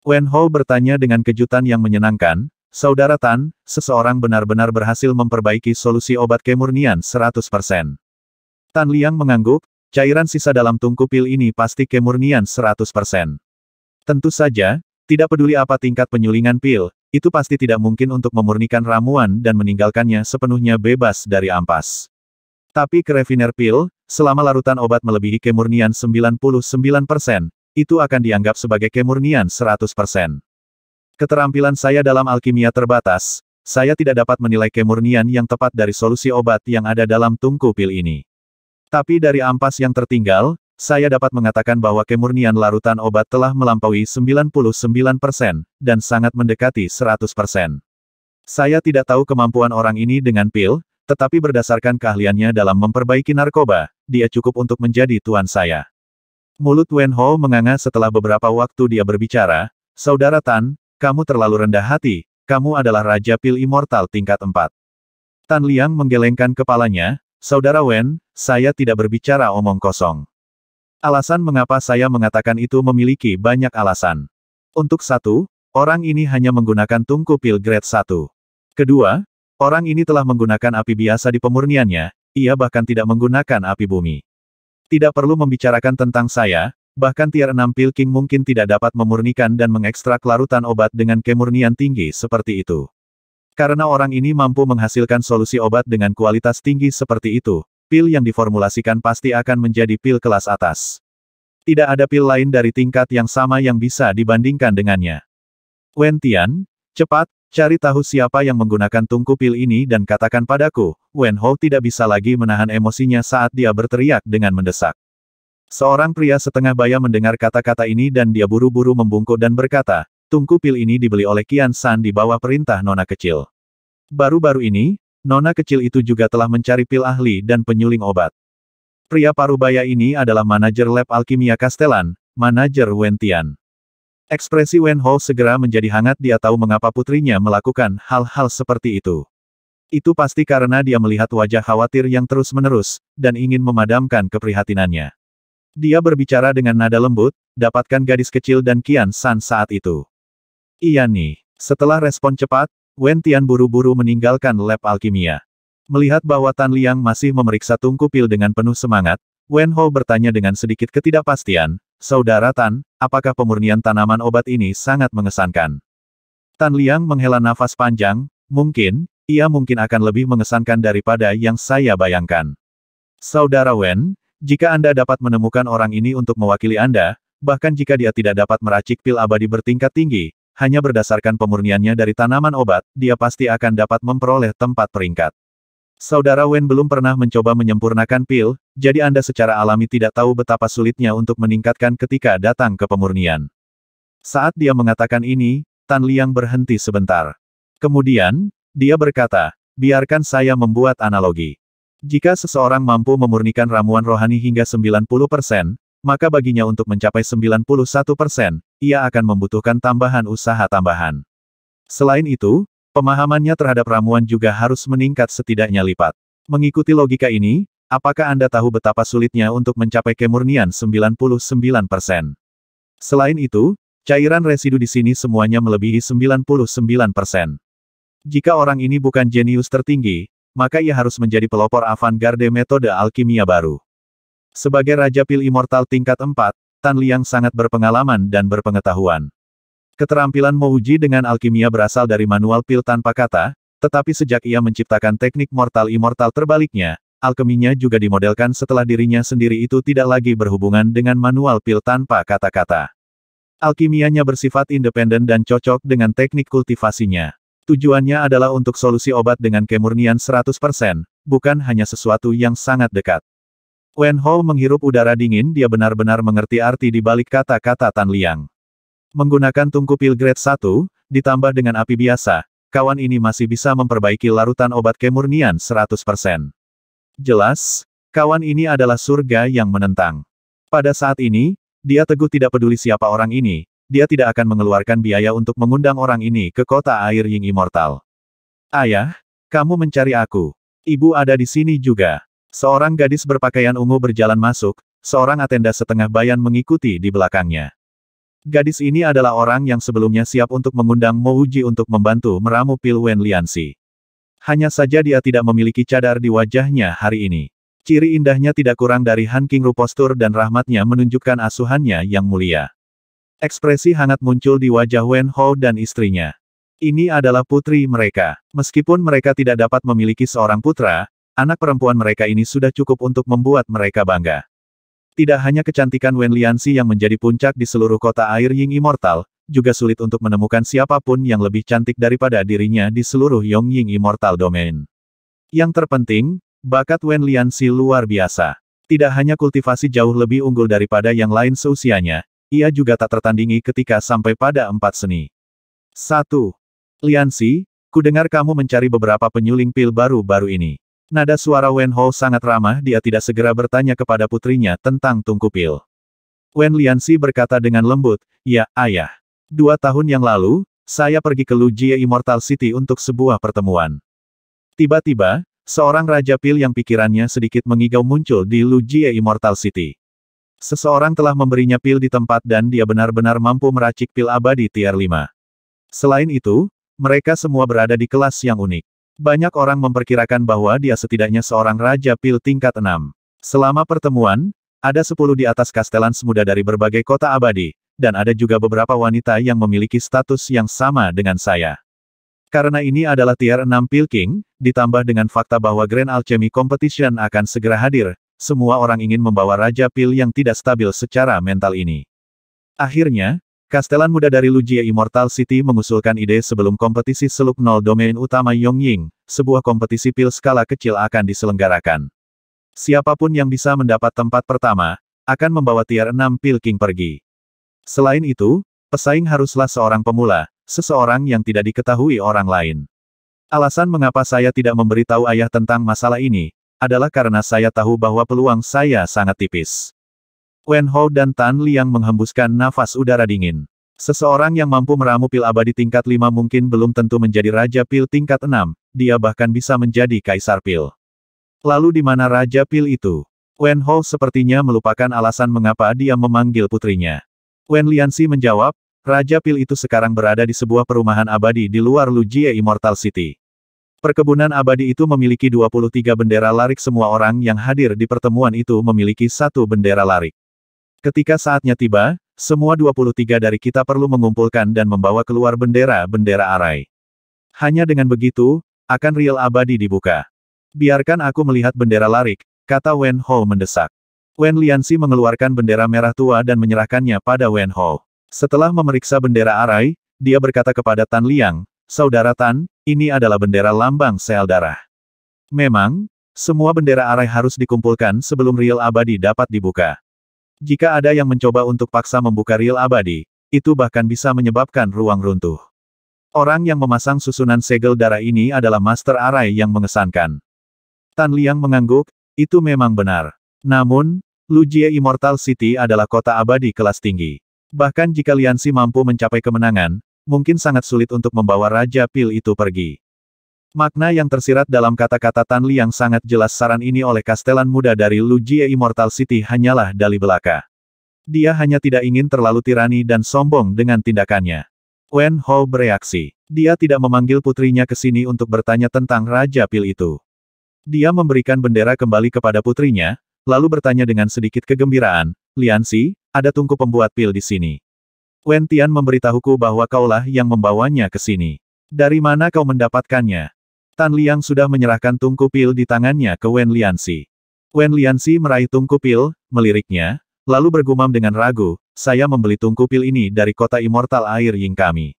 Wen Hou bertanya dengan kejutan yang menyenangkan, Saudara Tan, seseorang benar-benar berhasil memperbaiki solusi obat kemurnian 100%. Tan Liang mengangguk, cairan sisa dalam tungku pil ini pasti kemurnian 100%. Tentu saja, tidak peduli apa tingkat penyulingan pil, itu pasti tidak mungkin untuk memurnikan ramuan dan meninggalkannya sepenuhnya bebas dari ampas. Tapi ke refiner pil, selama larutan obat melebihi kemurnian 99%, itu akan dianggap sebagai kemurnian 100%. Keterampilan saya dalam alkimia terbatas, saya tidak dapat menilai kemurnian yang tepat dari solusi obat yang ada dalam tungku pil ini. Tapi dari ampas yang tertinggal, saya dapat mengatakan bahwa kemurnian larutan obat telah melampaui 99% dan sangat mendekati 100%. Saya tidak tahu kemampuan orang ini dengan pil, tetapi berdasarkan keahliannya dalam memperbaiki narkoba, dia cukup untuk menjadi tuan saya. Mulut Wen Ho menganga setelah beberapa waktu dia berbicara, Saudara Tan, kamu terlalu rendah hati, kamu adalah Raja Pil Immortal tingkat 4. Tan Liang menggelengkan kepalanya, Saudara Wen, saya tidak berbicara omong kosong. Alasan mengapa saya mengatakan itu memiliki banyak alasan. Untuk satu, orang ini hanya menggunakan tungku pil grade 1. Kedua, orang ini telah menggunakan api biasa di pemurniannya, ia bahkan tidak menggunakan api bumi. Tidak perlu membicarakan tentang saya, Bahkan tier 6 Pil King mungkin tidak dapat memurnikan dan mengekstrak larutan obat dengan kemurnian tinggi seperti itu. Karena orang ini mampu menghasilkan solusi obat dengan kualitas tinggi seperti itu, pil yang diformulasikan pasti akan menjadi pil kelas atas. Tidak ada pil lain dari tingkat yang sama yang bisa dibandingkan dengannya. Wen Tian, cepat, cari tahu siapa yang menggunakan tungku pil ini dan katakan padaku, Wen Ho tidak bisa lagi menahan emosinya saat dia berteriak dengan mendesak. Seorang pria setengah baya mendengar kata-kata ini dan dia buru-buru membungkuk dan berkata, tungku pil ini dibeli oleh Kian San di bawah perintah nona kecil. Baru-baru ini, nona kecil itu juga telah mencari pil ahli dan penyuling obat. Pria parubaya ini adalah manajer lab alkimia Kastelan, manajer Wen Tian. Ekspresi Wen Ho segera menjadi hangat dia tahu mengapa putrinya melakukan hal-hal seperti itu. Itu pasti karena dia melihat wajah khawatir yang terus-menerus, dan ingin memadamkan keprihatinannya. Dia berbicara dengan nada lembut, dapatkan gadis kecil dan Kian San saat itu. Iya nih. Setelah respon cepat, Wen Tian buru-buru meninggalkan lab alkimia. Melihat bahwa Tan Liang masih memeriksa tungku pil dengan penuh semangat, Wen Ho bertanya dengan sedikit ketidakpastian, Saudara Tan, apakah pemurnian tanaman obat ini sangat mengesankan? Tan Liang menghela nafas panjang, mungkin, ia mungkin akan lebih mengesankan daripada yang saya bayangkan. Saudara Wen, jika Anda dapat menemukan orang ini untuk mewakili Anda, bahkan jika dia tidak dapat meracik pil abadi bertingkat tinggi, hanya berdasarkan pemurniannya dari tanaman obat, dia pasti akan dapat memperoleh tempat peringkat. Saudara Wen belum pernah mencoba menyempurnakan pil, jadi Anda secara alami tidak tahu betapa sulitnya untuk meningkatkan ketika datang ke pemurnian. Saat dia mengatakan ini, Tan Liang berhenti sebentar. Kemudian, dia berkata, biarkan saya membuat analogi. Jika seseorang mampu memurnikan ramuan rohani hingga 90%, maka baginya untuk mencapai 91%, ia akan membutuhkan tambahan usaha tambahan. Selain itu, pemahamannya terhadap ramuan juga harus meningkat setidaknya lipat. Mengikuti logika ini, apakah Anda tahu betapa sulitnya untuk mencapai kemurnian 99%? Selain itu, cairan residu di sini semuanya melebihi 99%. Jika orang ini bukan jenius tertinggi, maka ia harus menjadi pelopor avant-garde metode alkimia baru. Sebagai Raja Pil Immortal tingkat 4, Tan Liang sangat berpengalaman dan berpengetahuan. Keterampilan Mouji dengan alkimia berasal dari manual pil tanpa kata, tetapi sejak ia menciptakan teknik mortal immortal terbaliknya, alkeminya juga dimodelkan setelah dirinya sendiri itu tidak lagi berhubungan dengan manual pil tanpa kata-kata. Alkimianya bersifat independen dan cocok dengan teknik kultivasinya. Tujuannya adalah untuk solusi obat dengan kemurnian 100%, bukan hanya sesuatu yang sangat dekat. Wen Ho menghirup udara dingin dia benar-benar mengerti arti di balik kata-kata Tan Liang. Menggunakan tungku pil grade 1, ditambah dengan api biasa, kawan ini masih bisa memperbaiki larutan obat kemurnian 100%. Jelas, kawan ini adalah surga yang menentang. Pada saat ini, dia teguh tidak peduli siapa orang ini, dia tidak akan mengeluarkan biaya untuk mengundang orang ini ke kota air Ying Immortal. Ayah, kamu mencari aku. Ibu ada di sini juga. Seorang gadis berpakaian ungu berjalan masuk, seorang atenda setengah bayan mengikuti di belakangnya. Gadis ini adalah orang yang sebelumnya siap untuk mengundang Mo Wuji untuk membantu meramu pil Wen Lianxi. Hanya saja dia tidak memiliki cadar di wajahnya hari ini. Ciri indahnya tidak kurang dari Han King Ru postur dan rahmatnya menunjukkan asuhannya yang mulia. Ekspresi hangat muncul di wajah Wen Hou dan istrinya. Ini adalah putri mereka. Meskipun mereka tidak dapat memiliki seorang putra, anak perempuan mereka ini sudah cukup untuk membuat mereka bangga. Tidak hanya kecantikan Wen Lianxi yang menjadi puncak di seluruh kota air Ying Immortal, juga sulit untuk menemukan siapa pun yang lebih cantik daripada dirinya di seluruh Yong Ying Immortal Domain. Yang terpenting, bakat Wen Lianxi luar biasa. Tidak hanya kultivasi jauh lebih unggul daripada yang lain seusianya, ia juga tak tertandingi ketika sampai pada empat seni. 1. Lianxi, kudengar kamu mencari beberapa penyuling pil baru-baru ini. Nada suara Wen Ho sangat ramah dia tidak segera bertanya kepada putrinya tentang tungku pil. Wen Lianxi berkata dengan lembut, Ya, ayah. Dua tahun yang lalu, saya pergi ke Lujie Immortal City untuk sebuah pertemuan. Tiba-tiba, seorang Raja Pil yang pikirannya sedikit mengigau muncul di Lujie Immortal City. Seseorang telah memberinya pil di tempat dan dia benar-benar mampu meracik pil abadi tier 5. Selain itu, mereka semua berada di kelas yang unik. Banyak orang memperkirakan bahwa dia setidaknya seorang Raja Pil tingkat 6. Selama pertemuan, ada 10 di atas kastelan semuda dari berbagai kota abadi, dan ada juga beberapa wanita yang memiliki status yang sama dengan saya. Karena ini adalah tier 6 Pil King, ditambah dengan fakta bahwa Grand Alchemy Competition akan segera hadir, semua orang ingin membawa Raja Pil yang tidak stabil secara mental ini. Akhirnya, Kastelan muda dari Lujie Immortal City mengusulkan ide sebelum kompetisi seluk nol domain utama Yongying, sebuah kompetisi pil skala kecil akan diselenggarakan. Siapa pun yang bisa mendapat tempat pertama, akan membawa tier 6 pil king pergi. Selain itu, pesaing haruslah seorang pemula, seseorang yang tidak diketahui orang lain. Alasan mengapa saya tidak memberitahu ayah tentang masalah ini, adalah karena saya tahu bahwa peluang saya sangat tipis. Wen Hou dan Tan Liang menghembuskan nafas udara dingin. Seseorang yang mampu meramu pil abadi tingkat 5 mungkin belum tentu menjadi Raja Pil tingkat 6, dia bahkan bisa menjadi Kaisar Pil. Lalu di mana Raja Pil itu? Wen Hou sepertinya melupakan alasan mengapa dia memanggil putrinya. Wen Lianxi menjawab, Raja Pil itu sekarang berada di sebuah perumahan abadi di luar Lujie Immortal City. Perkebunan abadi itu memiliki 23 bendera larik semua orang yang hadir di pertemuan itu memiliki satu bendera larik. Ketika saatnya tiba, semua 23 dari kita perlu mengumpulkan dan membawa keluar bendera-bendera arai. Hanya dengan begitu, akan real abadi dibuka. Biarkan aku melihat bendera larik, kata Wen Ho mendesak. Wen Lianxi mengeluarkan bendera merah tua dan menyerahkannya pada Wen Ho. Setelah memeriksa bendera arai, dia berkata kepada Tan Liang, Saudara Tan, ini adalah bendera lambang sel darah. Memang, semua bendera arai harus dikumpulkan sebelum real abadi dapat dibuka. Jika ada yang mencoba untuk paksa membuka real abadi, itu bahkan bisa menyebabkan ruang runtuh. Orang yang memasang susunan segel darah ini adalah Master Arai yang mengesankan. Tan Liang mengangguk, itu memang benar. Namun, Lujie Immortal City adalah kota abadi kelas tinggi. Bahkan jika Liansi mampu mencapai kemenangan, mungkin sangat sulit untuk membawa Raja Pil itu pergi. Makna yang tersirat dalam kata-kata Tan Liang sangat jelas saran ini oleh kastelan muda dari Lujie Immortal City hanyalah dali belaka. Dia hanya tidak ingin terlalu tirani dan sombong dengan tindakannya. Wen Ho bereaksi. Dia tidak memanggil putrinya ke sini untuk bertanya tentang Raja Pil itu. Dia memberikan bendera kembali kepada putrinya, lalu bertanya dengan sedikit kegembiraan, Liansi, ada tungku pembuat pil di sini. Wen Tian memberitahuku bahwa kaulah yang membawanya ke sini. Dari mana kau mendapatkannya? Tan Liang sudah menyerahkan tungku pil di tangannya ke Wen Lianxi. Wen Lianxi meraih tungku pil, meliriknya, lalu bergumam dengan ragu, saya membeli tungku pil ini dari kota immortal air Ying kami.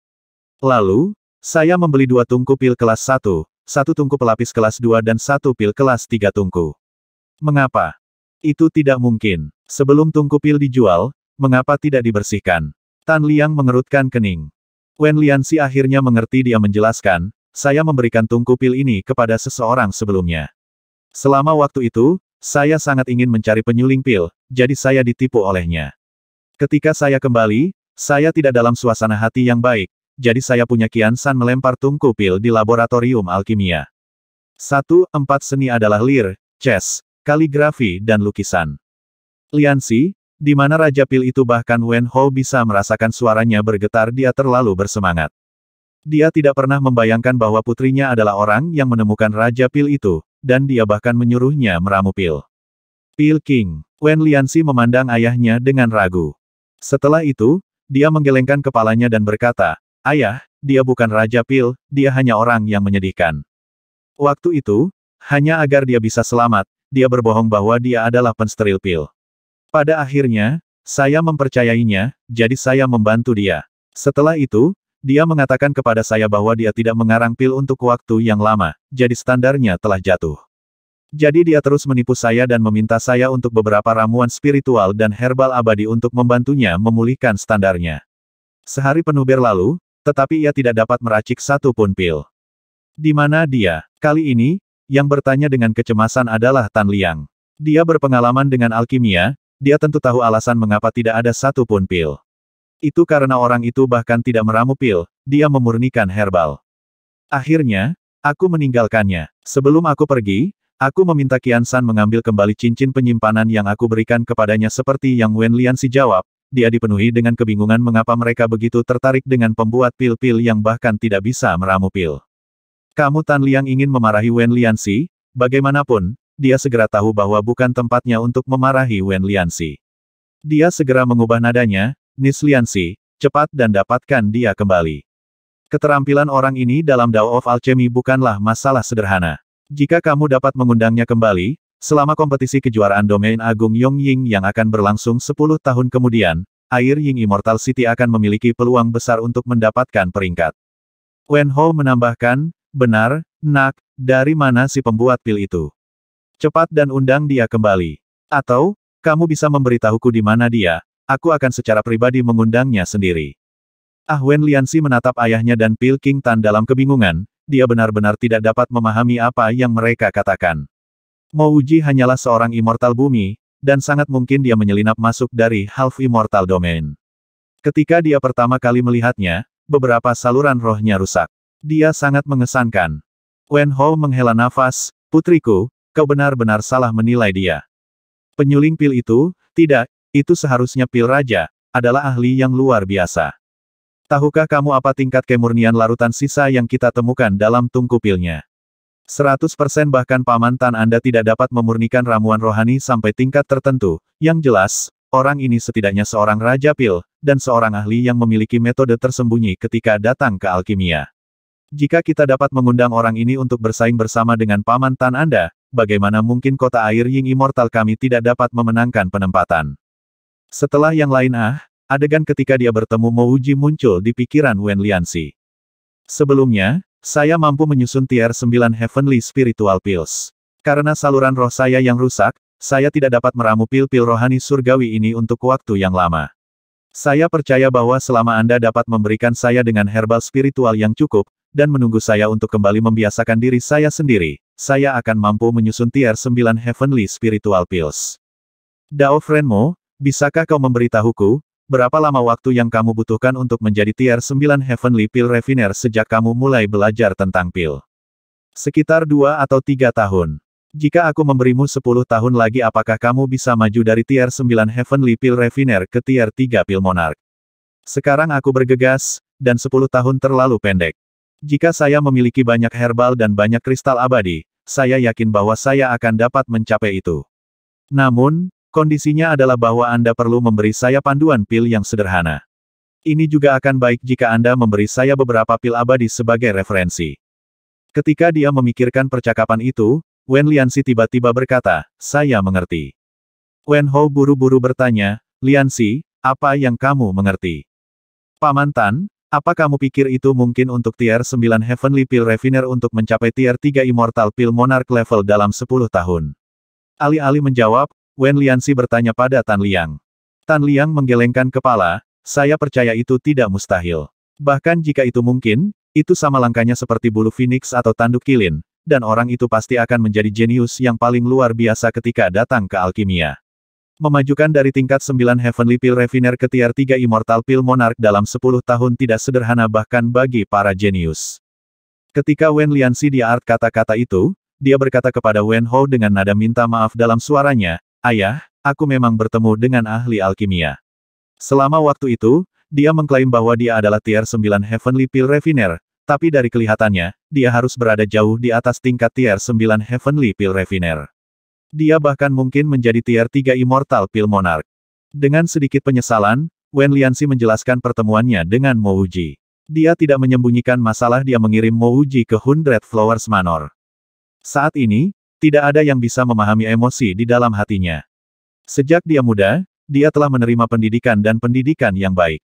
Lalu, saya membeli dua tungku pil kelas 1, satu tungku pelapis kelas 2 dan satu pil kelas 3 tungku. Mengapa? Itu tidak mungkin. Sebelum tungku pil dijual, mengapa tidak dibersihkan? Tan Liang mengerutkan kening. Wen Lianxi akhirnya mengerti dia menjelaskan, saya memberikan tungku pil ini kepada seseorang sebelumnya. Selama waktu itu, saya sangat ingin mencari penyuling pil, jadi saya ditipu olehnya. Ketika saya kembali, saya tidak dalam suasana hati yang baik, jadi saya punya kiansan melempar tungku pil di laboratorium alkimia. Satu, empat seni adalah lir, chess, kaligrafi dan lukisan. Liansi, Di mana Raja Pil itu bahkan Wen Ho bisa merasakan suaranya bergetar dia terlalu bersemangat. Dia tidak pernah membayangkan bahwa putrinya adalah orang yang menemukan Raja Pil itu, dan dia bahkan menyuruhnya meramu Pil. Pil King. Wen Lianxi memandang ayahnya dengan ragu. Setelah itu, dia menggelengkan kepalanya dan berkata, Ayah, dia bukan Raja Pil, dia hanya orang yang menyedihkan. Waktu itu, hanya agar dia bisa selamat, dia berbohong bahwa dia adalah pensteril Pil. Pada akhirnya, saya mempercayainya, jadi saya membantu dia. Setelah itu, dia mengatakan kepada saya bahwa dia tidak mengarang pil untuk waktu yang lama, jadi standarnya telah jatuh. Jadi dia terus menipu saya dan meminta saya untuk beberapa ramuan spiritual dan herbal abadi untuk membantunya memulihkan standarnya. Sehari penuh berlalu, tetapi ia tidak dapat meracik satu pun pil. Di mana dia? Kali ini, yang bertanya dengan kecemasan adalah Tan Liang. Dia berpengalaman dengan alkimia, dia tentu tahu alasan mengapa tidak ada satu pun pil. Itu karena orang itu bahkan tidak meramu pil, dia memurnikan herbal. Akhirnya, aku meninggalkannya. Sebelum aku pergi, Aku meminta Kian San mengambil kembali cincin penyimpanan yang aku berikan kepadanya seperti yang Wen Lianxi jawab, dia dipenuhi dengan kebingungan mengapa mereka begitu tertarik dengan pembuat pil-pil yang bahkan tidak bisa meramu pil. Kamu Tan Liang ingin memarahi Wen Lianxi, bagaimanapun, dia segera tahu bahwa bukan tempatnya untuk memarahi Wen Lianxi. Dia segera mengubah nadanya, Nis Lianxi, cepat dan dapatkan dia kembali. Keterampilan orang ini dalam Dao of Alchemy bukanlah masalah sederhana. Jika kamu dapat mengundangnya kembali, selama kompetisi kejuaraan domain agung Yong Ying yang akan berlangsung 10 tahun kemudian, Air Ying Immortal City akan memiliki peluang besar untuk mendapatkan peringkat. Wen Ho menambahkan, benar, nak, dari mana si pembuat pil itu? Cepat dan undang dia kembali. Atau, kamu bisa memberitahuku di mana dia, aku akan secara pribadi mengundangnya sendiri. Ah Wen Lianxi menatap ayahnya dan Pil King Tan dalam kebingungan, dia benar-benar tidak dapat memahami apa yang mereka katakan. Mouji hanyalah seorang immortal bumi, dan sangat mungkin dia menyelinap masuk dari half immortal domain. Ketika dia pertama kali melihatnya, beberapa saluran rohnya rusak. Dia sangat mengesankan. Wen Ho menghela nafas, putriku, kau benar-benar salah menilai dia. Penyuling pil itu, tidak, itu seharusnya pil raja, adalah ahli yang luar biasa. Tahukah kamu apa tingkat kemurnian larutan sisa yang kita temukan dalam tungku pilnya? 100% bahkan paman Tan Anda tidak dapat memurnikan ramuan rohani sampai tingkat tertentu, yang jelas, orang ini setidaknya seorang Raja Pil, dan seorang ahli yang memiliki metode tersembunyi ketika datang ke alkimia. Jika kita dapat mengundang orang ini untuk bersaing bersama dengan paman Tan Anda, bagaimana mungkin kota air Ying Immortal kami tidak dapat memenangkan penempatan? Setelah yang lain ah, Adegan ketika dia bertemu Mo Wuji muncul di pikiran Wen Lianxi. Sebelumnya, saya mampu menyusun tier 9 Heavenly Spiritual Pills. Karena saluran roh saya yang rusak, saya tidak dapat meramu pil-pil rohani surgawi ini untuk waktu yang lama. Saya percaya bahwa selama Anda dapat memberikan saya dengan herbal spiritual yang cukup, dan menunggu saya untuk kembali membiasakan diri saya sendiri, saya akan mampu menyusun tier 9 Heavenly Spiritual Pills. Dao Frenmo, bisakah kau memberitahuku, Berapa lama waktu yang kamu butuhkan untuk menjadi tier 9 Heavenly Pill Refiner sejak kamu mulai belajar tentang pil? Sekitar dua atau tiga tahun. Jika aku memberimu 10 tahun lagi apakah kamu bisa maju dari tier 9 Heavenly Pill Refiner ke tier 3 Pill Monarch? Sekarang aku bergegas, dan 10 tahun terlalu pendek. Jika saya memiliki banyak herbal dan banyak kristal abadi, saya yakin bahwa saya akan dapat mencapai itu. Namun, Kondisinya adalah bahwa Anda perlu memberi saya panduan pil yang sederhana. Ini juga akan baik jika Anda memberi saya beberapa pil abadi sebagai referensi. Ketika dia memikirkan percakapan itu, Wen Lianxi tiba-tiba berkata, saya mengerti. Wen Ho buru-buru bertanya, Lianxi, apa yang kamu mengerti? Paman Tan, apa kamu pikir itu mungkin untuk tier 9 Heavenly Pill Refiner untuk mencapai tier 3 Immortal Pill Monarch level dalam 10 tahun? Alih-alih menjawab, Wen Lianxi bertanya pada Tan Liang. Tan Liang menggelengkan kepala, saya percaya itu tidak mustahil. Bahkan jika itu mungkin, itu sama langkahnya seperti bulu phoenix atau tanduk kilin, dan orang itu pasti akan menjadi jenius yang paling luar biasa ketika datang ke alkimia. Memajukan dari tingkat 9 Heavenly Pill Refiner ke tier 3 Immortal Pill Monarch dalam 10 tahun tidak sederhana bahkan bagi para jenius. Ketika Wen Lianxi di art kata-kata itu, dia berkata kepada Wen Ho dengan nada minta maaf dalam suaranya, Ayah, aku memang bertemu dengan ahli alkimia. Selama waktu itu, dia mengklaim bahwa dia adalah tier 9 Heavenly Pill Refiner, tapi dari kelihatannya, dia harus berada jauh di atas tingkat tier 9 Heavenly Pill Refiner. Dia bahkan mungkin menjadi tier 3 Immortal Pill Monarch. Dengan sedikit penyesalan, Wen Lianxi menjelaskan pertemuannya dengan Mo Wuji. Dia tidak menyembunyikan masalah dia mengirim Mo Wuji ke Hundred Flowers Manor. Saat ini, tidak ada yang bisa memahami emosi di dalam hatinya. Sejak dia muda, dia telah menerima pendidikan dan pendidikan yang baik.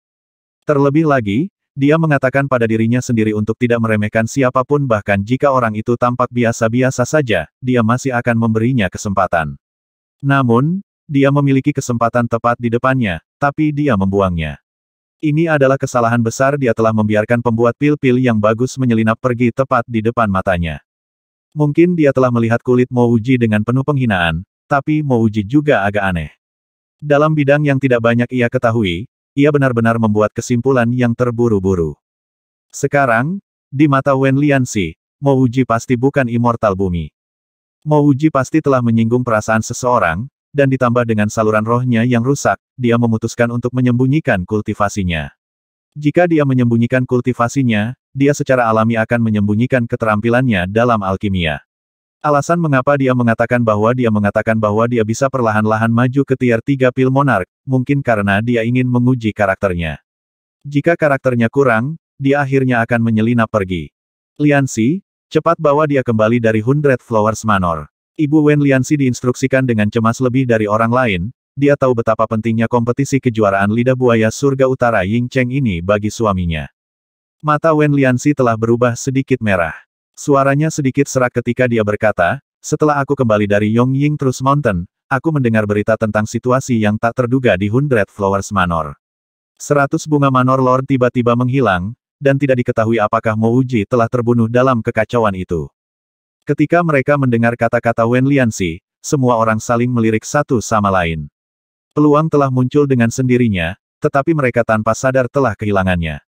Terlebih lagi, dia mengatakan pada dirinya sendiri untuk tidak meremehkan siapa pun bahkan jika orang itu tampak biasa-biasa saja, dia masih akan memberinya kesempatan. Namun, dia memiliki kesempatan tepat di depannya, tapi dia membuangnya. Ini adalah kesalahan besar dia telah membiarkan pembuat pil-pil yang bagus menyelinap pergi tepat di depan matanya. Mungkin dia telah melihat kulit Mouji dengan penuh penghinaan, tapi Mouji juga agak aneh. Dalam bidang yang tidak banyak ia ketahui, ia benar-benar membuat kesimpulan yang terburu-buru. Sekarang, di mata Wen Lianxi, Mouji pasti bukan immortal bumi. Mouji pasti telah menyinggung perasaan seseorang, dan ditambah dengan saluran rohnya yang rusak, dia memutuskan untuk menyembunyikan kultivasinya. Jika dia menyembunyikan kultivasinya, dia secara alami akan menyembunyikan keterampilannya dalam alkimia. Alasan mengapa dia mengatakan bahwa dia mengatakan bahwa dia bisa perlahan-lahan maju ke tier 3 pil monark, mungkin karena dia ingin menguji karakternya. Jika karakternya kurang, dia akhirnya akan menyelinap pergi. Liansi, cepat bawa dia kembali dari Hundred Flowers Manor. Ibu Wen Lianxi diinstruksikan dengan cemas lebih dari orang lain, dia tahu betapa pentingnya kompetisi kejuaraan lidah buaya surga utara Ying Cheng ini bagi suaminya. Mata Wen Lianxi telah berubah sedikit merah. Suaranya sedikit serak ketika dia berkata, setelah aku kembali dari Yong Ying Trust Mountain, aku mendengar berita tentang situasi yang tak terduga di Hundred Flowers Manor. Seratus bunga Manor Lord tiba-tiba menghilang, dan tidak diketahui apakah Mo Wuji telah terbunuh dalam kekacauan itu. Ketika mereka mendengar kata-kata Wen Lianxi, semua orang saling melirik satu sama lain. Peluang telah muncul dengan sendirinya, tetapi mereka tanpa sadar telah kehilangannya.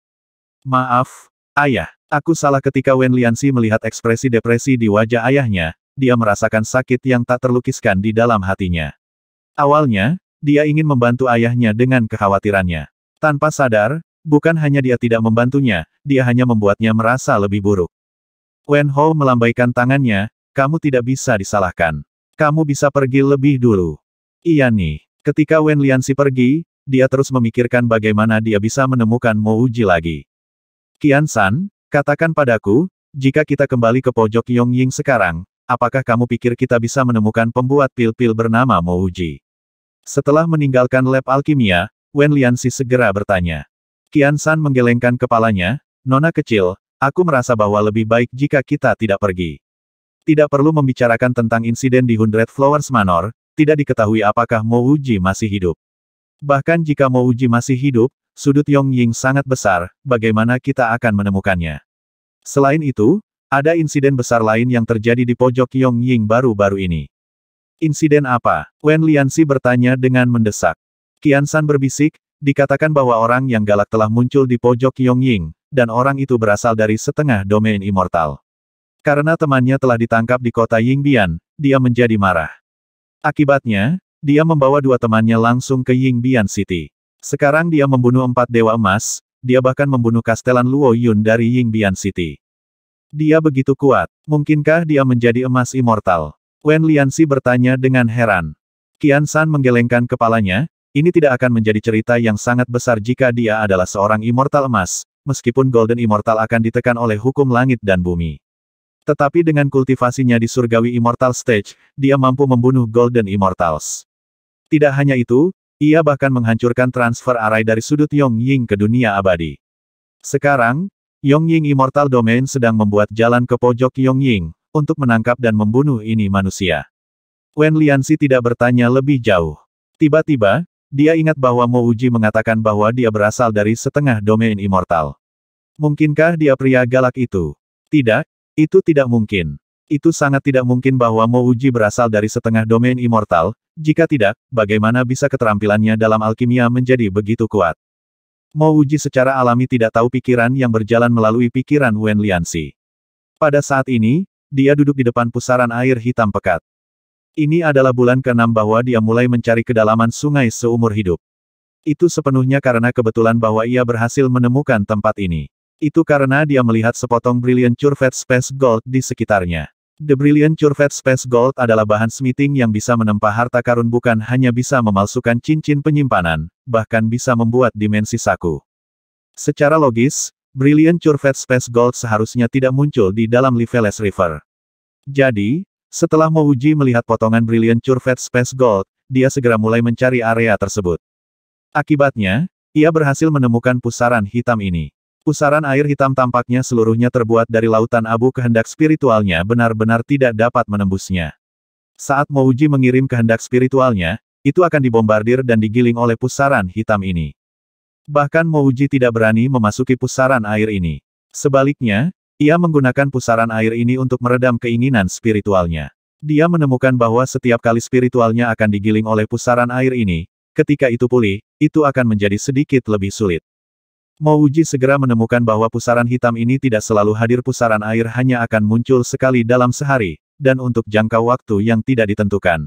Maaf, ayah. Aku salah ketika Wen Lianxi melihat ekspresi depresi di wajah ayahnya, dia merasakan sakit yang tak terlukiskan di dalam hatinya. Awalnya, dia ingin membantu ayahnya dengan kekhawatirannya. Tanpa sadar, bukan hanya dia tidak membantunya, dia hanya membuatnya merasa lebih buruk. Wen Hou melambaikan tangannya, kamu tidak bisa disalahkan. Kamu bisa pergi lebih dulu. Iya nih. Ketika Wen Lianxi pergi, dia terus memikirkan bagaimana dia bisa menemukan Mo Uji lagi. Kian San, katakan padaku, jika kita kembali ke pojok Yongying sekarang, apakah kamu pikir kita bisa menemukan pembuat pil-pil bernama Mo Uji? Setelah meninggalkan lab alkimia, Wen Lianxi segera bertanya. Kian San menggelengkan kepalanya, Nona kecil, Aku merasa bahwa lebih baik jika kita tidak pergi. Tidak perlu membicarakan tentang insiden di Hundred Flowers Manor, tidak diketahui apakah Mo Wuji masih hidup. Bahkan jika Mo Wuji masih hidup, sudut Yong Ying sangat besar, bagaimana kita akan menemukannya. Selain itu, ada insiden besar lain yang terjadi di pojok Yong Ying baru-baru ini. Insiden apa? Wen Lianxi bertanya dengan mendesak. Kian San berbisik, dikatakan bahwa orang yang galak telah muncul di pojok Yong Ying, dan orang itu berasal dari setengah domain immortal. Karena temannya telah ditangkap di kota Yingbian, dia menjadi marah. Akibatnya, dia membawa dua temannya langsung ke Yingbian City. Sekarang dia membunuh empat dewa emas, dia bahkan membunuh Kastelan Luo Yun dari Yingbian City. Dia begitu kuat, mungkinkah dia menjadi emas immortal? Wen Lianxi bertanya dengan heran. Kian San menggelengkan kepalanya, ini tidak akan menjadi cerita yang sangat besar jika dia adalah seorang immortal emas, meskipun Golden Immortal akan ditekan oleh hukum langit dan bumi. Tetapi dengan kultivasinya di Surgawi Immortal Stage, dia mampu membunuh Golden Immortals. Tidak hanya itu, ia bahkan menghancurkan transfer arai dari sudut Yong Ying ke dunia abadi. Sekarang, Yong Ying Immortal Domain sedang membuat jalan ke pojok Yong Ying, untuk menangkap dan membunuh ini manusia. Wen Lianxi tidak bertanya lebih jauh. Tiba-tiba, dia ingat bahwa Mo Uji mengatakan bahwa dia berasal dari setengah domain immortal. Mungkinkah dia pria galak itu? Tidak, itu tidak mungkin. Itu sangat tidak mungkin bahwa Mo Uji berasal dari setengah domain immortal, jika tidak, bagaimana bisa keterampilannya dalam alkimia menjadi begitu kuat? Mo Uji secara alami tidak tahu pikiran yang berjalan melalui pikiran Wen Lianxi. Pada saat ini, dia duduk di depan pusaran air hitam pekat. Ini adalah bulan ke-6 bahwa dia mulai mencari kedalaman sungai seumur hidup. Itu sepenuhnya karena kebetulan bahwa ia berhasil menemukan tempat ini. Itu karena dia melihat sepotong Brilliant Curvet Space Gold di sekitarnya. The Brilliant Curvet Space Gold adalah bahan smithing yang bisa menempa harta karun bukan hanya bisa memalsukan cincin penyimpanan, bahkan bisa membuat dimensi saku. Secara logis, Brilliant Curvet Space Gold seharusnya tidak muncul di dalam Liveles River. Jadi, setelah Mouji melihat potongan Brilliant Curvet Space Gold, dia segera mulai mencari area tersebut. Akibatnya, ia berhasil menemukan pusaran hitam ini. Pusaran air hitam tampaknya seluruhnya terbuat dari lautan abu kehendak spiritualnya benar-benar tidak dapat menembusnya. Saat Mouji mengirim kehendak spiritualnya, itu akan dibombardir dan digiling oleh pusaran hitam ini. Bahkan Mouji tidak berani memasuki pusaran air ini. Sebaliknya, ia menggunakan pusaran air ini untuk meredam keinginan spiritualnya. Dia menemukan bahwa setiap kali spiritualnya akan digiling oleh pusaran air ini, ketika itu pulih, itu akan menjadi sedikit lebih sulit. Mouji segera menemukan bahwa pusaran hitam ini tidak selalu hadir pusaran air hanya akan muncul sekali dalam sehari, dan untuk jangka waktu yang tidak ditentukan.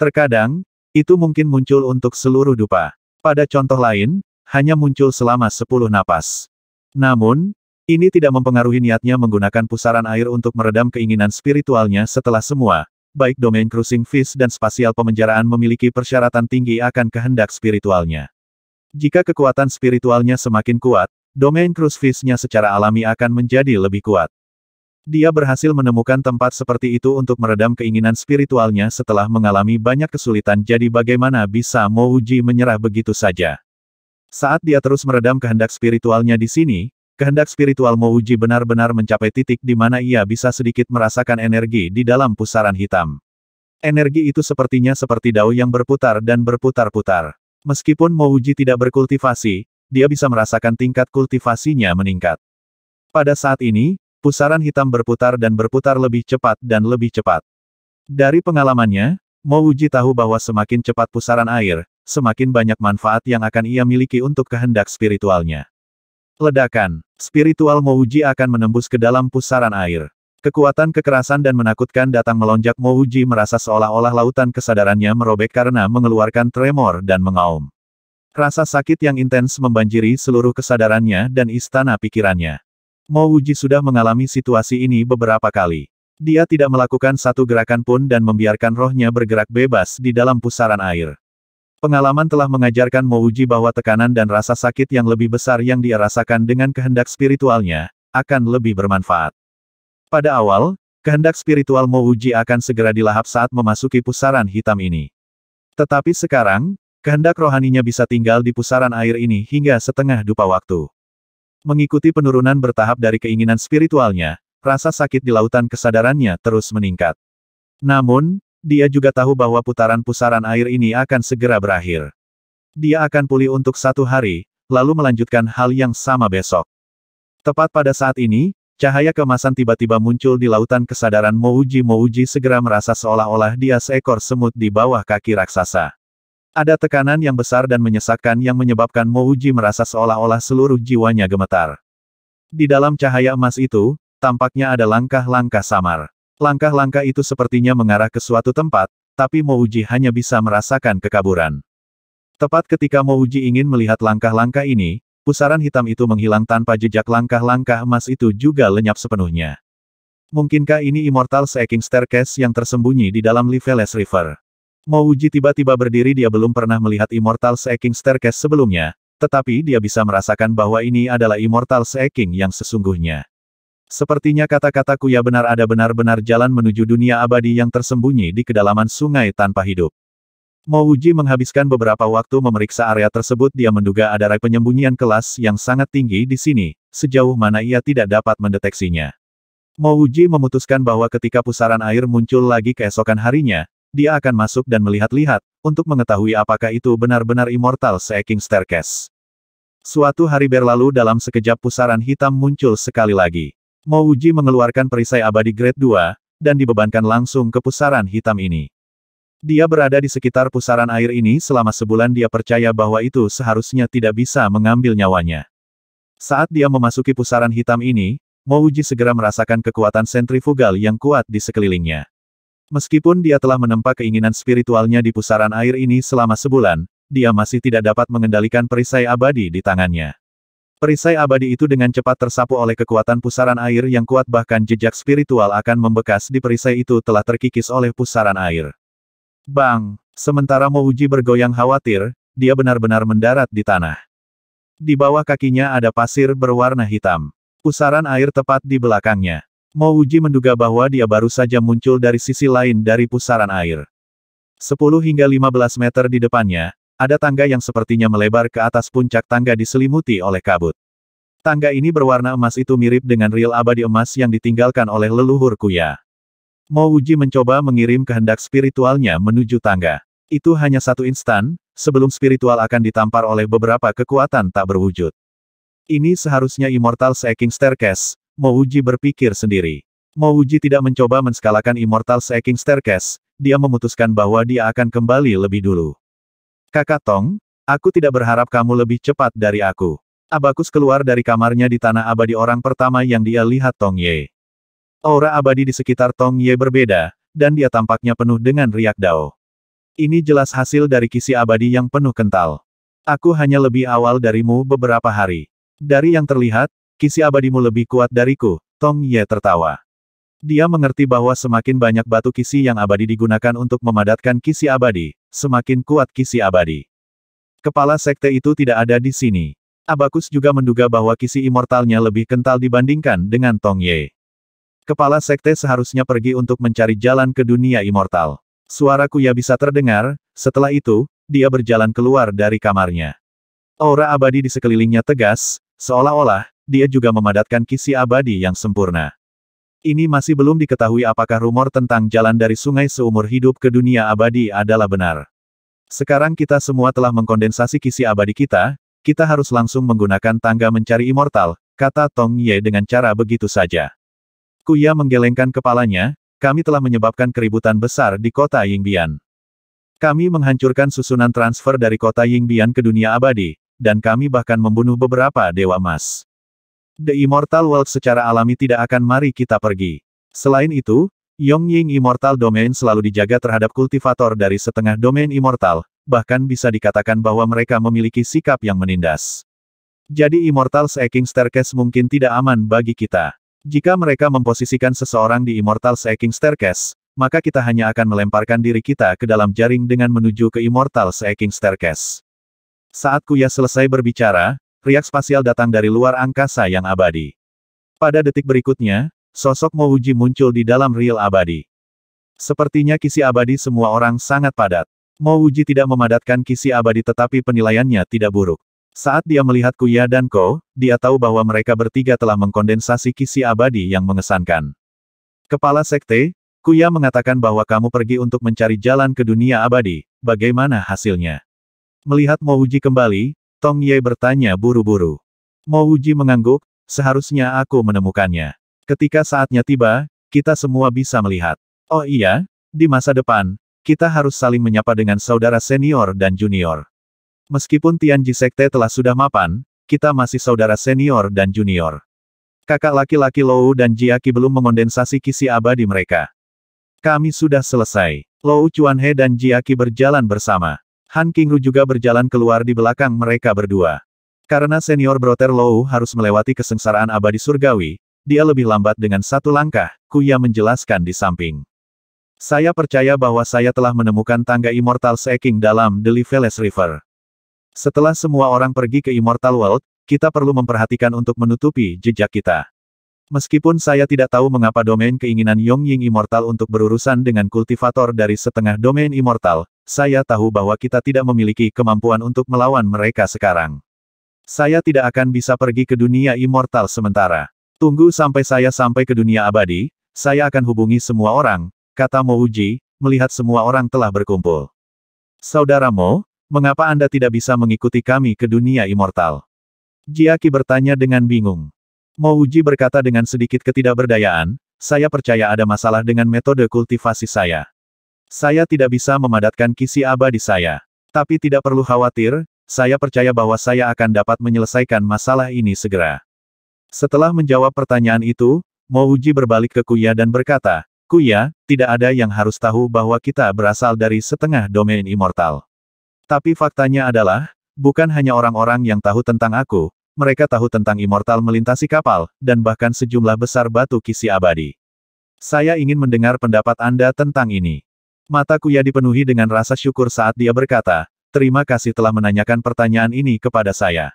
Terkadang, itu mungkin muncul untuk seluruh dupa. Pada contoh lain, hanya muncul selama 10 napas. Namun, ini tidak mempengaruhi niatnya menggunakan pusaran air untuk meredam keinginan spiritualnya setelah semua, baik domain cruising fish dan spasial pemenjaraan memiliki persyaratan tinggi akan kehendak spiritualnya. Jika kekuatan spiritualnya semakin kuat, domain cruise fish-nya secara alami akan menjadi lebih kuat. Dia berhasil menemukan tempat seperti itu untuk meredam keinginan spiritualnya setelah mengalami banyak kesulitan jadi bagaimana bisa Mouji menyerah begitu saja. Saat dia terus meredam kehendak spiritualnya di sini, kehendak spiritual Mouji benar-benar mencapai titik di mana ia bisa sedikit merasakan energi di dalam pusaran hitam. Energi itu sepertinya seperti dao yang berputar dan berputar-putar. Meskipun Mouji tidak berkultivasi, dia bisa merasakan tingkat kultivasinya meningkat. Pada saat ini, pusaran hitam berputar dan berputar lebih cepat dan lebih cepat. Dari pengalamannya, Mouji tahu bahwa semakin cepat pusaran air, semakin banyak manfaat yang akan ia miliki untuk kehendak spiritualnya. Ledakan. Spiritual Mouji akan menembus ke dalam pusaran air. Kekuatan kekerasan dan menakutkan datang melonjak Mouji merasa seolah-olah lautan kesadarannya merobek karena mengeluarkan tremor dan mengaum. Rasa sakit yang intens membanjiri seluruh kesadarannya dan istana pikirannya. Mouji sudah mengalami situasi ini beberapa kali. Dia tidak melakukan satu gerakan pun dan membiarkan rohnya bergerak bebas di dalam pusaran air. Pengalaman telah mengajarkan Mouji bahwa tekanan dan rasa sakit yang lebih besar yang dia rasakan dengan kehendak spiritualnya, akan lebih bermanfaat. Pada awal, kehendak spiritual Mouji akan segera dilahap saat memasuki pusaran hitam ini. Tetapi sekarang, kehendak rohaninya bisa tinggal di pusaran air ini hingga setengah dupa waktu. Mengikuti penurunan bertahap dari keinginan spiritualnya, rasa sakit di lautan kesadarannya terus meningkat. Namun, dia juga tahu bahwa putaran pusaran air ini akan segera berakhir. Dia akan pulih untuk satu hari, lalu melanjutkan hal yang sama besok. Tepat pada saat ini, cahaya kemasan tiba-tiba muncul di lautan kesadaran Mouji Mouji segera merasa seolah-olah dia seekor semut di bawah kaki raksasa. Ada tekanan yang besar dan menyesakkan yang menyebabkan Mouji merasa seolah-olah seluruh jiwanya gemetar. Di dalam cahaya emas itu, tampaknya ada langkah-langkah samar. Langkah-langkah itu sepertinya mengarah ke suatu tempat, tapi Mouji hanya bisa merasakan kekaburan. Tepat ketika Mouji ingin melihat langkah-langkah ini, pusaran hitam itu menghilang tanpa jejak langkah-langkah emas itu juga lenyap sepenuhnya. Mungkinkah ini Immortal Seeking Staircase yang tersembunyi di dalam Liveles River? Mouji tiba-tiba berdiri dia belum pernah melihat Immortal Seeking Staircase sebelumnya, tetapi dia bisa merasakan bahwa ini adalah Immortal Seeking yang sesungguhnya. Sepertinya kata-kata Kuya benar ada benar-benar jalan menuju dunia abadi yang tersembunyi di kedalaman sungai tanpa hidup. Mouji menghabiskan beberapa waktu memeriksa area tersebut dia menduga ada rai penyembunyian kelas yang sangat tinggi di sini, sejauh mana ia tidak dapat mendeteksinya. Mouji memutuskan bahwa ketika pusaran air muncul lagi keesokan harinya, dia akan masuk dan melihat-lihat, untuk mengetahui apakah itu benar-benar immortal Seeking Staircase. Suatu hari berlalu dalam sekejap pusaran hitam muncul sekali lagi. Mouji mengeluarkan perisai abadi grade 2, dan dibebankan langsung ke pusaran hitam ini. Dia berada di sekitar pusaran air ini selama sebulan dia percaya bahwa itu seharusnya tidak bisa mengambil nyawanya. Saat dia memasuki pusaran hitam ini, Mouji segera merasakan kekuatan sentrifugal yang kuat di sekelilingnya. Meskipun dia telah menempa keinginan spiritualnya di pusaran air ini selama sebulan, dia masih tidak dapat mengendalikan perisai abadi di tangannya. Perisai abadi itu dengan cepat tersapu oleh kekuatan pusaran air yang kuat bahkan jejak spiritual akan membekas di perisai itu telah terkikis oleh pusaran air. Bang! Sementara Mouji bergoyang khawatir, dia benar-benar mendarat di tanah. Di bawah kakinya ada pasir berwarna hitam. Pusaran air tepat di belakangnya. Mouji menduga bahwa dia baru saja muncul dari sisi lain dari pusaran air. 10 hingga 15 meter di depannya, ada tangga yang sepertinya melebar ke atas puncak tangga diselimuti oleh kabut. Tangga ini berwarna emas itu mirip dengan ril abadi emas yang ditinggalkan oleh leluhur Kuya. Mo Wuji mencoba mengirim kehendak spiritualnya menuju tangga. Itu hanya satu instan, sebelum spiritual akan ditampar oleh beberapa kekuatan tak berwujud. Ini seharusnya Immortal Seeking Staircase, Mo Wuji berpikir sendiri. Mo Wuji tidak mencoba menskalakan Immortal Seeking Staircase, dia memutuskan bahwa dia akan kembali lebih dulu. Kakak Tong, aku tidak berharap kamu lebih cepat dari aku. Abakus keluar dari kamarnya di tanah abadi orang pertama yang dia lihat Tong Ye. Aura abadi di sekitar Tong Ye berbeda, dan dia tampaknya penuh dengan riak dao. Ini jelas hasil dari kisi abadi yang penuh kental. Aku hanya lebih awal darimu beberapa hari. Dari yang terlihat, kisi abadimu lebih kuat dariku, Tong Ye tertawa. Dia mengerti bahwa semakin banyak batu kisi yang abadi digunakan untuk memadatkan kisi abadi, semakin kuat kisi abadi. Kepala sekte itu tidak ada di sini. Abakus juga menduga bahwa kisi immortalnya lebih kental dibandingkan dengan Tong Ye. Kepala sekte seharusnya pergi untuk mencari jalan ke dunia immortal. Suara Kuya bisa terdengar, setelah itu, dia berjalan keluar dari kamarnya. Aura abadi di sekelilingnya tegas, seolah-olah, dia juga memadatkan kisi abadi yang sempurna. Ini masih belum diketahui apakah rumor tentang jalan dari sungai seumur hidup ke dunia abadi adalah benar. Sekarang kita semua telah mengkondensasi kisi abadi kita, kita harus langsung menggunakan tangga mencari immortal, kata Tong Ye dengan cara begitu saja. Kuya menggelengkan kepalanya, kami telah menyebabkan keributan besar di kota Yingbian. Kami menghancurkan susunan transfer dari kota Yingbian ke dunia abadi, dan kami bahkan membunuh beberapa dewa emas. The Immortal World secara alami tidak akan mari kita pergi. Selain itu, Yongying Immortal Domain selalu dijaga terhadap kultivator dari setengah domain immortal, bahkan bisa dikatakan bahwa mereka memiliki sikap yang menindas. Jadi Immortal Seeking Staircase mungkin tidak aman bagi kita. Jika mereka memposisikan seseorang di Immortal Seeking Staircase, maka kita hanya akan melemparkan diri kita ke dalam jaring dengan menuju ke Immortal Seeking Staircase. Saat Kuya selesai berbicara, riak spasial datang dari luar angkasa yang abadi. Pada detik berikutnya, sosok Mouji muncul di dalam real abadi. Sepertinya kisi abadi semua orang sangat padat. Mouji tidak memadatkan kisi abadi tetapi penilaiannya tidak buruk. Saat dia melihat Kuya dan Ko, dia tahu bahwa mereka bertiga telah mengkondensasi kisi abadi yang mengesankan. Kepala Sekte, Kuya mengatakan bahwa kamu pergi untuk mencari jalan ke dunia abadi, bagaimana hasilnya? Melihat Mouji kembali, Tong Ye bertanya buru-buru. Mo Wuji mengangguk, seharusnya aku menemukannya. Ketika saatnya tiba, kita semua bisa melihat. Oh iya, di masa depan, kita harus saling menyapa dengan saudara senior dan junior. Meskipun Tianji Sekte telah sudah mapan, kita masih saudara senior dan junior. Kakak laki-laki Lou dan Jiaki belum mengondensasi kisi abadi mereka. Kami sudah selesai. Lou Chuanhe dan Jiaki berjalan bersama. Han Qingru juga berjalan keluar di belakang mereka berdua. Karena senior Brother Lou harus melewati kesengsaraan abadi surgawi, dia lebih lambat dengan satu langkah, Kuya menjelaskan di samping. Saya percaya bahwa saya telah menemukan tangga Immortal Seeking dalam The Liveles River. Setelah semua orang pergi ke Immortal World, kita perlu memperhatikan untuk menutupi jejak kita. Meskipun saya tidak tahu mengapa domain keinginan Yongying Immortal untuk berurusan dengan kultivator dari setengah domain Immortal, saya tahu bahwa kita tidak memiliki kemampuan untuk melawan mereka sekarang. Saya tidak akan bisa pergi ke dunia Immortal sementara. Tunggu sampai saya sampai ke dunia abadi, saya akan hubungi semua orang, kata Mo Uji, melihat semua orang telah berkumpul. Saudara Mo, mengapa Anda tidak bisa mengikuti kami ke dunia Immortal? Jiaki bertanya dengan bingung. Mo Wuji berkata dengan sedikit ketidakberdayaan, saya percaya ada masalah dengan metode kultivasi saya. Saya tidak bisa memadatkan kisi abadi saya. Tapi tidak perlu khawatir, saya percaya bahwa saya akan dapat menyelesaikan masalah ini segera. Setelah menjawab pertanyaan itu, Mo Wuji berbalik ke Kuya dan berkata, Kuya, tidak ada yang harus tahu bahwa kita berasal dari setengah domain immortal. Tapi faktanya adalah, bukan hanya orang-orang yang tahu tentang aku, mereka tahu tentang immortal melintasi kapal, dan bahkan sejumlah besar batu kisi abadi. Saya ingin mendengar pendapat Anda tentang ini. Mata Kuya dipenuhi dengan rasa syukur saat dia berkata, terima kasih telah menanyakan pertanyaan ini kepada saya.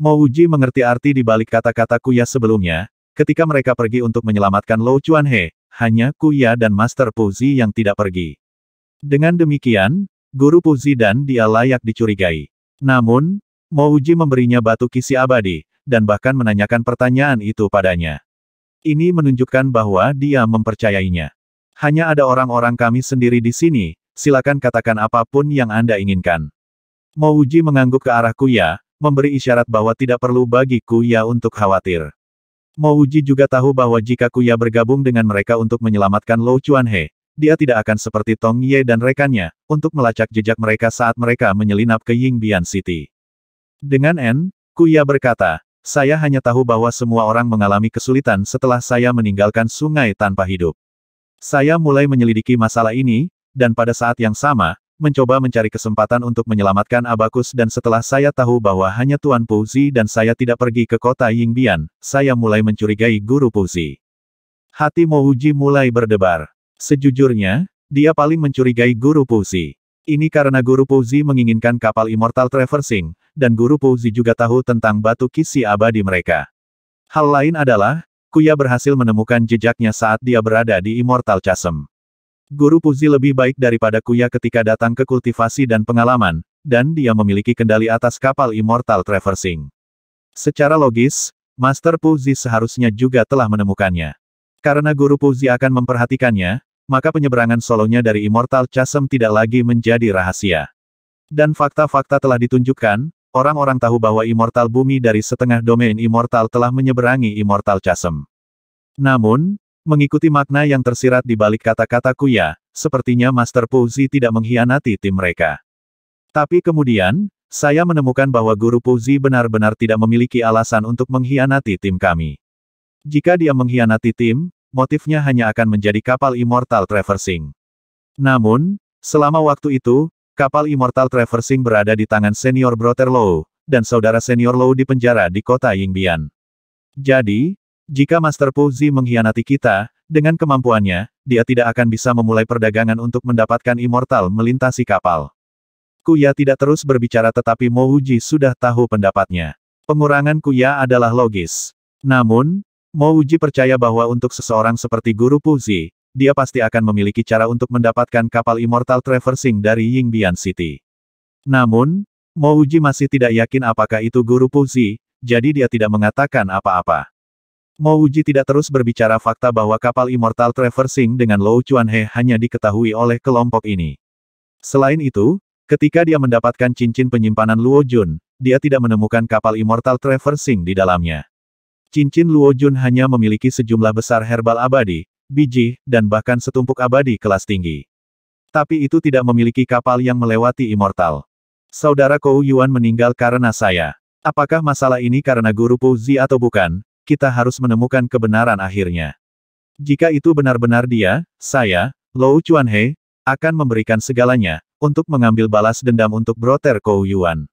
Mouji mengerti arti di balik kata-kata Kuya sebelumnya, ketika mereka pergi untuk menyelamatkan Lou Chuanhe, hanya Kuya dan Master Puzi yang tidak pergi. Dengan demikian, Guru Puzi dan dia layak dicurigai. Namun, Mouji memberinya batu kisi abadi, dan bahkan menanyakan pertanyaan itu padanya. Ini menunjukkan bahwa dia mempercayainya. Hanya ada orang-orang kami sendiri di sini, silakan katakan apa pun yang Anda inginkan. Mouji mengangguk ke arah Kuya, memberi isyarat bahwa tidak perlu bagi Kuya untuk khawatir. Mouji juga tahu bahwa jika Kuya bergabung dengan mereka untuk menyelamatkan Lou Chuanhe, dia tidak akan seperti Tong Ye dan rekannya, untuk melacak jejak mereka saat mereka menyelinap ke Yingbian City. Dengan N, Kuya berkata, saya hanya tahu bahwa semua orang mengalami kesulitan setelah saya meninggalkan sungai tanpa hidup. Saya mulai menyelidiki masalah ini, dan pada saat yang sama, mencoba mencari kesempatan untuk menyelamatkan Abakus dan setelah saya tahu bahwa hanya Tuan Puzi dan saya tidak pergi ke kota Yingbian, saya mulai mencurigai Guru Puzi. Hati Mouji mulai berdebar. Sejujurnya, dia paling mencurigai Guru Puzi. Ini karena Guru Puzi menginginkan kapal Immortal Traversing, dan Guru Puzi juga tahu tentang batu kisi abadi mereka. Hal lain adalah, Kuya berhasil menemukan jejaknya saat dia berada di Immortal Chasm. Guru Puzi lebih baik daripada Kuya ketika datang ke kultivasi dan pengalaman, dan dia memiliki kendali atas kapal Immortal Traversing. Secara logis, Master Puzi seharusnya juga telah menemukannya. Karena Guru Puzi akan memperhatikannya, maka penyeberangan solonya dari Immortal Chasm tidak lagi menjadi rahasia. Dan fakta-fakta telah ditunjukkan, orang-orang tahu bahwa Immortal Bumi dari setengah domain Immortal telah menyeberangi Immortal Chasm. Namun, Mengikuti makna yang tersirat di balik kata-kata Kuya, sepertinya Master Puzi tidak mengkhianati tim mereka. Tapi kemudian, saya menemukan bahwa Guru Puzi benar-benar tidak memiliki alasan untuk mengkhianati tim kami. Jika dia mengkhianati tim, motifnya hanya akan menjadi kapal Immortal Traversing. Namun, selama waktu itu, kapal Immortal Traversing berada di tangan senior Brother Low, dan saudara senior Low di penjara di kota Yingbian. Jadi, jika Master Puzi mengkhianati kita, dengan kemampuannya, dia tidak akan bisa memulai perdagangan untuk mendapatkan immortal melintasi kapal. Kuya tidak terus berbicara tetapi Mouji sudah tahu pendapatnya. Pengurangan Kuya adalah logis. Namun, Mouji percaya bahwa untuk seseorang seperti Guru Puzi, dia pasti akan memiliki cara untuk mendapatkan kapal immortal traversing dari Yingbian City. Namun, Mouji masih tidak yakin apakah itu Guru Puzi, jadi dia tidak mengatakan apa-apa. Mouji tidak terus berbicara fakta bahwa kapal Immortal Traversing dengan Lou Chuanhe hanya diketahui oleh kelompok ini. Selain itu, ketika dia mendapatkan cincin penyimpanan Luo Jun, dia tidak menemukan kapal Immortal Traversing di dalamnya. Cincin Luo Jun hanya memiliki sejumlah besar herbal abadi, biji, dan bahkan setumpuk abadi kelas tinggi. Tapi itu tidak memiliki kapal yang melewati Immortal. Saudara Kou Yuan meninggal karena saya. Apakah masalah ini karena Guru Puzi atau bukan, kita harus menemukan kebenaran akhirnya. Jika itu benar-benar dia, saya, Lou Chuanhe, akan memberikan segalanya, untuk mengambil balas dendam untuk Brother Kou Yuan.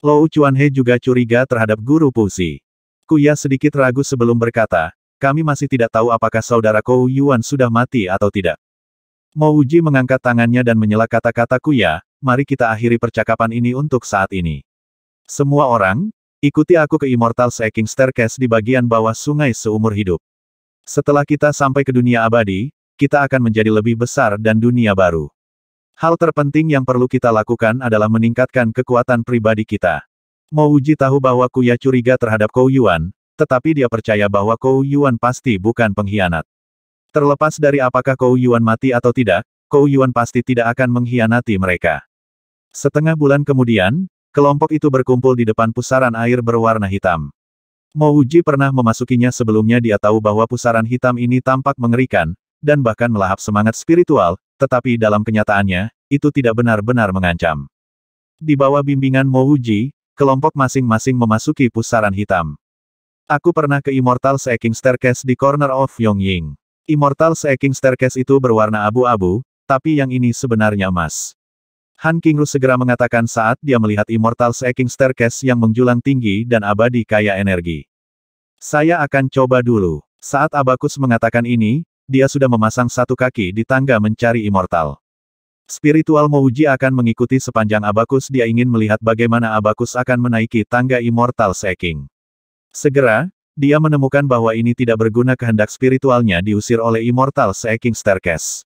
Lou Chuanhe juga curiga terhadap Guru Pusi. Kuya sedikit ragu sebelum berkata, kami masih tidak tahu apakah saudara Kou Yuan sudah mati atau tidak. Mouji mengangkat tangannya dan menyela kata-kata Kuya, mari kita akhiri percakapan ini untuk saat ini. Semua orang, Ikuti aku ke Immortal Seeking Staircase di bagian bawah sungai seumur hidup. Setelah kita sampai ke dunia abadi, kita akan menjadi lebih besar dan dunia baru. Hal terpenting yang perlu kita lakukan adalah meningkatkan kekuatan pribadi kita. Mouji tahu bahwa Kuya curiga terhadap Kou Yuan, tetapi dia percaya bahwa Kou Yuan pasti bukan pengkhianat. Terlepas dari apakah Kou Yuan mati atau tidak, Kou Yuan pasti tidak akan mengkhianati mereka. Setengah bulan kemudian, Kelompok itu berkumpul di depan pusaran air berwarna hitam. Mouji pernah memasukinya sebelumnya dia tahu bahwa pusaran hitam ini tampak mengerikan, dan bahkan melahap semangat spiritual, tetapi dalam kenyataannya, itu tidak benar-benar mengancam. Di bawah bimbingan Mouji, kelompok masing-masing memasuki pusaran hitam. Aku pernah ke Immortal Seeking Staircase di Corner of Yongying. Immortal Seeking Staircase itu berwarna abu-abu, tapi yang ini sebenarnya emas. Han Qingru segera mengatakan saat dia melihat Immortal Seeking Staircase yang menjulang tinggi dan abadi kaya energi. Saya akan coba dulu. Saat Abakus mengatakan ini, dia sudah memasang satu kaki di tangga mencari Immortal. Spiritual Mouji akan mengikuti sepanjang Abakus dia ingin melihat bagaimana Abakus akan menaiki tangga Immortal Seeking. Segera, dia menemukan bahwa ini tidak berguna kehendak spiritualnya diusir oleh Immortal Seeking Staircase.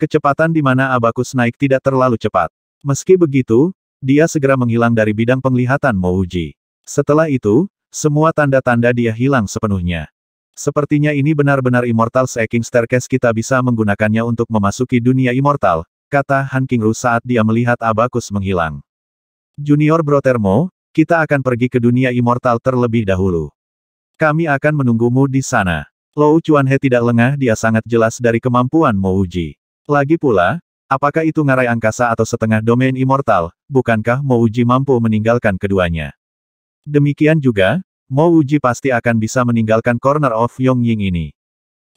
Kecepatan di mana Abakus naik tidak terlalu cepat. Meski begitu, dia segera menghilang dari bidang penglihatan Mouji. Setelah itu, semua tanda-tanda dia hilang sepenuhnya. Sepertinya ini benar-benar Immortal Seeking Staircase kita bisa menggunakannya untuk memasuki dunia immortal, kata Han Qingru saat dia melihat Abakus menghilang. Junior Brotermo, kita akan pergi ke dunia immortal terlebih dahulu. Kami akan menunggumu di sana. Lou Chuanhe tidak lengah dia sangat jelas dari kemampuan Mo Uji. Lagi pula, apakah itu ngarai angkasa atau setengah domain immortal, bukankah Mo Uji mampu meninggalkan keduanya? Demikian juga, Mo Uji pasti akan bisa meninggalkan Corner of Yongying ini.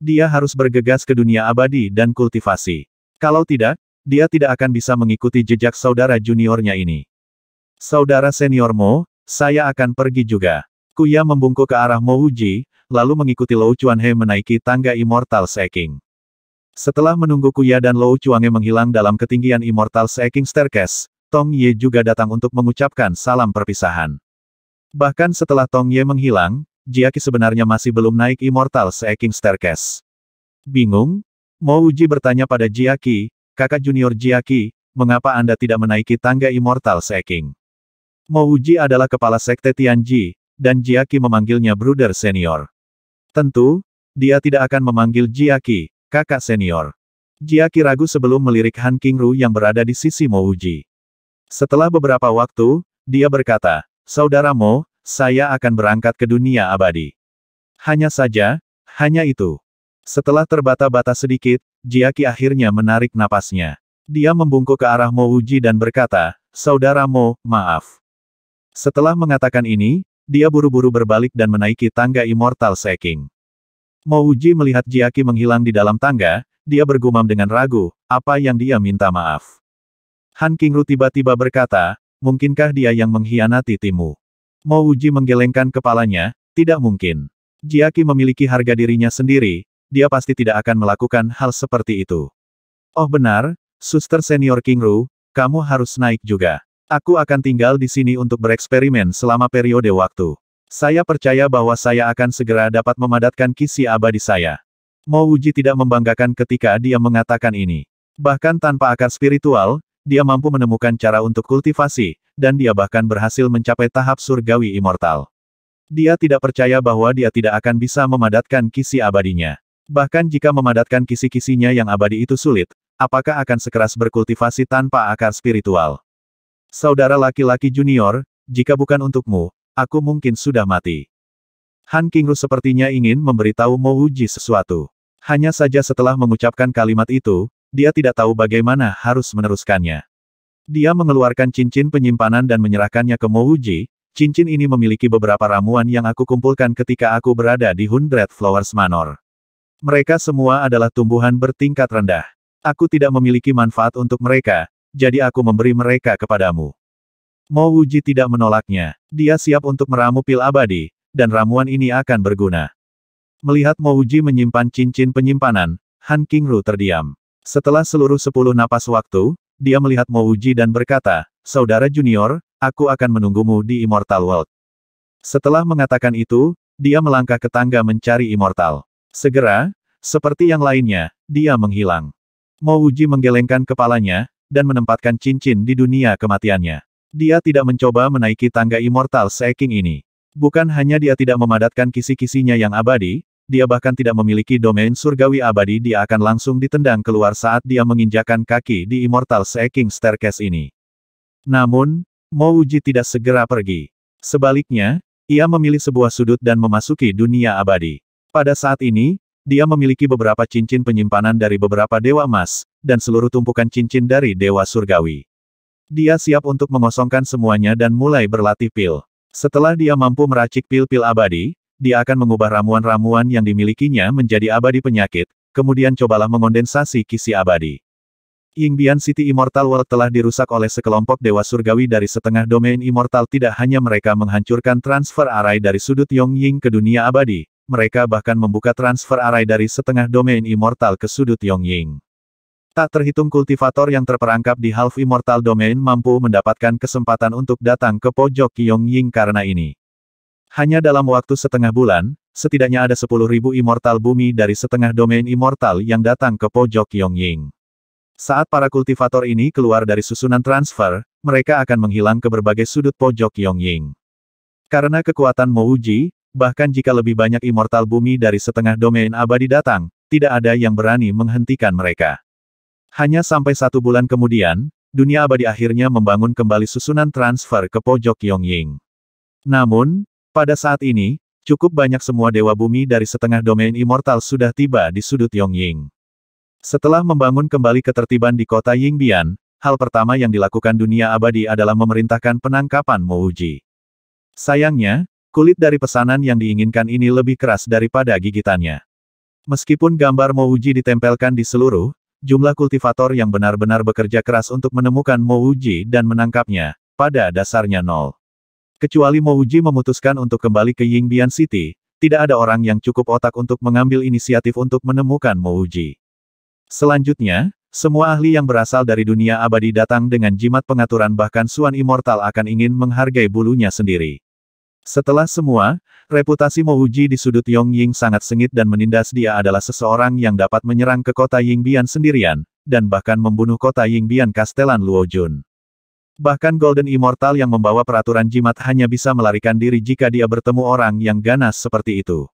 Dia harus bergegas ke dunia abadi dan kultivasi. Kalau tidak, dia tidak akan bisa mengikuti jejak saudara juniornya ini. Saudara senior Mo, saya akan pergi juga. Kuya membungkuk ke arah Mo Wuji, lalu mengikuti Lou Chuanhe menaiki tangga Immortal Seeking. Setelah menunggu Kuya dan Lou Chuanhe menghilang dalam ketinggian Immortal Seeking Staircase, Tong Ye juga datang untuk mengucapkan salam perpisahan. Bahkan setelah Tong Ye menghilang, Jiaki sebenarnya masih belum naik Immortal Seeking Staircase. Bingung? Mo Wuji bertanya pada Jiaki, kakak junior Jiaki, mengapa Anda tidak menaiki tangga Immortal Seeking? Mo Wuji adalah kepala sekte Tianji, dan Jiaki memanggilnya Bruder Senior. Tentu, dia tidak akan memanggil Jiaki, kakak senior. Jiaki ragu sebelum melirik Han Qingru yang berada di sisi Mo Wuji. Setelah beberapa waktu, dia berkata, Saudara Mo, saya akan berangkat ke dunia abadi. Hanya saja, hanya itu. Setelah terbata-bata sedikit, Jiaki akhirnya menarik napasnya. Dia membungkuk ke arah Mo Wuji dan berkata, Saudara Mo, maaf. Setelah mengatakan ini, dia buru-buru berbalik dan menaiki tangga Immortal Seeking. Mo Wuji melihat Jiaki menghilang di dalam tangga, dia bergumam dengan ragu, apa yang dia minta maaf. Han Qingru tiba-tiba berkata, mungkinkah dia yang mengkhianati timu? Mo Wuji menggelengkan kepalanya, tidak mungkin. Jiaki memiliki harga dirinya sendiri, dia pasti tidak akan melakukan hal seperti itu. Oh benar, suster senior King Ru, kamu harus naik juga. Aku akan tinggal di sini untuk bereksperimen selama periode waktu. Saya percaya bahwa saya akan segera dapat memadatkan kisi abadi saya. Mo Wuji tidak membanggakan ketika dia mengatakan ini. Bahkan tanpa akar spiritual, dia mampu menemukan cara untuk kultivasi, dan dia bahkan berhasil mencapai tahap surgawi immortal. Dia tidak percaya bahwa dia tidak akan bisa memadatkan kisi abadinya. Bahkan jika memadatkan kisi-kisinya yang abadi itu sulit, apakah akan sekeras berkultivasi tanpa akar spiritual? Saudara laki-laki junior, jika bukan untukmu, aku mungkin sudah mati. Han Qingru sepertinya ingin memberitahu Mo Wuji sesuatu. Hanya saja setelah mengucapkan kalimat itu, dia tidak tahu bagaimana harus meneruskannya. Dia mengeluarkan cincin penyimpanan dan menyerahkannya ke Mo Wuji, cincin ini memiliki beberapa ramuan yang aku kumpulkan ketika aku berada di Hundred Flowers Manor. Mereka semua adalah tumbuhan bertingkat rendah. Aku tidak memiliki manfaat untuk mereka, jadi aku memberi mereka kepadamu. Mo Wuji tidak menolaknya. Dia siap untuk meramu pil abadi, dan ramuan ini akan berguna. Melihat Mo Wuji menyimpan cincin penyimpanan, Han Qingru terdiam. Setelah seluruh sepuluh napas waktu, dia melihat Mo Wuji dan berkata, Saudara junior, aku akan menunggumu di Immortal World. Setelah mengatakan itu, dia melangkah ke tangga mencari Immortal. Segera, seperti yang lainnya, dia menghilang. Mo Wuji menggelengkan kepalanya, dan menempatkan cincin di dunia kematiannya. Dia tidak mencoba menaiki tangga immortal Seeking ini. Bukan hanya dia tidak memadatkan kisi-kisinya yang abadi, dia bahkan tidak memiliki domain surgawi abadi dia akan langsung ditendang keluar saat dia menginjakan kaki di Immortal Seeking Staircase ini. Namun, Mo Wuji tidak segera pergi. Sebaliknya, ia memilih sebuah sudut dan memasuki dunia abadi. Pada saat ini, dia memiliki beberapa cincin penyimpanan dari beberapa dewa emas, dan seluruh tumpukan cincin dari dewa surgawi. Dia siap untuk mengosongkan semuanya dan mulai berlatih pil. Setelah dia mampu meracik pil-pil abadi, dia akan mengubah ramuan-ramuan yang dimilikinya menjadi abadi penyakit, kemudian cobalah mengondensasi kisi abadi. Yingbian City Immortal World telah dirusak oleh sekelompok dewa surgawi dari setengah domain immortal tidak hanya mereka menghancurkan transfer array dari sudut Yongying ke dunia abadi, mereka bahkan membuka transfer array dari setengah domain immortal ke sudut Yongying. Tak terhitung kultivator yang terperangkap di half immortal domain mampu mendapatkan kesempatan untuk datang ke pojok Yongying karena ini. Hanya dalam waktu setengah bulan, setidaknya ada 10.000 immortal bumi dari setengah domain immortal yang datang ke pojok Yongying. Saat para kultivator ini keluar dari susunan transfer, mereka akan menghilang ke berbagai sudut pojok Yongying. Karena kekuatan Mouji, bahkan jika lebih banyak immortal bumi dari setengah domain abadi datang, tidak ada yang berani menghentikan mereka. Hanya sampai satu bulan kemudian, dunia abadi akhirnya membangun kembali susunan transfer ke pojok Yongying. Namun, pada saat ini, cukup banyak semua dewa bumi dari setengah domain immortal sudah tiba di sudut Yongying. Setelah membangun kembali ketertiban di kota Yingbian, hal pertama yang dilakukan dunia abadi adalah memerintahkan penangkapan Mouji. Sayangnya, kulit dari pesanan yang diinginkan ini lebih keras daripada gigitannya. Meskipun gambar Mouji ditempelkan di seluruh, jumlah kultivator yang benar-benar bekerja keras untuk menemukan Mouji dan menangkapnya, pada dasarnya nol. Kecuali Mouji memutuskan untuk kembali ke Yingbian City, tidak ada orang yang cukup otak untuk mengambil inisiatif untuk menemukan Mouji. Selanjutnya, semua ahli yang berasal dari dunia abadi datang dengan jimat pengaturan bahkan Suan Immortal akan ingin menghargai bulunya sendiri. Setelah semua, reputasi Mouji di sudut Yongying sangat sengit dan menindas dia adalah seseorang yang dapat menyerang ke kota Yingbian sendirian, dan bahkan membunuh kota Yingbian Kastelan Luojun. Bahkan Golden Immortal yang membawa peraturan jimat hanya bisa melarikan diri jika dia bertemu orang yang ganas seperti itu.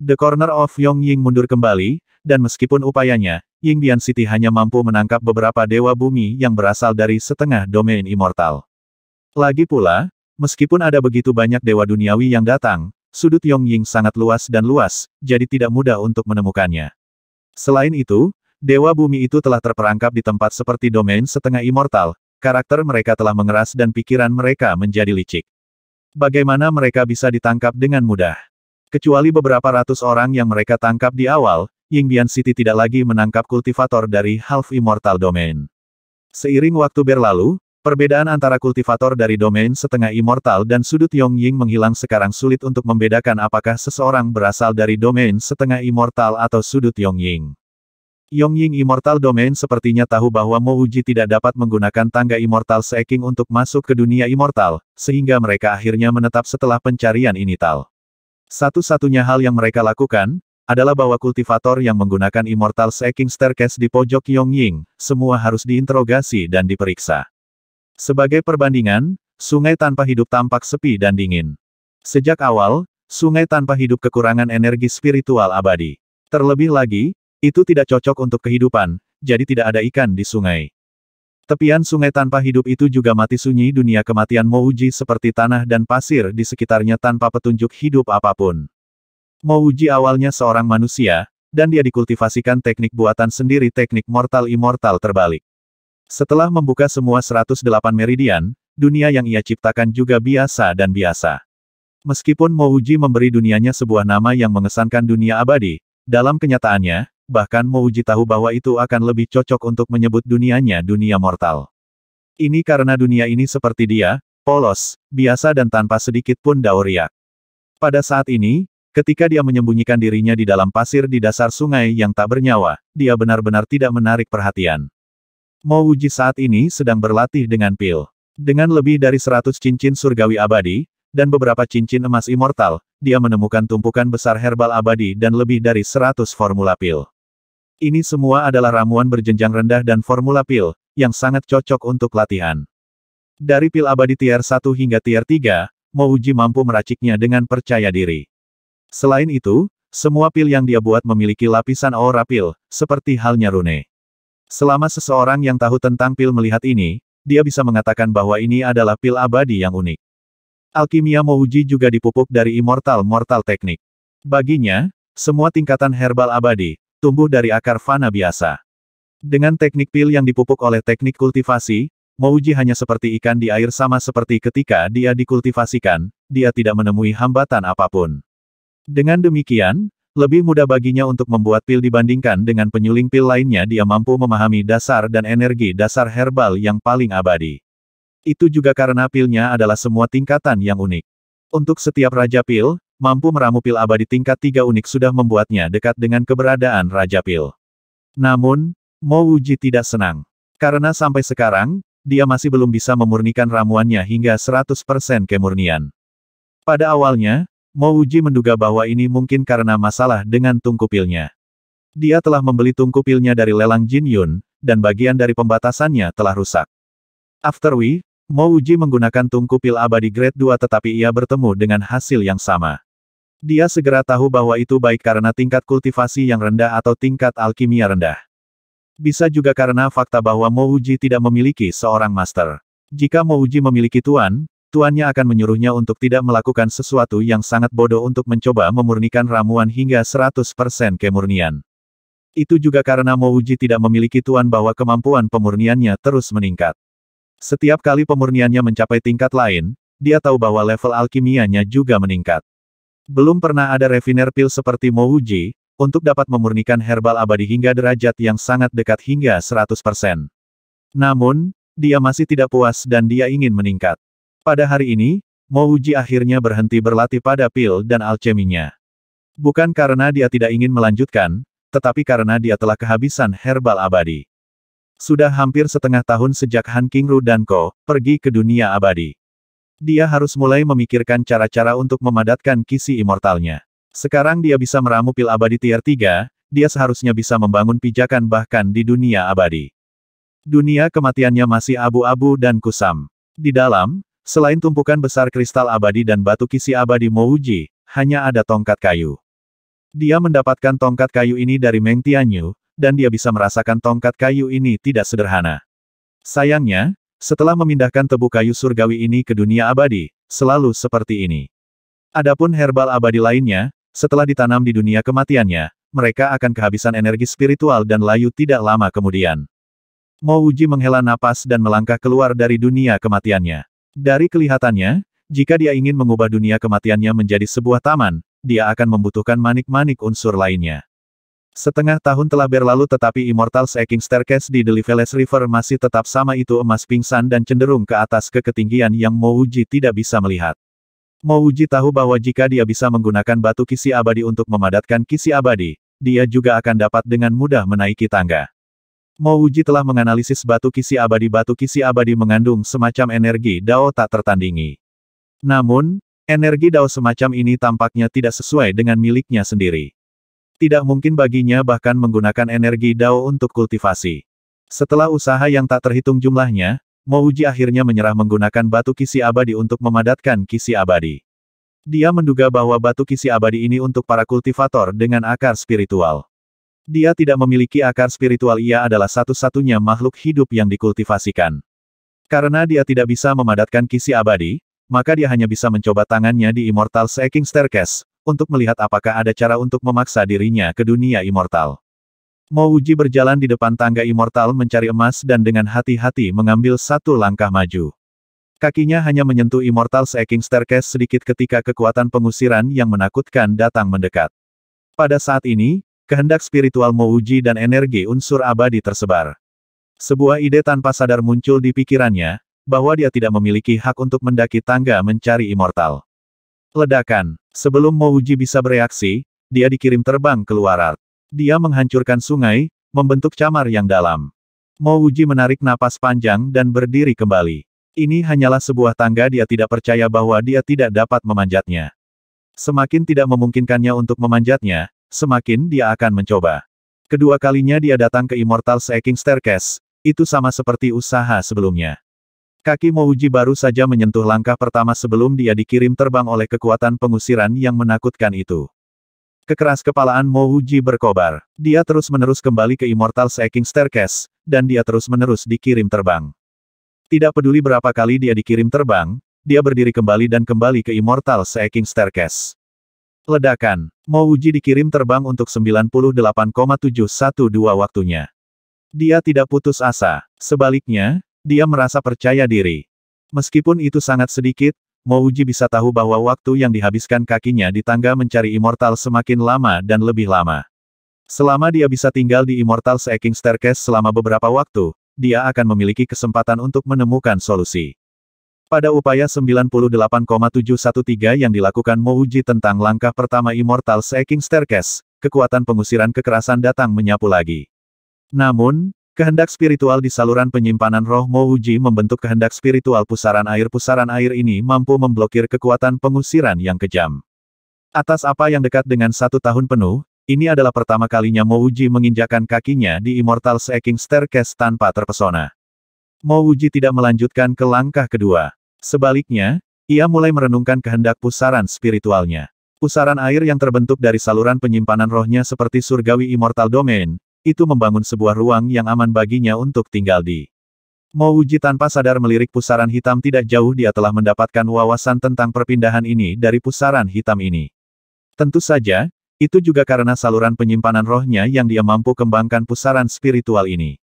The Corner of Yongying mundur kembali, dan meskipun upayanya, Yingbian City hanya mampu menangkap beberapa dewa bumi yang berasal dari setengah domain immortal. Lagi pula, meskipun ada begitu banyak dewa duniawi yang datang, sudut Yongying sangat luas dan luas, jadi tidak mudah untuk menemukannya. Selain itu, dewa bumi itu telah terperangkap di tempat seperti domain setengah immortal, karakter mereka telah mengeras dan pikiran mereka menjadi licik. Bagaimana mereka bisa ditangkap dengan mudah? Kecuali beberapa ratus orang yang mereka tangkap di awal, Yingbian City tidak lagi menangkap kultivator dari Half Immortal Domain. Seiring waktu berlalu, perbedaan antara kultivator dari domain setengah immortal dan sudut Yongying menghilang sekarang sulit untuk membedakan apakah seseorang berasal dari domain setengah immortal atau sudut Yongying. Yongying Immortal Domain sepertinya tahu bahwa Mo Uji tidak dapat menggunakan tangga Immortal Seeking untuk masuk ke dunia Immortal, sehingga mereka akhirnya menetap setelah pencarian ini tal. Satu-satunya hal yang mereka lakukan, adalah bahwa kultivator yang menggunakan Immortal Seeking Staircase di pojok Yongying, semua harus diinterogasi dan diperiksa. Sebagai perbandingan, sungai tanpa hidup tampak sepi dan dingin. Sejak awal, sungai tanpa hidup kekurangan energi spiritual abadi. Terlebih lagi, itu tidak cocok untuk kehidupan, jadi tidak ada ikan di sungai. Tepian sungai tanpa hidup itu juga mati sunyi dunia kematian Mouji seperti tanah dan pasir di sekitarnya tanpa petunjuk hidup apa pun. Mouji awalnya seorang manusia, dan dia dikultivasikan teknik buatan sendiri teknik mortal-immortal terbalik. Setelah membuka semua 108 meridian, dunia yang ia ciptakan juga biasa dan biasa. Meskipun Mouji memberi dunianya sebuah nama yang mengesankan dunia abadi, dalam kenyataannya, bahkan Mouji tahu bahwa itu akan lebih cocok untuk menyebut dunianya dunia mortal. Ini karena dunia ini seperti dia, polos, biasa dan tanpa sedikit pun dauriak. Pada saat ini, Ketika dia menyembunyikan dirinya di dalam pasir di dasar sungai yang tak bernyawa, dia benar-benar tidak menarik perhatian. Mo Wuji saat ini sedang berlatih dengan pil. Dengan lebih dari seratus cincin surgawi abadi, dan beberapa cincin emas immortal, dia menemukan tumpukan besar herbal abadi dan lebih dari seratus formula pil. Ini semua adalah ramuan berjenjang rendah dan formula pil, yang sangat cocok untuk latihan. Dari pil abadi tier 1 hingga tier 3, Mo Wuji mampu meraciknya dengan percaya diri. Selain itu, semua pil yang dia buat memiliki lapisan aura pil, seperti halnya rune. Selama seseorang yang tahu tentang pil melihat ini, dia bisa mengatakan bahwa ini adalah pil abadi yang unik. Alkimia Mouji juga dipupuk dari Immortal Mortal Teknik. Baginya, semua tingkatan herbal abadi, tumbuh dari akar fana biasa. Dengan teknik pil yang dipupuk oleh teknik kultivasi, Mouji hanya seperti ikan di air sama seperti ketika dia dikultivasikan, dia tidak menemui hambatan apa pun. Dengan demikian, Lebih mudah baginya untuk membuat pil dibandingkan dengan penyuling pil lainnya dia mampu memahami dasar dan energi dasar herbal yang paling abadi. Itu juga karena pilnya adalah semua tingkatan yang unik. Untuk setiap Raja Pil, mampu meramu pil abadi tingkat tiga unik sudah membuatnya dekat dengan keberadaan Raja Pil. Namun, Mo Wuji tidak senang. Karena sampai sekarang, dia masih belum bisa memurnikan ramuannya hingga 100% kemurnian. Pada awalnya, Mo Wuji menduga bahwa ini mungkin karena masalah dengan tungku pilnya. Dia telah membeli tungku pilnya dari lelang Jin Yun, dan bagian dari pembatasannya telah rusak. After we, Mo Wuji menggunakan tungku pil abadi grade 2 tetapi ia bertemu dengan hasil yang sama. Dia segera tahu bahwa itu baik karena tingkat kultivasi yang rendah atau tingkat alkimia rendah. Bisa juga karena fakta bahwa Mo Wuji tidak memiliki seorang master. Jika Mo Wuji memiliki tuan, tuannya akan menyuruhnya untuk tidak melakukan sesuatu yang sangat bodoh untuk mencoba memurnikan ramuan hingga 100% kemurnian. Itu juga karena Mouji tidak memiliki tuan bahwa kemampuan pemurniannya terus meningkat. Setiap kali pemurniannya mencapai tingkat lain, dia tahu bahwa level alkimianya juga meningkat. Belum pernah ada refiner pil seperti Mouji, untuk dapat memurnikan herbal abadi hingga derajat yang sangat dekat hingga 100%. Namun, dia masih tidak puas dan dia ingin meningkat. Pada hari ini, Mouji akhirnya berhenti berlatih pada pil dan alcheminya. Bukan karena dia tidak ingin melanjutkan, tetapi karena dia telah kehabisan herbal abadi. Sudah hampir setengah tahun sejak Han Qingru dan Ko pergi ke dunia abadi. Dia harus mulai memikirkan cara-cara untuk memadatkan kisi immortalnya. Sekarang dia bisa meramu pil abadi tier 3, dia seharusnya bisa membangun pijakan bahkan di dunia abadi. Dunia kematiannya masih abu-abu dan kusam. Di dalam, Selain tumpukan besar kristal abadi dan batu kisi abadi Mouji, hanya ada tongkat kayu. Dia mendapatkan tongkat kayu ini dari Meng Tianyu, dan dia bisa merasakan tongkat kayu ini tidak sederhana. Sayangnya, setelah memindahkan tebu kayu surgawi ini ke dunia abadi, selalu seperti ini. Adapun herbal abadi lainnya, setelah ditanam di dunia kematiannya, mereka akan kehabisan energi spiritual dan layu tidak lama kemudian. Mo Wuji menghela napas dan melangkah keluar dari dunia kematiannya. Dari kelihatannya, jika dia ingin mengubah dunia kematiannya menjadi sebuah taman, dia akan membutuhkan manik-manik unsur lainnya. Setengah tahun telah berlalu tetapi Immortal Seeking Staircase di The Liveles River masih tetap sama itu emas pingsan dan cenderung ke atas ke ketinggian yang Mouji tidak bisa melihat. Mouji tahu bahwa jika dia bisa menggunakan batu kisi abadi untuk memadatkan kisi abadi, dia juga akan dapat dengan mudah menaiki tangga. Mouji telah menganalisis batu kisi abadi Batu kisi abadi mengandung semacam energi Dao tak tertandingi. Namun, energi Dao semacam ini tampaknya tidak sesuai dengan miliknya sendiri. Tidak mungkin baginya bahkan menggunakan energi Dao untuk kultivasi. Setelah usaha yang tak terhitung jumlahnya, Mouji akhirnya menyerah menggunakan batu kisi abadi untuk memadatkan kisi abadi. Dia menduga bahwa batu kisi abadi ini untuk para kultivator dengan akar spiritual. Dia tidak memiliki akar spiritual ia adalah satu-satunya makhluk hidup yang dikultivasikan. Karena dia tidak bisa memadatkan kisi abadi, maka dia hanya bisa mencoba tangannya di Immortal Seeking Staircase, untuk melihat apakah ada cara untuk memaksa dirinya ke dunia immortal. Mouji berjalan di depan tangga immortal mencari emas dan dengan hati-hati mengambil satu langkah maju. Kakinya hanya menyentuh Immortal Seeking Staircase sedikit ketika kekuatan pengusiran yang menakutkan datang mendekat. Pada saat ini, Kehendak spiritual Mouji dan energi unsur abadi tersebar. Sebuah ide tanpa sadar muncul di pikirannya, bahwa dia tidak memiliki hak untuk mendaki tangga mencari immortal. Ledakan. Sebelum Mouji bisa bereaksi, dia dikirim terbang keluar art. Dia menghancurkan sungai, membentuk camar yang dalam. Mouji menarik napas panjang dan berdiri kembali. Ini hanyalah sebuah tangga dia tidak percaya bahwa dia tidak dapat memanjatnya. Semakin tidak memungkinkannya untuk memanjatnya, semakin dia akan mencoba. Kedua kalinya dia datang ke Immortal Seeking Staircase, itu sama seperti usaha sebelumnya. Kaki Mouji baru saja menyentuh langkah pertama sebelum dia dikirim terbang oleh kekuatan pengusiran yang menakutkan itu. Kekeras kepalaan Mouji berkobar. Dia terus-menerus kembali ke Immortal Seeking Staircase, dan dia terus-menerus dikirim terbang. Tidak peduli berapa kali dia dikirim terbang, dia berdiri kembali dan kembali ke Immortal Seeking Staircase. Ledakan. Mouji dikirim terbang untuk 98,712 waktunya. Dia tidak putus asa. Sebaliknya, dia merasa percaya diri. Meskipun itu sangat sedikit, Mo Uji bisa tahu bahwa waktu yang dihabiskan kakinya di tangga mencari immortal semakin lama dan lebih lama. Selama dia bisa tinggal di Immortal Seeking Staircase selama beberapa waktu, dia akan memiliki kesempatan untuk menemukan solusi. Pada upaya 98,713 yang dilakukan Mo Uji tentang langkah pertama Immortal Seeking Staircase, kekuatan pengusiran kekerasan datang menyapu lagi. Namun, Kehendak spiritual di saluran penyimpanan roh Mouji membentuk kehendak spiritual pusaran air pusaran air ini mampu memblokir kekuatan pengusiran yang kejam. Atas apa yang dekat dengan satu tahun penuh, ini adalah pertama kalinya Mouji menginjakan kakinya di Immortal Seeking Staircase tanpa terpesona. Mouji tidak melanjutkan ke langkah kedua. Sebaliknya, ia mulai merenungkan kehendak pusaran spiritualnya. Pusaran air yang terbentuk dari saluran penyimpanan rohnya seperti surgawi Immortal Domain, itu membangun sebuah ruang yang aman baginya untuk tinggal di. Mo Wuji tanpa sadar melirik pusaran hitam tidak jauh dia telah mendapatkan wawasan tentang perpindahan ini dari pusaran hitam ini. Tentu saja, itu juga karena saluran penyimpanan rohnya yang dia mampu kembangkan pusaran spiritual ini.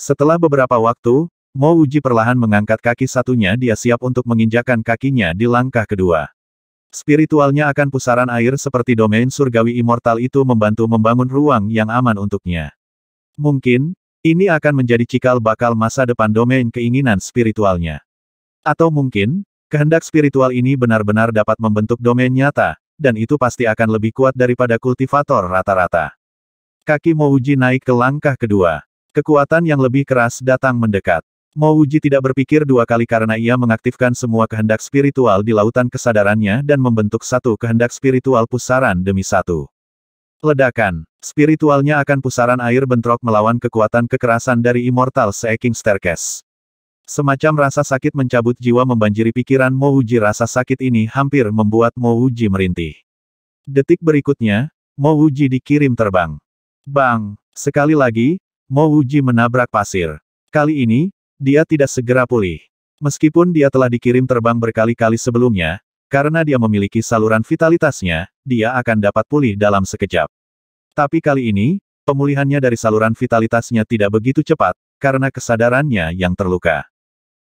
Setelah beberapa waktu, Mo Wuji perlahan mengangkat kaki satunya dia siap untuk menginjakan kakinya di langkah kedua. Spiritualnya akan pusaran air seperti domain surgawi immortal itu membantu membangun ruang yang aman untuknya. Mungkin, ini akan menjadi cikal bakal masa depan domain keinginan spiritualnya. Atau mungkin, kehendak spiritual ini benar-benar dapat membentuk domain nyata, dan itu pasti akan lebih kuat daripada kultivator rata-rata. Kaki Mouji naik ke langkah kedua. Kekuatan yang lebih keras datang mendekat. Mouji tidak berpikir dua kali karena ia mengaktifkan semua kehendak spiritual di lautan kesadarannya dan membentuk satu kehendak spiritual pusaran demi satu. Ledakan. Spiritualnya akan pusaran air bentrok melawan kekuatan kekerasan dari Immortal Seeking Staircase. Semacam rasa sakit mencabut jiwa membanjiri pikiran Mouji rasa sakit ini hampir membuat Mouji merintih. Detik berikutnya, Mouji dikirim terbang. Bang! Sekali lagi, Mouji menabrak pasir. Kali ini, dia tidak segera pulih. Meskipun dia telah dikirim terbang berkali-kali sebelumnya, karena dia memiliki saluran vitalitasnya, dia akan dapat pulih dalam sekejap. Tapi kali ini, pemulihannya dari saluran vitalitasnya tidak begitu cepat, karena kesadarannya yang terluka.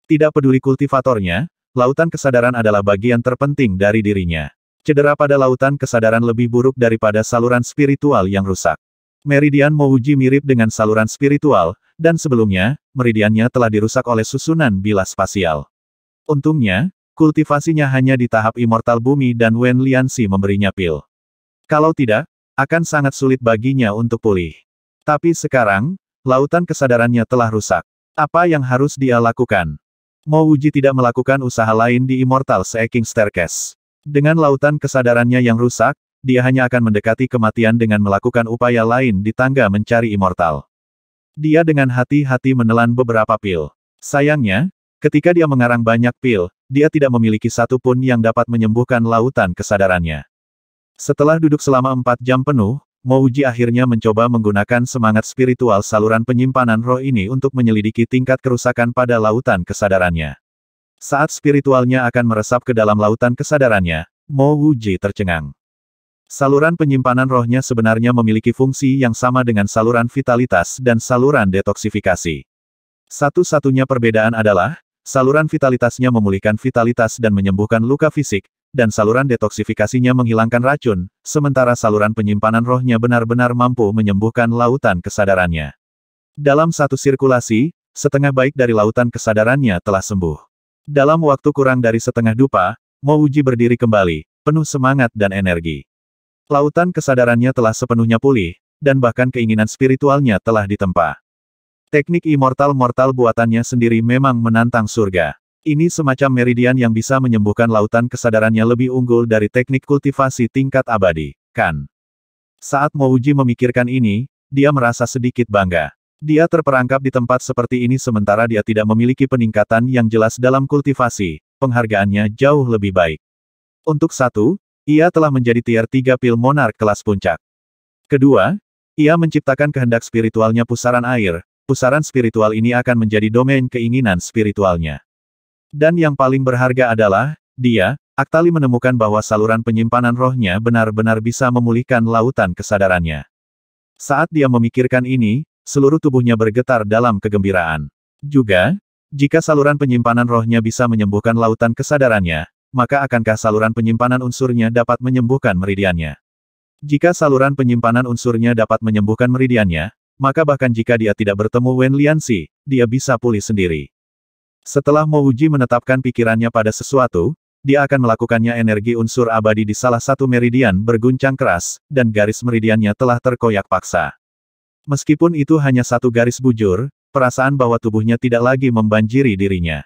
Tidak peduli kultivatornya, lautan kesadaran adalah bagian terpenting dari dirinya. Cedera pada lautan kesadaran lebih buruk daripada saluran spiritual yang rusak. Meridian Mouji mirip dengan saluran spiritual, dan sebelumnya, meridiannya telah dirusak oleh susunan bilas spasial. Untungnya, kultivasinya hanya di tahap immortal bumi dan Wen Lianxi memberinya pil. Kalau tidak, akan sangat sulit baginya untuk pulih. Tapi sekarang, lautan kesadarannya telah rusak. Apa yang harus dia lakukan? Mouji tidak melakukan usaha lain di Immortal Seeking Staircase. Dengan lautan kesadarannya yang rusak, dia hanya akan mendekati kematian dengan melakukan upaya lain di tangga mencari immortal. Dia dengan hati-hati menelan beberapa pil. Sayangnya, ketika dia mengarang banyak pil, dia tidak memiliki satu pun yang dapat menyembuhkan lautan kesadarannya. Setelah duduk selama empat jam penuh, Mouji akhirnya mencoba menggunakan semangat spiritual saluran penyimpanan roh ini untuk menyelidiki tingkat kerusakan pada lautan kesadarannya. Saat spiritualnya akan meresap ke dalam lautan kesadarannya, Mo Wuji tercengang. Saluran penyimpanan rohnya sebenarnya memiliki fungsi yang sama dengan saluran vitalitas dan saluran detoksifikasi. Satu-satunya perbedaan adalah, saluran vitalitasnya memulihkan vitalitas dan menyembuhkan luka fisik, dan saluran detoksifikasinya menghilangkan racun, sementara saluran penyimpanan rohnya benar-benar mampu menyembuhkan lautan kesadarannya. Dalam satu sirkulasi, setengah baik dari lautan kesadarannya telah sembuh. Dalam waktu kurang dari setengah dupa, Mouji berdiri kembali, penuh semangat dan energi. Lautan kesadarannya telah sepenuhnya pulih, dan bahkan keinginan spiritualnya telah ditempa. Teknik immortal mortal buatannya sendiri memang menantang surga. Ini semacam meridian yang bisa menyembuhkan lautan kesadarannya lebih unggul dari teknik kultivasi tingkat abadi, kan? Saat Mouji memikirkan ini, dia merasa sedikit bangga. Dia terperangkap di tempat seperti ini sementara dia tidak memiliki peningkatan yang jelas dalam kultivasi, penghargaannya jauh lebih baik. Untuk satu, ia telah menjadi tier 3 pil monark kelas puncak. Kedua, ia menciptakan kehendak spiritualnya pusaran air, pusaran spiritual ini akan menjadi domain keinginan spiritualnya. Dan yang paling berharga adalah, dia, Aktali menemukan bahwa saluran penyimpanan rohnya benar-benar bisa memulihkan lautan kesadarannya. Saat dia memikirkan ini, seluruh tubuhnya bergetar dalam kegembiraan. Juga, jika saluran penyimpanan rohnya bisa menyembuhkan lautan kesadarannya, maka akankah saluran penyimpanan unsurnya dapat menyembuhkan meridiannya? Jika saluran penyimpanan unsurnya dapat menyembuhkan meridiannya, maka bahkan jika dia tidak bertemu Wen Lianxi, dia bisa pulih sendiri. Setelah Mo Wuji menetapkan pikirannya pada sesuatu, dia akan melakukannya energi unsur abadi di salah satu meridian berguncang keras, dan garis meridiannya telah terkoyak paksa. Meskipun itu hanya satu garis bujur, perasaan bahwa tubuhnya tidak lagi membanjiri dirinya.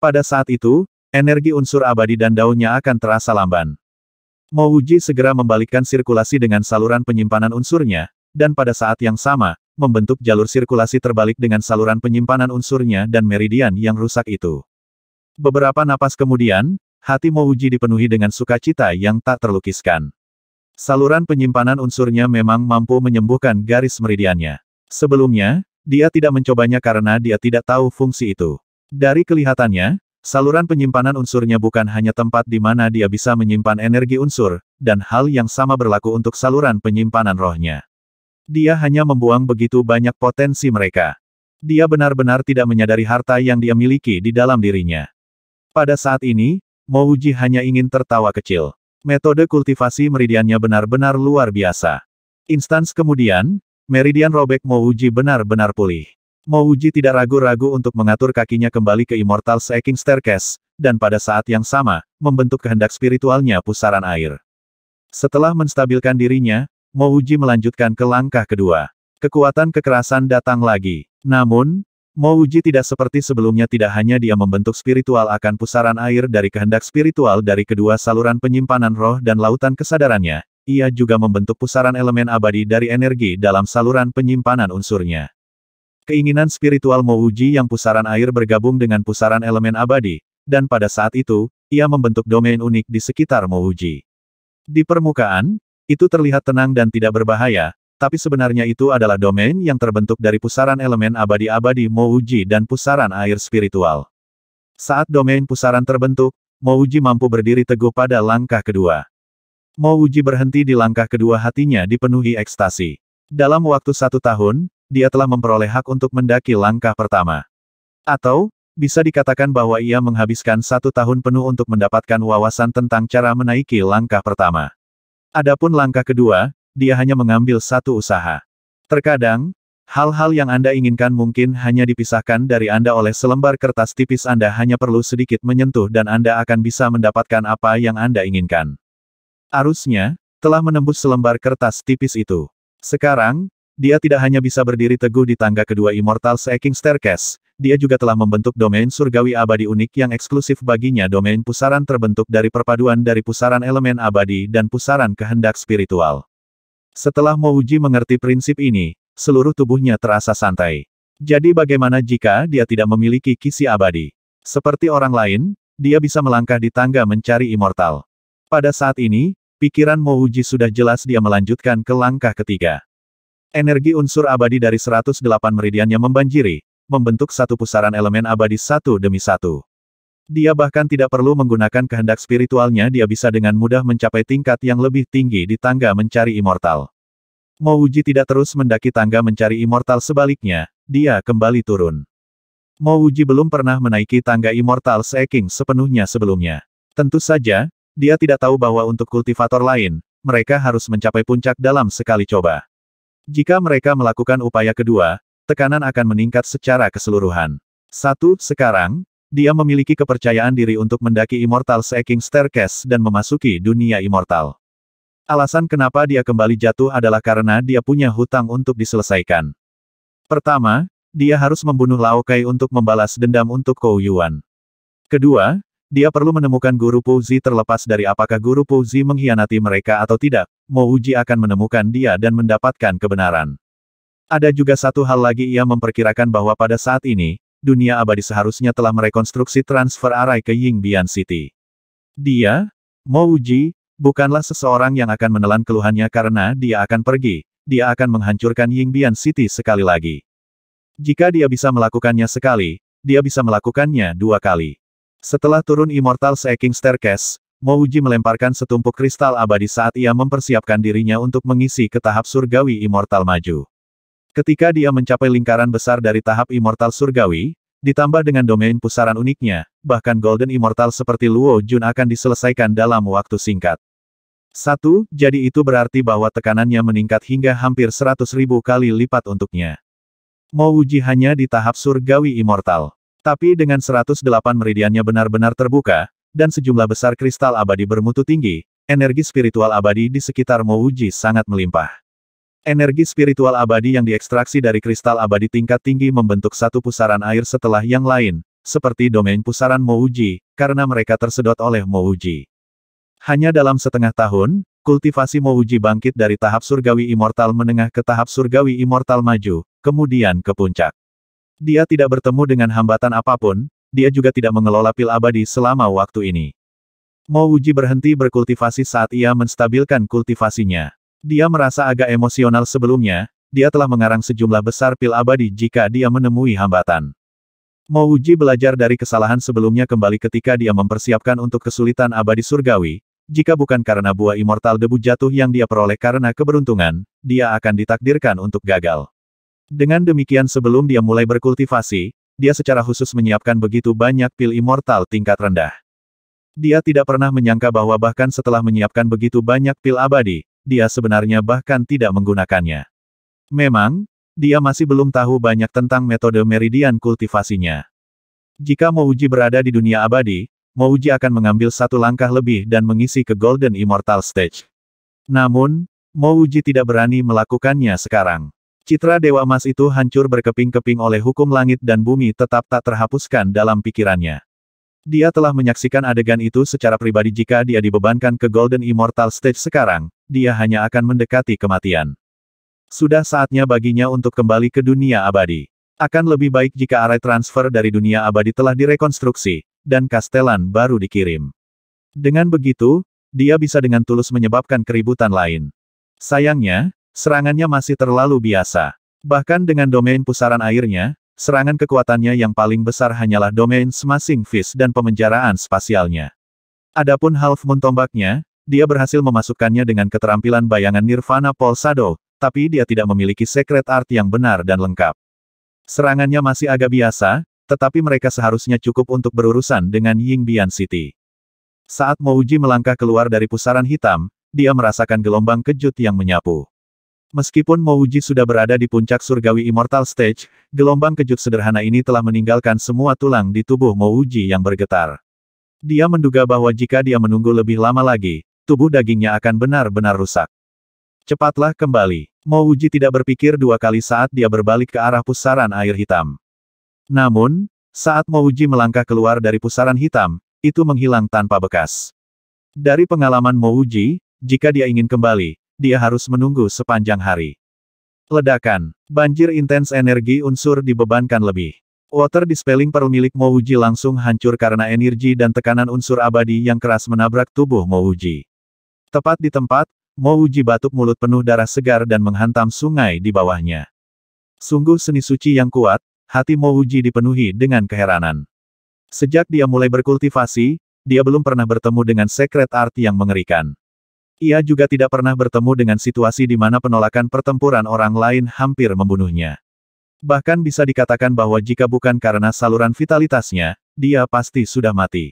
Pada saat itu, energi unsur abadi dan daunnya akan terasa lamban. Mouji segera membalikkan sirkulasi dengan saluran penyimpanan unsurnya, dan pada saat yang sama, membentuk jalur sirkulasi terbalik dengan saluran penyimpanan unsurnya dan meridian yang rusak itu. Beberapa napas kemudian, hati Mouji dipenuhi dengan sukacita yang tak terlukiskan. Saluran penyimpanan unsurnya memang mampu menyembuhkan garis meridiannya. Sebelumnya, dia tidak mencobanya karena dia tidak tahu fungsi itu. Dari kelihatannya, Saluran penyimpanan unsurnya bukan hanya tempat di mana dia bisa menyimpan energi unsur, dan hal yang sama berlaku untuk saluran penyimpanan rohnya. Dia hanya membuang begitu banyak potensi mereka. Dia benar-benar tidak menyadari harta yang dia miliki di dalam dirinya. Pada saat ini, Mouji hanya ingin tertawa kecil. Metode kultivasi meridiannya benar-benar luar biasa. Instans kemudian, meridian robek Mouji benar-benar pulih. Mouji tidak ragu-ragu untuk mengatur kakinya kembali ke Immortal Seeking Staircase, dan pada saat yang sama, membentuk kehendak spiritualnya pusaran air. Setelah menstabilkan dirinya, Mouji melanjutkan ke langkah kedua. Kekuatan kekerasan datang lagi. Namun, Mouji tidak seperti sebelumnya tidak hanya dia membentuk spiritual akan pusaran air dari kehendak spiritual dari kedua saluran penyimpanan roh dan lautan kesadarannya, ia juga membentuk pusaran elemen abadi dari energi dalam saluran penyimpanan unsurnya. Keinginan spiritual Mouji yang pusaran air bergabung dengan pusaran elemen abadi, dan pada saat itu, ia membentuk domain unik di sekitar Mouji. Di permukaan, itu terlihat tenang dan tidak berbahaya, tapi sebenarnya itu adalah domain yang terbentuk dari pusaran elemen abadi-abadi Mouji dan pusaran air spiritual. Saat domain pusaran terbentuk, Mouji mampu berdiri teguh pada langkah kedua. Mouji berhenti di langkah kedua hatinya dipenuhi ekstasi. Dalam waktu satu tahun, dia telah memperoleh hak untuk mendaki langkah pertama. Atau, bisa dikatakan bahwa ia menghabiskan satu tahun penuh untuk mendapatkan wawasan tentang cara menaiki langkah pertama. Adapun langkah kedua, dia hanya mengambil satu usaha. Terkadang, hal-hal yang Anda inginkan mungkin hanya dipisahkan dari Anda oleh selembar kertas tipis Anda hanya perlu sedikit menyentuh dan Anda akan bisa mendapatkan apa yang Anda inginkan. Arusnya, telah menembus selembar kertas tipis itu. Sekarang, dia tidak hanya bisa berdiri teguh di tangga kedua Immortal Seeking Staircase, dia juga telah membentuk domain surgawi abadi unik yang eksklusif baginya domain pusaran terbentuk dari perpaduan dari pusaran elemen abadi dan pusaran kehendak spiritual. Setelah Mouji mengerti prinsip ini, seluruh tubuhnya terasa santai. Jadi bagaimana jika dia tidak memiliki kisi abadi? Seperti orang lain, dia bisa melangkah di tangga mencari immortal. Pada saat ini, pikiran Mouji sudah jelas dia melanjutkan ke langkah ketiga. Energi unsur abadi dari 108 meridiannya membanjiri, membentuk satu pusaran elemen abadi satu demi satu. Dia bahkan tidak perlu menggunakan kehendak spiritualnya dia bisa dengan mudah mencapai tingkat yang lebih tinggi di tangga mencari immortal. Mouji tidak terus mendaki tangga mencari immortal sebaliknya, dia kembali turun. Mouji belum pernah menaiki tangga immortal Seeking sepenuhnya sebelumnya. Tentu saja, dia tidak tahu bahwa untuk kultivator lain, mereka harus mencapai puncak dalam sekali coba. Jika mereka melakukan upaya kedua, tekanan akan meningkat secara keseluruhan. Satu, sekarang, dia memiliki kepercayaan diri untuk mendaki Immortal Seeking Staircase dan memasuki dunia Immortal. Alasan kenapa dia kembali jatuh adalah karena dia punya hutang untuk diselesaikan. Pertama, dia harus membunuh Lao Kai untuk membalas dendam untuk Kou Yuan. Kedua, dia perlu menemukan Guru Pouzi terlepas dari apakah Guru Pouzi mengkhianati mereka atau tidak, Mo Uji akan menemukan dia dan mendapatkan kebenaran. Ada juga satu hal lagi ia memperkirakan bahwa pada saat ini, dunia abadi seharusnya telah merekonstruksi transfer arai ke Yingbian City. Dia, Mo Uji, bukanlah seseorang yang akan menelan keluhannya karena dia akan pergi, dia akan menghancurkan Yingbian City sekali lagi. Jika dia bisa melakukannya sekali, dia bisa melakukannya dua kali. Setelah turun Immortal Seeking Staircase, Mouji melemparkan setumpuk kristal abadi saat ia mempersiapkan dirinya untuk mengisi ke tahap surgawi Immortal maju. Ketika dia mencapai lingkaran besar dari tahap Immortal surgawi, Ditambah dengan domain pusaran uniknya, bahkan Golden Immortal seperti Luo Jun akan diselesaikan dalam waktu singkat. Satu, jadi itu berarti bahwa tekanannya meningkat hingga hampir 100 ribu kali lipat untuknya. Mau uji hanya di tahap surgawi immortal. Tapi dengan 108 meridiannya benar-benar terbuka, dan sejumlah besar kristal abadi bermutu tinggi, energi spiritual abadi di sekitar Mouji sangat melimpah. Energi spiritual abadi yang diekstraksi dari kristal abadi tingkat tinggi membentuk satu pusaran air setelah yang lain, seperti domain pusaran Mouji, karena mereka tersedot oleh Mouji. Hanya dalam setengah tahun, kultivasi Mouji bangkit dari tahap surgawi immortal menengah ke tahap surgawi immortal maju, kemudian ke puncak. Dia tidak bertemu dengan hambatan apa pun, dia juga tidak mengelola pil abadi selama waktu ini. Mo Wuji berhenti berkultivasi saat ia menstabilkan kultivasinya. Dia merasa agak emosional sebelumnya, dia telah mengarang sejumlah besar pil abadi jika dia menemui hambatan. Mo Wuji belajar dari kesalahan sebelumnya kembali ketika dia mempersiapkan untuk kesulitan abadi surgawi, jika bukan karena buah immortal debu jatuh yang dia peroleh karena keberuntungan, dia akan ditakdirkan untuk gagal. Dengan demikian sebelum dia mulai berkultivasi, dia secara khusus menyiapkan begitu banyak pil immortal tingkat rendah. Dia tidak pernah menyangka bahwa bahkan setelah menyiapkan begitu banyak pil abadi, dia sebenarnya bahkan tidak menggunakannya. Memang, dia masih belum tahu banyak tentang metode meridian kultivasinya. Jika Mouji berada di dunia abadi, Mouji akan mengambil satu langkah lebih dan mengisi ke Golden Immortal Stage. Namun, Mouji tidak berani melakukannya sekarang. Citra Dewa Emas itu hancur berkeping-keping oleh hukum langit dan bumi tetap tak terhapuskan dalam pikirannya. Dia telah menyaksikan adegan itu secara pribadi jika dia dibebankan ke Golden Immortal Stage sekarang, dia hanya akan mendekati kematian. Sudah saatnya baginya untuk kembali ke dunia abadi. Akan lebih baik jika array transfer dari dunia abadi telah direkonstruksi, dan kastelan baru dikirim. Dengan begitu, dia bisa dengan tulus menyebabkan keributan lain. Sayangnya, Serangannya masih terlalu biasa. Bahkan dengan domain pusaran airnya, serangan kekuatannya yang paling besar hanyalah domain smashing fist dan pemenjaraan spasialnya. Adapun half moon tombaknya, dia berhasil memasukkannya dengan keterampilan bayangan Nirvana Polsado, tapi dia tidak memiliki secret art yang benar dan lengkap. Serangannya masih agak biasa, tetapi mereka seharusnya cukup untuk berurusan dengan Yingbian City. Saat Mouji melangkah keluar dari pusaran hitam, dia merasakan gelombang kejut yang menyapu. Meskipun Mouji sudah berada di puncak surgawi Immortal Stage, gelombang kejut sederhana ini telah meninggalkan semua tulang di tubuh Mouji yang bergetar. Dia menduga bahwa jika dia menunggu lebih lama lagi, tubuh dagingnya akan benar-benar rusak. Cepatlah kembali. Mouji tidak berpikir dua kali saat dia berbalik ke arah pusaran air hitam. Namun, saat Mouji melangkah keluar dari pusaran hitam, itu menghilang tanpa bekas. Dari pengalaman Mouji, jika dia ingin kembali, dia harus menunggu sepanjang hari. Ledakan. Banjir intens energi unsur dibebankan lebih. Water Dispelling Pearl milik Mouji langsung hancur karena energi dan tekanan unsur abadi yang keras menabrak tubuh Mouji. Tepat di tempat, Mouji batuk mulut penuh darah segar dan menghantam sungai di bawahnya. Sungguh seni suci yang kuat, hati Mouji dipenuhi dengan keheranan. Sejak dia mulai berkultivasi, dia belum pernah bertemu dengan secret art yang mengerikan. Ia juga tidak pernah bertemu dengan situasi di mana penolakan pertempuran orang lain hampir membunuhnya. Bahkan bisa dikatakan bahwa jika bukan karena saluran vitalitasnya, dia pasti sudah mati.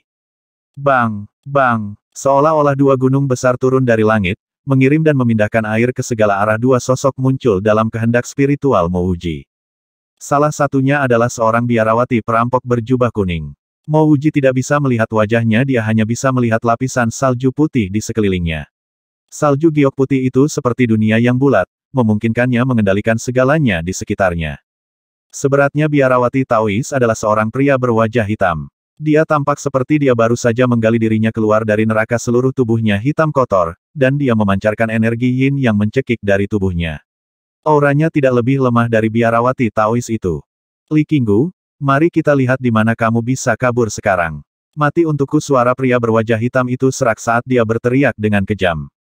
Bang! Bang! Seolah-olah dua gunung besar turun dari langit, mengirim dan memindahkan air ke segala arah dua sosok muncul dalam kehendak spiritual Mouji. Salah satunya adalah seorang biarawati perampok berjubah kuning. Mouji tidak bisa melihat wajahnya dia hanya bisa melihat lapisan salju putih di sekelilingnya. Salju giok putih itu seperti dunia yang bulat, memungkinkannya mengendalikan segalanya di sekitarnya. Seberatnya biarawati Taois adalah seorang pria berwajah hitam. Dia tampak seperti dia baru saja menggali dirinya keluar dari neraka seluruh tubuhnya hitam kotor, dan dia memancarkan energi yin yang mencekik dari tubuhnya. Auranya tidak lebih lemah dari biarawati Taois itu. Li Qinggu, mari kita lihat di mana kamu bisa kabur sekarang. Mati untukku suara pria berwajah hitam itu serak saat dia berteriak dengan kejam.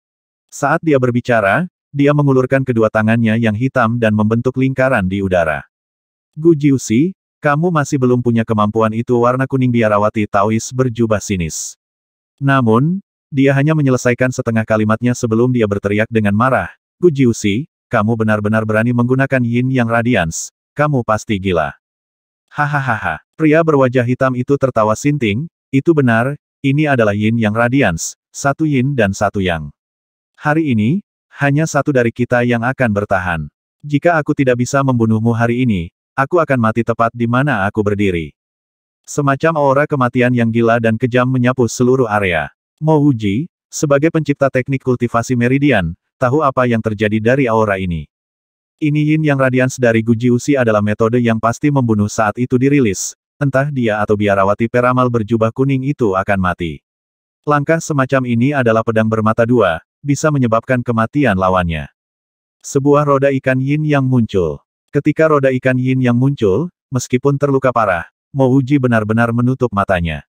Saat dia berbicara, dia mengulurkan kedua tangannya yang hitam dan membentuk lingkaran di udara. Gu Jiuxi, kamu masih belum punya kemampuan itu warna kuning biarawati Taois berjubah sinis. Namun, dia hanya menyelesaikan setengah kalimatnya sebelum dia berteriak dengan marah. Gu Jiuxi, kamu benar-benar berani menggunakan yin yang radians, kamu pasti gila. Hahaha. Pria berwajah hitam itu tertawa sinting, itu benar, ini adalah yin yang radians, satu yin dan satu yang. Hari ini, hanya satu dari kita yang akan bertahan. Jika aku tidak bisa membunuhmu hari ini, aku akan mati tepat di mana aku berdiri. Semacam aura kematian yang gila dan kejam menyapu seluruh area. Mo Wuji, sebagai pencipta teknik kultivasi meridian, tahu apa yang terjadi dari aura ini. Ini Yin yang Radiance dari Guji Usi adalah metode yang pasti membunuh saat itu dirilis, entah dia atau biarawati peramal berjubah kuning itu akan mati. Langkah semacam ini adalah pedang bermata dua, bisa menyebabkan kematian lawannya. Sebuah roda ikan yin yang muncul. Ketika roda ikan yin yang muncul, meskipun terluka parah, Mo Uji benar-benar menutup matanya.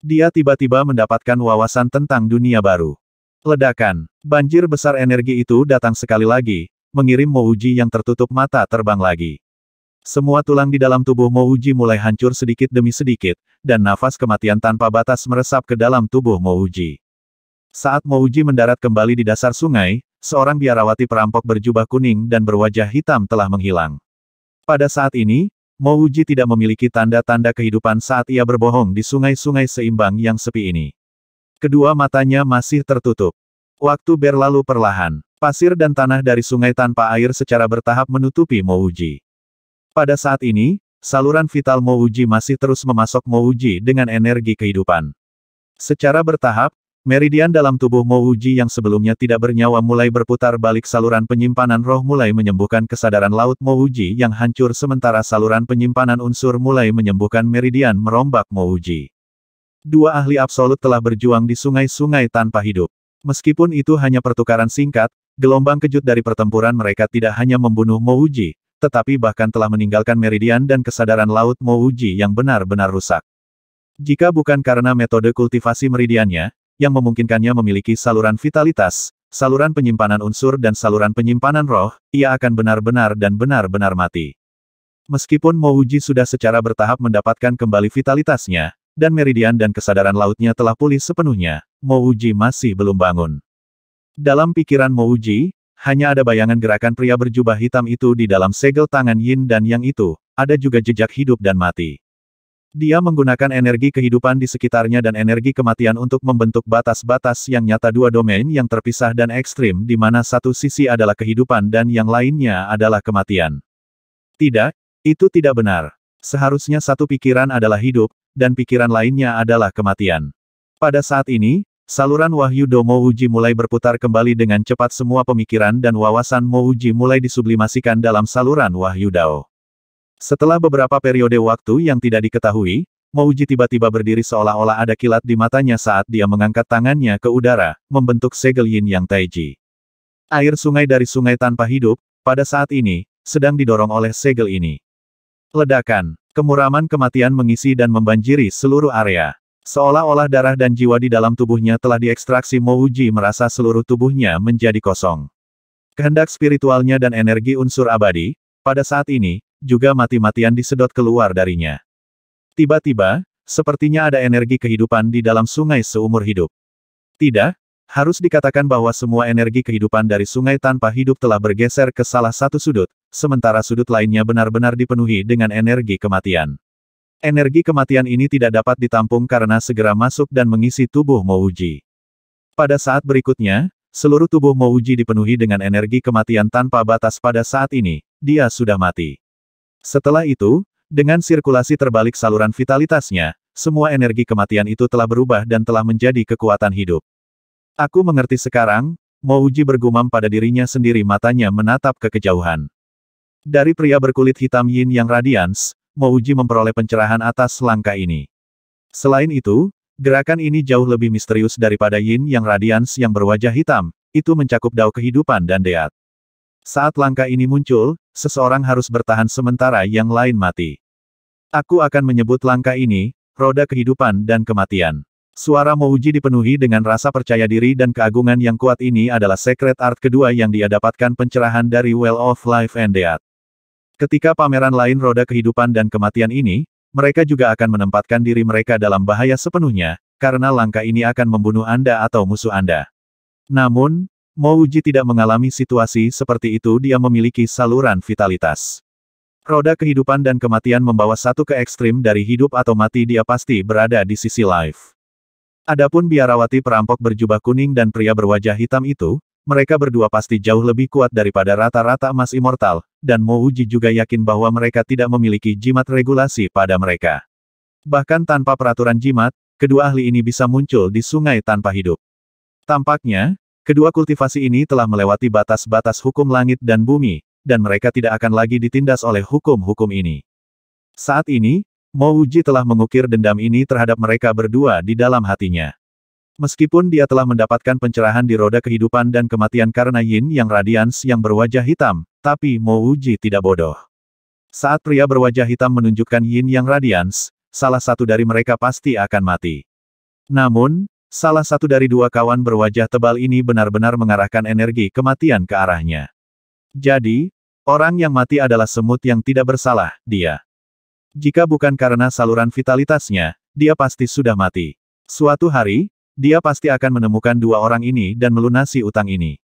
Dia tiba-tiba mendapatkan wawasan tentang dunia baru. Ledakan, banjir besar energi itu datang sekali lagi, mengirim Mouji yang tertutup mata terbang lagi. Semua tulang di dalam tubuh Mouji mulai hancur sedikit demi sedikit, dan nafas kematian tanpa batas meresap ke dalam tubuh Mouji. Saat Mouji mendarat kembali di dasar sungai, seorang biarawati perampok berjubah kuning dan berwajah hitam telah menghilang. Pada saat ini, Mouji tidak memiliki tanda-tanda kehidupan saat ia berbohong di sungai-sungai seimbang yang sepi ini. Kedua matanya masih tertutup. Waktu berlalu perlahan. Pasir dan tanah dari sungai tanpa air secara bertahap menutupi Mouji. Pada saat ini, saluran vital Mouji masih terus memasok Mouji dengan energi kehidupan. Secara bertahap, meridian dalam tubuh Mouji yang sebelumnya tidak bernyawa mulai berputar balik saluran penyimpanan roh mulai menyembuhkan kesadaran laut Mouji yang hancur sementara saluran penyimpanan unsur mulai menyembuhkan meridian merombak Mouji. Dua ahli absolut telah berjuang di sungai-sungai tanpa hidup. Meskipun itu hanya pertukaran singkat, Gelombang kejut dari pertempuran mereka tidak hanya membunuh Mouji, tetapi bahkan telah meninggalkan meridian dan kesadaran laut Mouji yang benar-benar rusak. Jika bukan karena metode kultivasi meridiannya, yang memungkinkannya memiliki saluran vitalitas, saluran penyimpanan unsur dan saluran penyimpanan roh, ia akan benar-benar dan benar-benar mati. Meskipun Mouji sudah secara bertahap mendapatkan kembali vitalitasnya, dan meridian dan kesadaran lautnya telah pulih sepenuhnya, Mouji masih belum bangun. Dalam pikiran Mouji, hanya ada bayangan gerakan pria berjubah hitam itu di dalam segel tangan Yin dan Yang itu, ada juga jejak hidup dan mati. Dia menggunakan energi kehidupan di sekitarnya dan energi kematian untuk membentuk batas-batas yang nyata dua domain yang terpisah dan ekstrim di mana satu sisi adalah kehidupan dan yang lainnya adalah kematian. Tidak, itu tidak benar. Seharusnya satu pikiran adalah hidup, dan pikiran lainnya adalah kematian. Pada saat ini, Saluran wahyu Do Mouji mulai berputar kembali dengan cepat semua pemikiran dan wawasan Mouji mulai disublimasikan dalam saluran wahyu Dao. Setelah beberapa periode waktu yang tidak diketahui, Mouji tiba-tiba berdiri seolah-olah ada kilat di matanya saat dia mengangkat tangannya ke udara, membentuk segel yin yang taiji. Air sungai dari sungai tanpa hidup, pada saat ini, sedang didorong oleh segel ini. Ledakan, kemuraman kematian mengisi dan membanjiri seluruh area. Seolah-olah darah dan jiwa di dalam tubuhnya telah diekstraksi Mouji merasa seluruh tubuhnya menjadi kosong. Kehendak spiritualnya dan energi unsur abadi, pada saat ini, juga mati-matian disedot keluar darinya. Tiba-tiba, sepertinya ada energi kehidupan di dalam sungai seumur hidup. Tidak, harus dikatakan bahwa semua energi kehidupan dari sungai tanpa hidup telah bergeser ke salah satu sudut, sementara sudut lainnya benar-benar dipenuhi dengan energi kematian. Energi kematian ini tidak dapat ditampung karena segera masuk dan mengisi tubuh Mouji. Pada saat berikutnya, seluruh tubuh Mouji dipenuhi dengan energi kematian tanpa batas pada saat ini, dia sudah mati. Setelah itu, dengan sirkulasi terbalik saluran vitalitasnya, semua energi kematian itu telah berubah dan telah menjadi kekuatan hidup. Aku mengerti sekarang, Mouji bergumam pada dirinya sendiri matanya menatap ke kejauhan. Dari pria berkulit hitam yin yang radians, Mouji memperoleh pencerahan atas langkah ini. Selain itu, gerakan ini jauh lebih misterius daripada Yin yang radians yang berwajah hitam, itu mencakup dao kehidupan dan deat. Saat langkah ini muncul, seseorang harus bertahan sementara yang lain mati. Aku akan menyebut langkah ini, roda kehidupan dan kematian. Suara Mouji dipenuhi dengan rasa percaya diri dan keagungan yang kuat ini adalah secret art kedua yang dia dapatkan pencerahan dari Well of Life and Death. Ketika pameran lain roda kehidupan dan kematian ini, mereka juga akan menempatkan diri mereka dalam bahaya sepenuhnya, karena langkah ini akan membunuh Anda atau musuh Anda. Namun, Mouji tidak mengalami situasi seperti itu dia memiliki saluran vitalitas. Roda kehidupan dan kematian membawa satu ke ekstrim dari hidup atau mati dia pasti berada di sisi life. Adapun biarawati perampok berjubah kuning dan pria berwajah hitam itu, mereka berdua pasti jauh lebih kuat daripada rata-rata emas immortal, dan Mouji juga yakin bahwa mereka tidak memiliki jimat regulasi pada mereka. Bahkan tanpa peraturan jimat, kedua ahli ini bisa muncul di sungai tanpa hidup. Tampaknya, kedua kultivasi ini telah melewati batas-batas hukum langit dan bumi, dan mereka tidak akan lagi ditindas oleh hukum-hukum ini. Saat ini, Mo Wuji telah mengukir dendam ini terhadap mereka berdua di dalam hatinya. Meskipun dia telah mendapatkan pencerahan di roda kehidupan dan kematian karena Yin yang radians yang berwajah hitam, tapi Mo Wuji tidak bodoh. Saat pria berwajah hitam menunjukkan Yin yang radians, salah satu dari mereka pasti akan mati. Namun, salah satu dari dua kawan berwajah tebal ini benar-benar mengarahkan energi kematian ke arahnya. Jadi, Orang yang mati adalah semut yang tidak bersalah, dia. Jika bukan karena saluran vitalitasnya, dia pasti sudah mati. Suatu hari, dia pasti akan menemukan dua orang ini dan melunasi utang ini.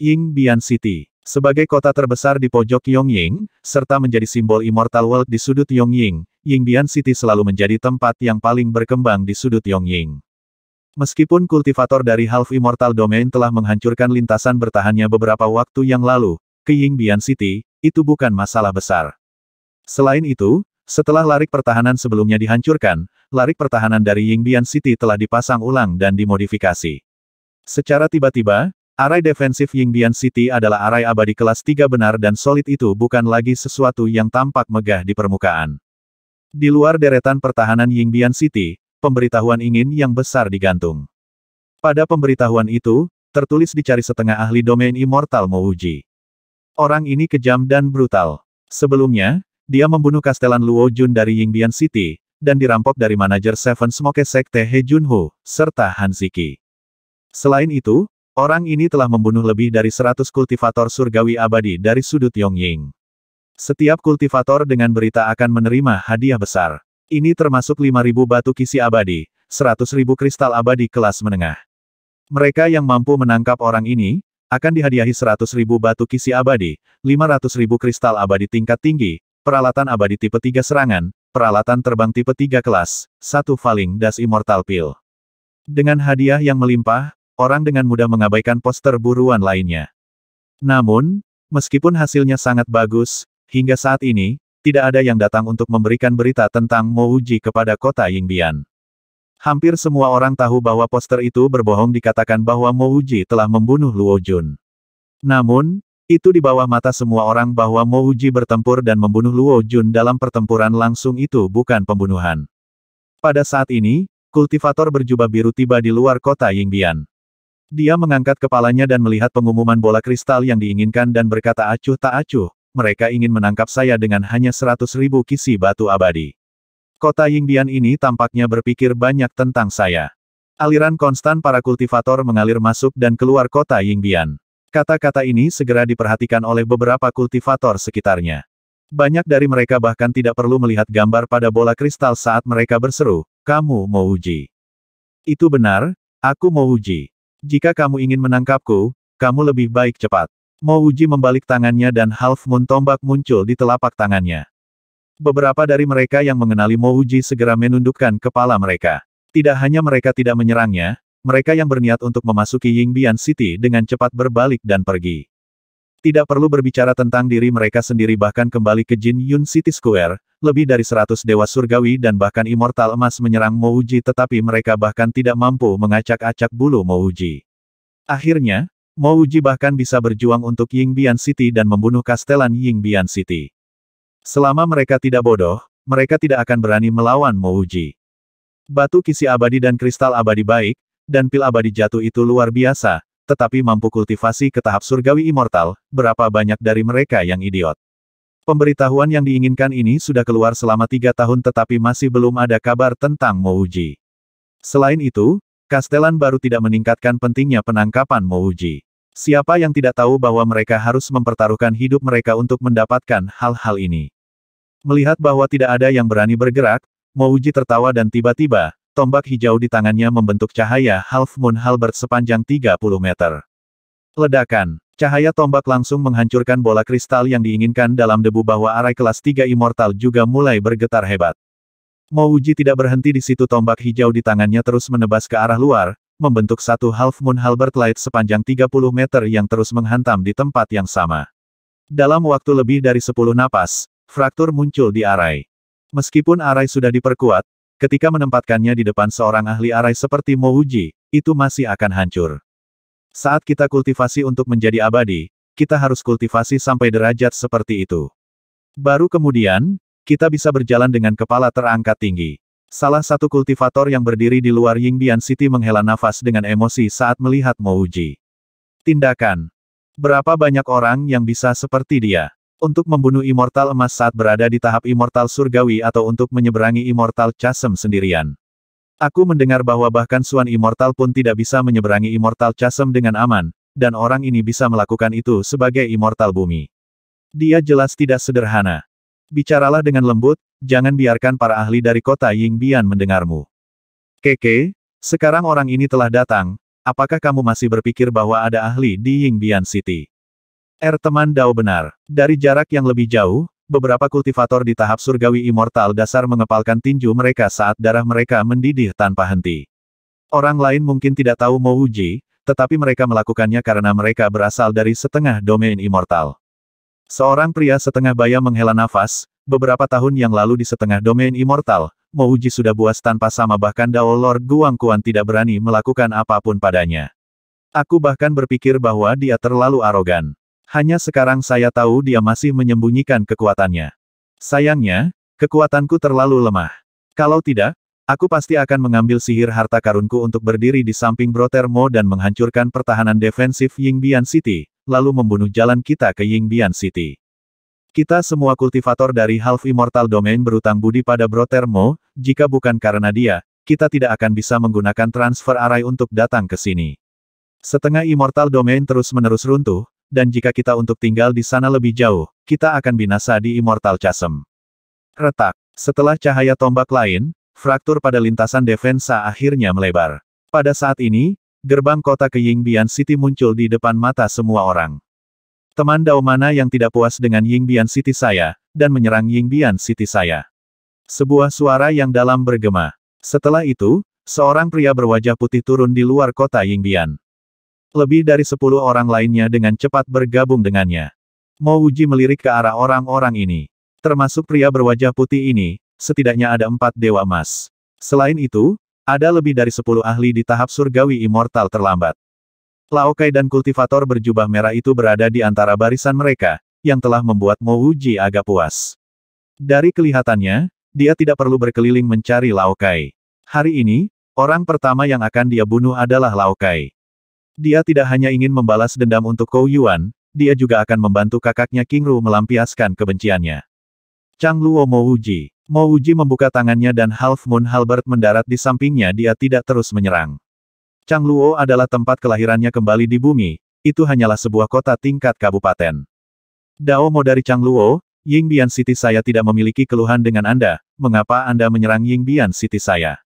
Ying Bian City. Sebagai kota terbesar di pojok Yongying, serta menjadi simbol Immortal World di sudut Yongying, Yingbian City selalu menjadi tempat yang paling berkembang di sudut Yongying. Meskipun kultivator dari Half Immortal Domain telah menghancurkan lintasan bertahannya beberapa waktu yang lalu, ke Yingbian City, itu bukan masalah besar. Selain itu, setelah larik pertahanan sebelumnya dihancurkan, larik pertahanan dari Yingbian City telah dipasang ulang dan dimodifikasi. Secara tiba-tiba, arai defensif Yingbian City adalah arai abadi kelas 3 benar dan solid itu bukan lagi sesuatu yang tampak megah di permukaan. Di luar deretan pertahanan Yingbian City, pemberitahuan ingin yang besar digantung. Pada pemberitahuan itu, tertulis dicari setengah ahli domain immortal Mouji. Orang ini kejam dan brutal. Sebelumnya, dia membunuh Kastelan Luo Jun dari Yingbian City, dan dirampok dari manajer Seven Smoke Sekte He Junho, serta Han Ziki. Selain itu, orang ini telah membunuh lebih dari 100 kultivator surgawi abadi dari sudut Yongying. Setiap kultivator dengan berita akan menerima hadiah besar. Ini termasuk 5.000 batu kisi abadi, 100.000 kristal abadi kelas menengah. Mereka yang mampu menangkap orang ini, akan dihadiahi 100 ribu batu kisi abadi, 500 ribu kristal abadi tingkat tinggi, peralatan abadi tipe 3 serangan, peralatan terbang tipe 3 kelas, satu Falling Das Immortal Pill. Dengan hadiah yang melimpah, orang dengan mudah mengabaikan poster buruan lainnya. Namun, meskipun hasilnya sangat bagus, hingga saat ini, tidak ada yang datang untuk memberikan berita tentang Mo Uji kepada kota Yingbian. Hampir semua orang tahu bahwa poster itu berbohong dikatakan bahwa Mo Wuji telah membunuh Luo Jun. Namun, itu di bawah mata semua orang bahwa Mo Wuji bertempur dan membunuh Luo Jun dalam pertempuran langsung itu bukan pembunuhan. Pada saat ini, kultivator berjubah biru tiba di luar kota Yingbian. Dia mengangkat kepalanya dan melihat pengumuman bola kristal yang diinginkan dan berkata acuh tak acuh, mereka ingin menangkap saya dengan hanya seratus ribu kisi batu abadi. Kota Yingbian ini tampaknya berpikir banyak tentang saya. Aliran konstan para kultivator mengalir masuk dan keluar kota Yingbian. Kata-kata ini segera diperhatikan oleh beberapa kultivator sekitarnya. Banyak dari mereka bahkan tidak perlu melihat gambar pada bola kristal saat mereka berseru, kamu mau uji. Itu benar, aku mau uji. Jika kamu ingin menangkapku, kamu lebih baik cepat. Mau uji membalik tangannya dan Half Moon tombak muncul di telapak tangannya. Beberapa dari mereka yang mengenali Mo Uji segera menundukkan kepala mereka. Tidak hanya mereka tidak menyerangnya, mereka yang berniat untuk memasuki Yingbian City dengan cepat berbalik dan pergi. Tidak perlu berbicara tentang diri mereka sendiri bahkan kembali ke Jin Yun City Square, lebih dari seratus dewa surgawi dan bahkan immortal emas menyerang Mo Uji tetapi mereka bahkan tidak mampu mengacak-acak bulu Mo Uji. Akhirnya, Mo Uji bahkan bisa berjuang untuk Yingbian City dan membunuh Kastelan Yingbian City. Selama mereka tidak bodoh, mereka tidak akan berani melawan Mouji. Batu kisi abadi dan kristal abadi baik, dan pil abadi jatuh itu luar biasa, tetapi mampu kultivasi ke tahap surgawi immortal, berapa banyak dari mereka yang idiot. Pemberitahuan yang diinginkan ini sudah keluar selama tiga tahun tetapi masih belum ada kabar tentang Mouji. Selain itu, Kastelan baru tidak meningkatkan pentingnya penangkapan Mouji. Siapa yang tidak tahu bahwa mereka harus mempertaruhkan hidup mereka untuk mendapatkan hal-hal ini? Melihat bahwa tidak ada yang berani bergerak, Mouji tertawa dan tiba-tiba, tombak hijau di tangannya membentuk cahaya Half Moon Halbert sepanjang 30 meter. Ledakan. Cahaya tombak langsung menghancurkan bola kristal yang diinginkan dalam debu bahwa arai kelas 3 immortal juga mulai bergetar hebat. Mouji tidak berhenti di situ tombak hijau di tangannya terus menebas ke arah luar, membentuk satu half moon halberd light sepanjang 30 meter yang terus menghantam di tempat yang sama. Dalam waktu lebih dari 10 napas, fraktur muncul di arai. Meskipun arai sudah diperkuat, ketika menempatkannya di depan seorang ahli arai seperti Mouji, itu masih akan hancur. Saat kita kultivasi untuk menjadi abadi, kita harus kultivasi sampai derajat seperti itu. Baru kemudian, kita bisa berjalan dengan kepala terangkat tinggi. Salah satu kultivator yang berdiri di luar Yingbian City menghela nafas dengan emosi saat melihat Mouji. Tindakan. Berapa banyak orang yang bisa seperti dia? Untuk membunuh Immortal Emas saat berada di tahap Immortal Surgawi atau untuk menyeberangi Immortal Chasm sendirian. Aku mendengar bahwa bahkan Suan Immortal pun tidak bisa menyeberangi Immortal Chasm dengan aman, dan orang ini bisa melakukan itu sebagai Immortal Bumi. Dia jelas tidak sederhana. Bicaralah dengan lembut, jangan biarkan para ahli dari kota Yingbian mendengarmu. Keke, sekarang orang ini telah datang, apakah kamu masih berpikir bahwa ada ahli di Yingbian City? Er teman Dao benar. Dari jarak yang lebih jauh, beberapa kultivator di tahap surgawi immortal dasar mengepalkan tinju mereka saat darah mereka mendidih tanpa henti. Orang lain mungkin tidak tahu mau uji, tetapi mereka melakukannya karena mereka berasal dari setengah domain immortal. Seorang pria setengah baya menghela nafas, beberapa tahun yang lalu di setengah domain immortal, Mouji sudah buas tanpa sama bahkan Dao Lord Guang Kuan tidak berani melakukan apa pun padanya. Aku bahkan berpikir bahwa dia terlalu arogan. Hanya sekarang saya tahu dia masih menyembunyikan kekuatannya. Sayangnya, kekuatanku terlalu lemah. Kalau tidak, aku pasti akan mengambil sihir harta karunku untuk berdiri di samping Brotermo dan menghancurkan pertahanan defensif Yingbian City, lalu membunuh jalan kita ke Yingbian City. Kita semua kultivator dari Half Immortal Domain berutang budi pada Brotermo, jika bukan karena dia, kita tidak akan bisa menggunakan transfer array untuk datang ke sini. Setengah Immortal Domain terus-menerus runtuh, dan jika kita untuk tinggal di sana lebih jauh, kita akan binasa di Immortal Chasm. Retak. Setelah cahaya tombak lain, fraktur pada lintasan defensa akhirnya melebar. Pada saat ini, gerbang kota ke Yingbian City muncul di depan mata semua orang. Teman Dao mana yang tidak puas dengan Yingbian City saya, dan menyerang Yingbian City saya. Sebuah suara yang dalam bergema. Setelah itu, seorang pria berwajah putih turun di luar kota Yingbian. Lebih dari sepuluh orang lainnya dengan cepat bergabung dengannya. Mo Wuji melirik ke arah orang-orang ini. Termasuk pria berwajah putih ini, setidaknya ada empat dewa emas. Selain itu, ada lebih dari sepuluh ahli di tahap surgawi immortal terlambat. Laokai dan kultivator berjubah merah itu berada di antara barisan mereka, yang telah membuat Mo Wuji agak puas. Dari kelihatannya, dia tidak perlu berkeliling mencari Laokai. Hari ini, orang pertama yang akan dia bunuh adalah Laokai. Dia tidak hanya ingin membalas dendam untuk Kou Yuan, dia juga akan membantu kakaknya King Ru melampiaskan kebenciannya. Chang Luo Mouji. Mouji membuka tangannya dan Half Moon Halbert mendarat di sampingnya dia tidak terus menyerang. Chang Luo adalah tempat kelahirannya kembali di bumi, itu hanyalah sebuah kota tingkat kabupaten. Dao Mo dari Chang Luo, Yingbian City saya tidak memiliki keluhan dengan Anda, mengapa Anda menyerang Yingbian City saya?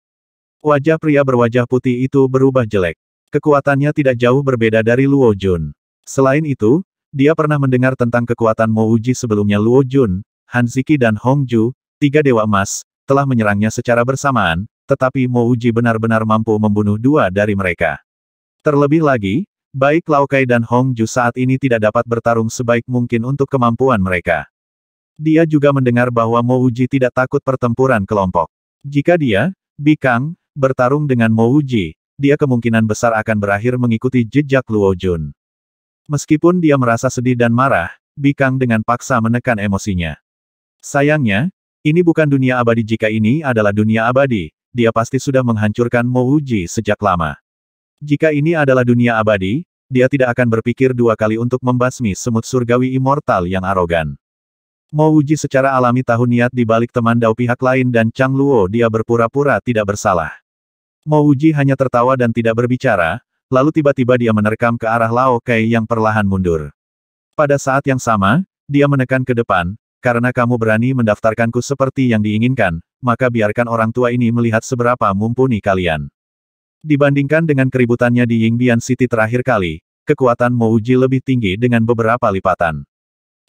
Wajah pria berwajah putih itu berubah jelek. Kekuatannya tidak jauh berbeda dari Luo Jun. Selain itu, dia pernah mendengar tentang kekuatan Mo Uji sebelumnya Luo Jun, Han Ziki dan Hong Ju, tiga dewa emas, telah menyerangnya secara bersamaan, tetapi Mo Uji benar-benar mampu membunuh dua dari mereka. Terlebih lagi, baik Lao Kai dan Hong Ju saat ini tidak dapat bertarung sebaik mungkin untuk kemampuan mereka. Dia juga mendengar bahwa Mo Uji tidak takut pertempuran kelompok. Jika dia, Bikang, bertarung dengan Mo Uji, dia kemungkinan besar akan berakhir mengikuti jejak Luo Jun. Meskipun dia merasa sedih dan marah, Bikang dengan paksa menekan emosinya. Sayangnya, ini bukan dunia abadi jika ini adalah dunia abadi, dia pasti sudah menghancurkan Mo Wuji sejak lama. Jika ini adalah dunia abadi, dia tidak akan berpikir dua kali untuk membasmi semut surgawi immortal yang arogan. Mo Wuji secara alami tahu niat di balik teman dao pihak lain dan Chang Luo dia berpura-pura tidak bersalah. Mo Wuji hanya tertawa dan tidak berbicara, lalu tiba-tiba dia menerkam ke arah Lao Kai yang perlahan mundur. Pada saat yang sama, dia menekan ke depan, karena kamu berani mendaftarkanku seperti yang diinginkan, maka biarkan orang tua ini melihat seberapa mumpuni kalian. Dibandingkan dengan keributannya di Yingbian City terakhir kali, kekuatan Mouji lebih tinggi dengan beberapa lipatan.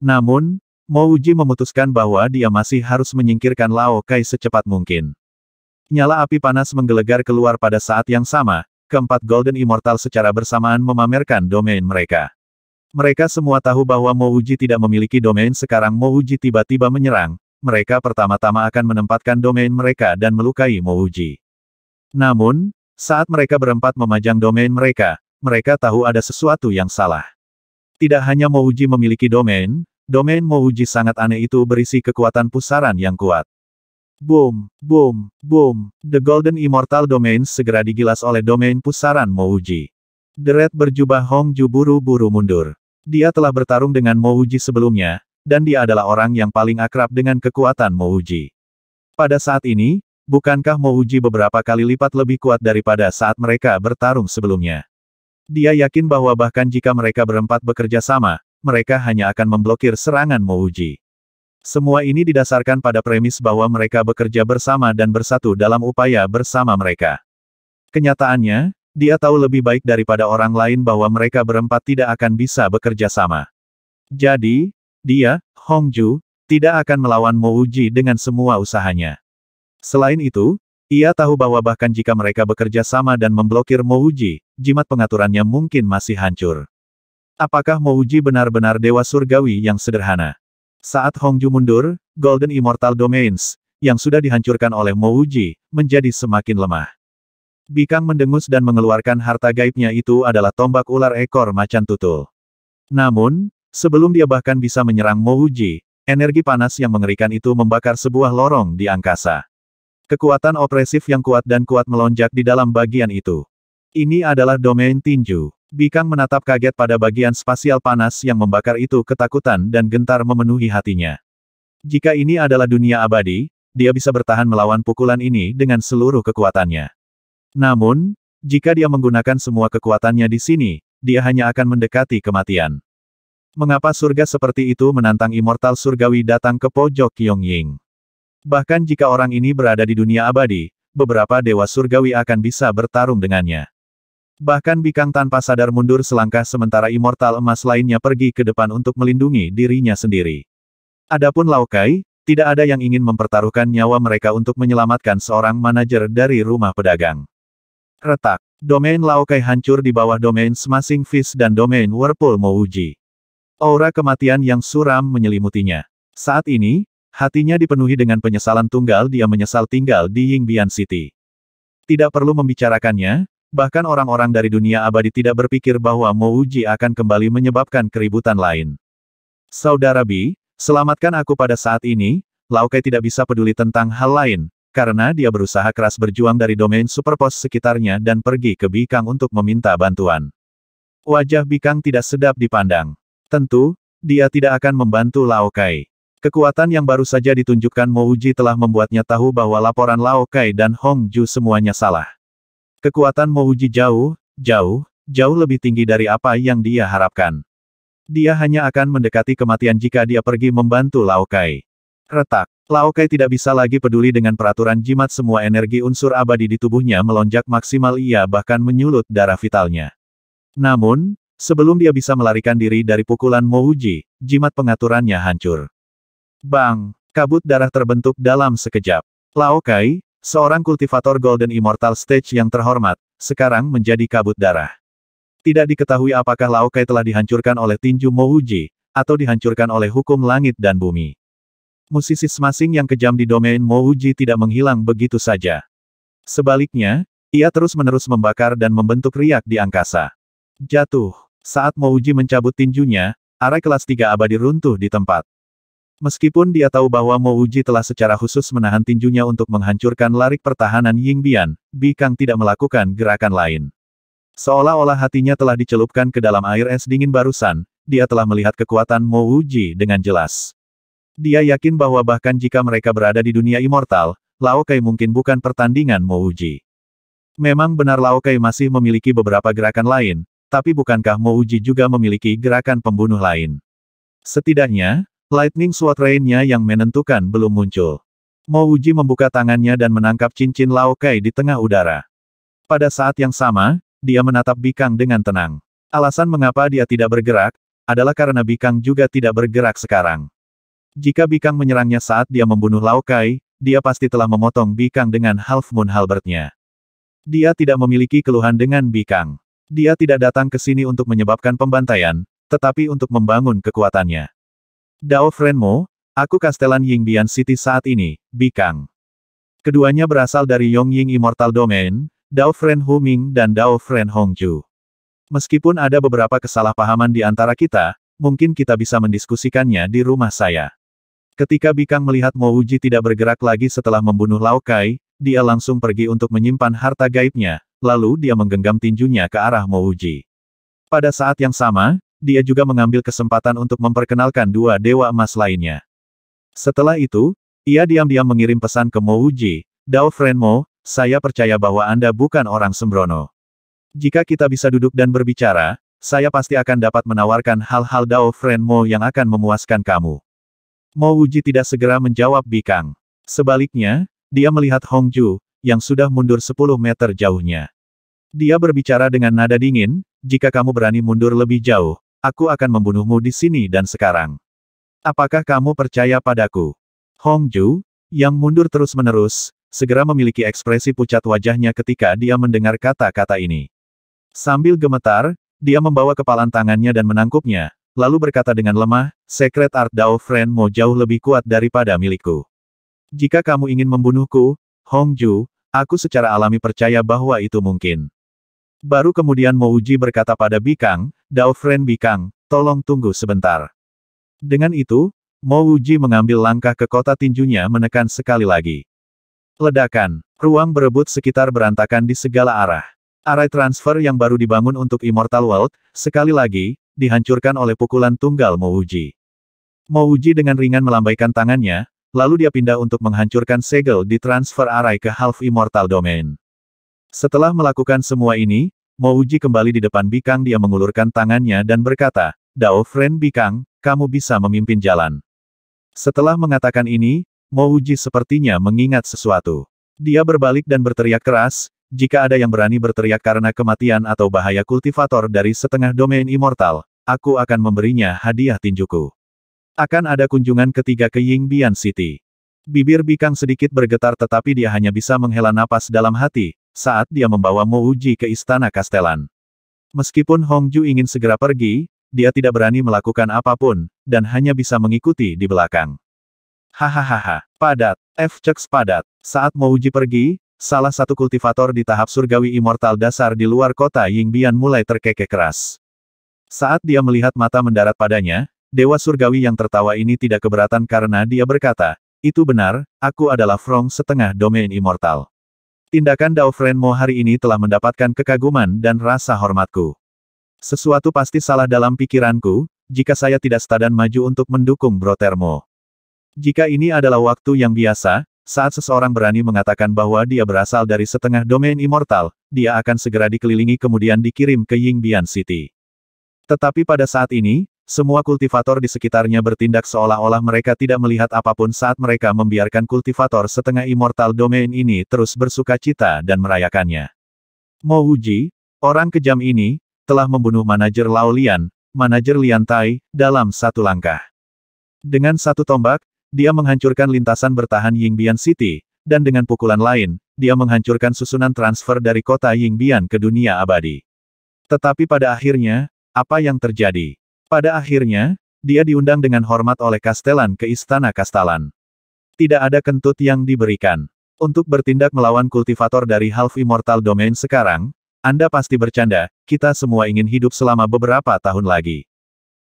Namun, Mouji memutuskan bahwa dia masih harus menyingkirkan Lao Kai secepat mungkin. Nyala api panas menggelegar keluar pada saat yang sama, keempat Golden Immortal secara bersamaan memamerkan domain mereka. Mereka semua tahu bahwa Mouji tidak memiliki domain sekarang Mouji tiba-tiba menyerang, mereka pertama-tama akan menempatkan domain mereka dan melukai Mouji. Namun, saat mereka berempat memajang domain mereka, mereka tahu ada sesuatu yang salah. Tidak hanya Mouji memiliki domain, Domain Mouji sangat aneh itu berisi kekuatan pusaran yang kuat. Boom, boom, boom. The Golden Immortal Domains segera digilas oleh domain pusaran Mouji. The Red berjubah Hongju buru-buru mundur. Dia telah bertarung dengan Mouji sebelumnya, dan dia adalah orang yang paling akrab dengan kekuatan Mouji. Pada saat ini, bukankah Mouji beberapa kali lipat lebih kuat daripada saat mereka bertarung sebelumnya? Dia yakin bahwa bahkan jika mereka berempat bekerja sama, mereka hanya akan memblokir serangan Mouji. Semua ini didasarkan pada premis bahwa mereka bekerja bersama dan bersatu dalam upaya bersama mereka. Kenyataannya, dia tahu lebih baik daripada orang lain bahwa mereka berempat tidak akan bisa bekerja sama. Jadi, dia, Hongju, tidak akan melawan Mouji dengan semua usahanya. Selain itu, ia tahu bahwa bahkan jika mereka bekerja sama dan memblokir Mouji, jimat pengaturannya mungkin masih hancur. Apakah Mouji benar-benar dewa surgawi yang sederhana? Saat Hongju mundur, Golden Immortal Domains, yang sudah dihancurkan oleh Mouji, menjadi semakin lemah. Bikang mendengus dan mengeluarkan harta gaibnya itu adalah tombak ular ekor macan tutul. Namun, sebelum dia bahkan bisa menyerang Mouji, energi panas yang mengerikan itu membakar sebuah lorong di angkasa. Kekuatan opresif yang kuat dan kuat melonjak di dalam bagian itu. Ini adalah domain tinju. Bikang menatap kaget pada bagian spasial panas yang membakar itu ketakutan dan gentar memenuhi hatinya. Jika ini adalah dunia abadi, dia bisa bertahan melawan pukulan ini dengan seluruh kekuatannya. Namun, jika dia menggunakan semua kekuatannya di sini, dia hanya akan mendekati kematian. Mengapa surga seperti itu menantang immortal surgawi datang ke pojok Ying? Bahkan jika orang ini berada di dunia abadi, beberapa dewa surgawi akan bisa bertarung dengannya. Bahkan Bikang tanpa sadar mundur selangkah sementara immortal emas lainnya pergi ke depan untuk melindungi dirinya sendiri. Adapun Laukai, tidak ada yang ingin mempertaruhkan nyawa mereka untuk menyelamatkan seorang manajer dari rumah pedagang. Retak. Domain Laukai hancur di bawah domain Smashing Fist dan domain Whirlpool Mouji. Aura kematian yang suram menyelimutinya. Saat ini, hatinya dipenuhi dengan penyesalan tunggal dia menyesal tinggal di Yingbian City. Tidak perlu membicarakannya, Bahkan orang-orang dari dunia abadi tidak berpikir bahwa Mouji akan kembali menyebabkan keributan lain. Saudara Bi, selamatkan aku pada saat ini, Laukai tidak bisa peduli tentang hal lain, karena dia berusaha keras berjuang dari domain superpos sekitarnya dan pergi ke Bikang untuk meminta bantuan. Wajah Bikang tidak sedap dipandang. Tentu, dia tidak akan membantu Laukai. Kekuatan yang baru saja ditunjukkan Mouji telah membuatnya tahu bahwa laporan Laukai dan Hong Ju semuanya salah. Kekuatan Mouji jauh, jauh, jauh lebih tinggi dari apa yang dia harapkan. Dia hanya akan mendekati kematian jika dia pergi membantu Lao Kai. Retak. Lao Kai tidak bisa lagi peduli dengan peraturan jimat semua energi unsur abadi di tubuhnya melonjak maksimal ia bahkan menyulut darah vitalnya. Namun, sebelum dia bisa melarikan diri dari pukulan Mouji, jimat pengaturannya hancur. Bang! Kabut darah terbentuk dalam sekejap. Lao Kai, Seorang kultivator Golden Immortal Stage yang terhormat, sekarang menjadi kabut darah. Tidak diketahui apakah Lao Kai telah dihancurkan oleh tinju Mouji, atau dihancurkan oleh hukum langit dan bumi. Musisi smasing yang kejam di domain Mouji tidak menghilang begitu saja. Sebaliknya, ia terus-menerus membakar dan membentuk riak di angkasa. Jatuh. Saat Mouji mencabut tinjunya, arai kelas tiga abadi runtuh di tempat. Meskipun dia tahu bahwa Mo Uji telah secara khusus menahan tinjunya untuk menghancurkan larik pertahanan Ying Bian, Bi Kang tidak melakukan gerakan lain. Seolah-olah hatinya telah dicelupkan ke dalam air es dingin barusan, dia telah melihat kekuatan Mo Uji dengan jelas. Dia yakin bahwa bahkan jika mereka berada di dunia immortal, Lao Kai mungkin bukan pertandingan Mo Uji. Memang benar Lao Kai masih memiliki beberapa gerakan lain, tapi bukankah Mo Uji juga memiliki gerakan pembunuh lain? Setidaknya, Lightning Sword Rain-nya yang menentukan belum muncul. Mo Wuji membuka tangannya dan menangkap cincin Lao Kai di tengah udara. Pada saat yang sama, dia menatap Bikang dengan tenang. Alasan mengapa dia tidak bergerak, adalah karena Bikang juga tidak bergerak sekarang. Jika Bikang menyerangnya saat dia membunuh Lao Kai, dia pasti telah memotong Bikang dengan Half Moon Halbertnya. Dia tidak memiliki keluhan dengan Bikang. Dia tidak datang ke sini untuk menyebabkan pembantaian, tetapi untuk membangun kekuatannya. Dao Frenmo, aku Kastelan Yingbian City saat ini, Bikang. Keduanya berasal dari Yongying Immortal Domain, Dao Fren Huming dan Dao Fren Hongju. Meskipun ada beberapa kesalahpahaman di antara kita, mungkin kita bisa mendiskusikannya di rumah saya. Ketika Bikang melihat Mo Wuji tidak bergerak lagi setelah membunuh Lao Kai, dia langsung pergi untuk menyimpan harta gaibnya, lalu dia menggenggam tinjunya ke arah Mo Wuji. Pada saat yang sama, dia juga mengambil kesempatan untuk memperkenalkan dua dewa emas lainnya. Setelah itu, ia diam-diam mengirim pesan ke Mo Wuji, Dao Friend Mo, saya percaya bahwa Anda bukan orang sembrono. Jika kita bisa duduk dan berbicara, saya pasti akan dapat menawarkan hal-hal Dao Friend Mo yang akan memuaskan kamu. Mo Wuji tidak segera menjawab Bikang. Sebaliknya, dia melihat Hong Ju, yang sudah mundur 10 meter jauhnya. Dia berbicara dengan nada dingin, jika kamu berani mundur lebih jauh, aku akan membunuhmu di sini dan sekarang. Apakah kamu percaya padaku? Hong Ju, yang mundur terus-menerus, segera memiliki ekspresi pucat wajahnya ketika dia mendengar kata-kata ini. Sambil gemetar, dia membawa kepalan tangannya dan menangkupnya, lalu berkata dengan lemah, Secret Art Dao Friend Mo jauh lebih kuat daripada milikku. Jika kamu ingin membunuhku, Hong Ju, aku secara alami percaya bahwa itu mungkin. Baru kemudian Mo Uji berkata pada Bikang, Dao Friend Bikang, tolong tunggu sebentar. Dengan itu, Mo Uji mengambil langkah ke kota tinjunya menekan sekali lagi. Ledakan, ruang berebut sekitar berantakan di segala arah. Arai transfer yang baru dibangun untuk Immortal World, sekali lagi, dihancurkan oleh pukulan tunggal Mouji. Mouji dengan ringan melambaikan tangannya, lalu dia pindah untuk menghancurkan segel di transfer Arai ke Half Immortal Domain. Setelah melakukan semua ini, Mouji kembali di depan Bikang dia mengulurkan tangannya dan berkata, Dao Friend Bikang, kamu bisa memimpin jalan. Setelah mengatakan ini, Mouji sepertinya mengingat sesuatu. Dia berbalik dan berteriak keras, jika ada yang berani berteriak karena kematian atau bahaya kultivator dari setengah domain immortal, aku akan memberinya hadiah tinjuku. Akan ada kunjungan ketiga ke Yingbian City. Bibir Bikang sedikit bergetar tetapi dia hanya bisa menghela napas dalam hati, saat dia membawa Mo Uji ke istana Kastelan. Meskipun Hong Ju ingin segera pergi, dia tidak berani melakukan apa pun, dan hanya bisa mengikuti di belakang. Hahaha, padat, F. Ceks padat. Saat Mo Uji pergi, Salah satu kultivator di tahap surgawi immortal dasar di luar kota Yingbian mulai terkekeh keras. Saat dia melihat mata mendarat padanya, Dewa Surgawi yang tertawa ini tidak keberatan karena dia berkata, itu benar, aku adalah Frong setengah domain immortal. Tindakan Dao Mo hari ini telah mendapatkan kekaguman dan rasa hormatku. Sesuatu pasti salah dalam pikiranku, jika saya tidak setan maju untuk mendukung Brotermo. Jika ini adalah waktu yang biasa, saat seseorang berani mengatakan bahwa dia berasal dari setengah domain immortal, dia akan segera dikelilingi kemudian dikirim ke Yingbian City. Tetapi pada saat ini, semua kultivator di sekitarnya bertindak seolah-olah mereka tidak melihat apa pun saat mereka membiarkan kultivator setengah immortal domain ini terus bersuka cita dan merayakannya. Mo Wuji, orang kejam ini, telah membunuh manajer Lao Lian, manajer Lian Tai, dalam satu langkah. Dengan satu tombak, dia menghancurkan lintasan bertahan Yingbian City, dan dengan pukulan lain, dia menghancurkan susunan transfer dari kota Yingbian ke dunia abadi. Tetapi pada akhirnya, apa yang terjadi? Pada akhirnya, dia diundang dengan hormat oleh Kastelan ke Istana Kastalan. Tidak ada kentut yang diberikan. Untuk bertindak melawan kultivator dari Half Immortal Domain sekarang, Anda pasti bercanda, kita semua ingin hidup selama beberapa tahun lagi.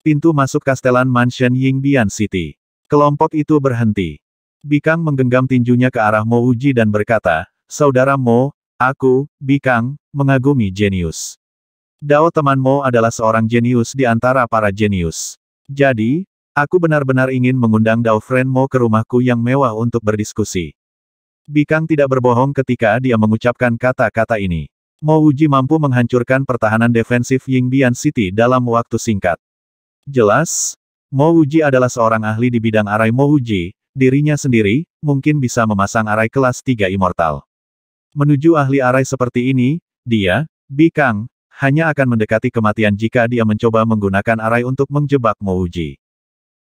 Pintu masuk Kastelan Mansion Yingbian City. Kelompok itu berhenti. Bikang menggenggam tinjunya ke arah Mo Uji dan berkata, Saudara Mo, aku, Bikang, mengagumi jenius. Dao teman Mo adalah seorang jenius di antara para jenius. Jadi, aku benar-benar ingin mengundang Dao Friend Mo ke rumahku yang mewah untuk berdiskusi. Bikang tidak berbohong ketika dia mengucapkan kata-kata ini. Mo Uji mampu menghancurkan pertahanan defensif Yingbian City dalam waktu singkat. Jelas, Mo Wuji adalah seorang ahli di bidang arai Mo Wuji, dirinya sendiri, mungkin bisa memasang arai kelas 3 immortal. Menuju ahli arai seperti ini, dia, Bikang, hanya akan mendekati kematian jika dia mencoba menggunakan arai untuk menjebak Mo Wuji.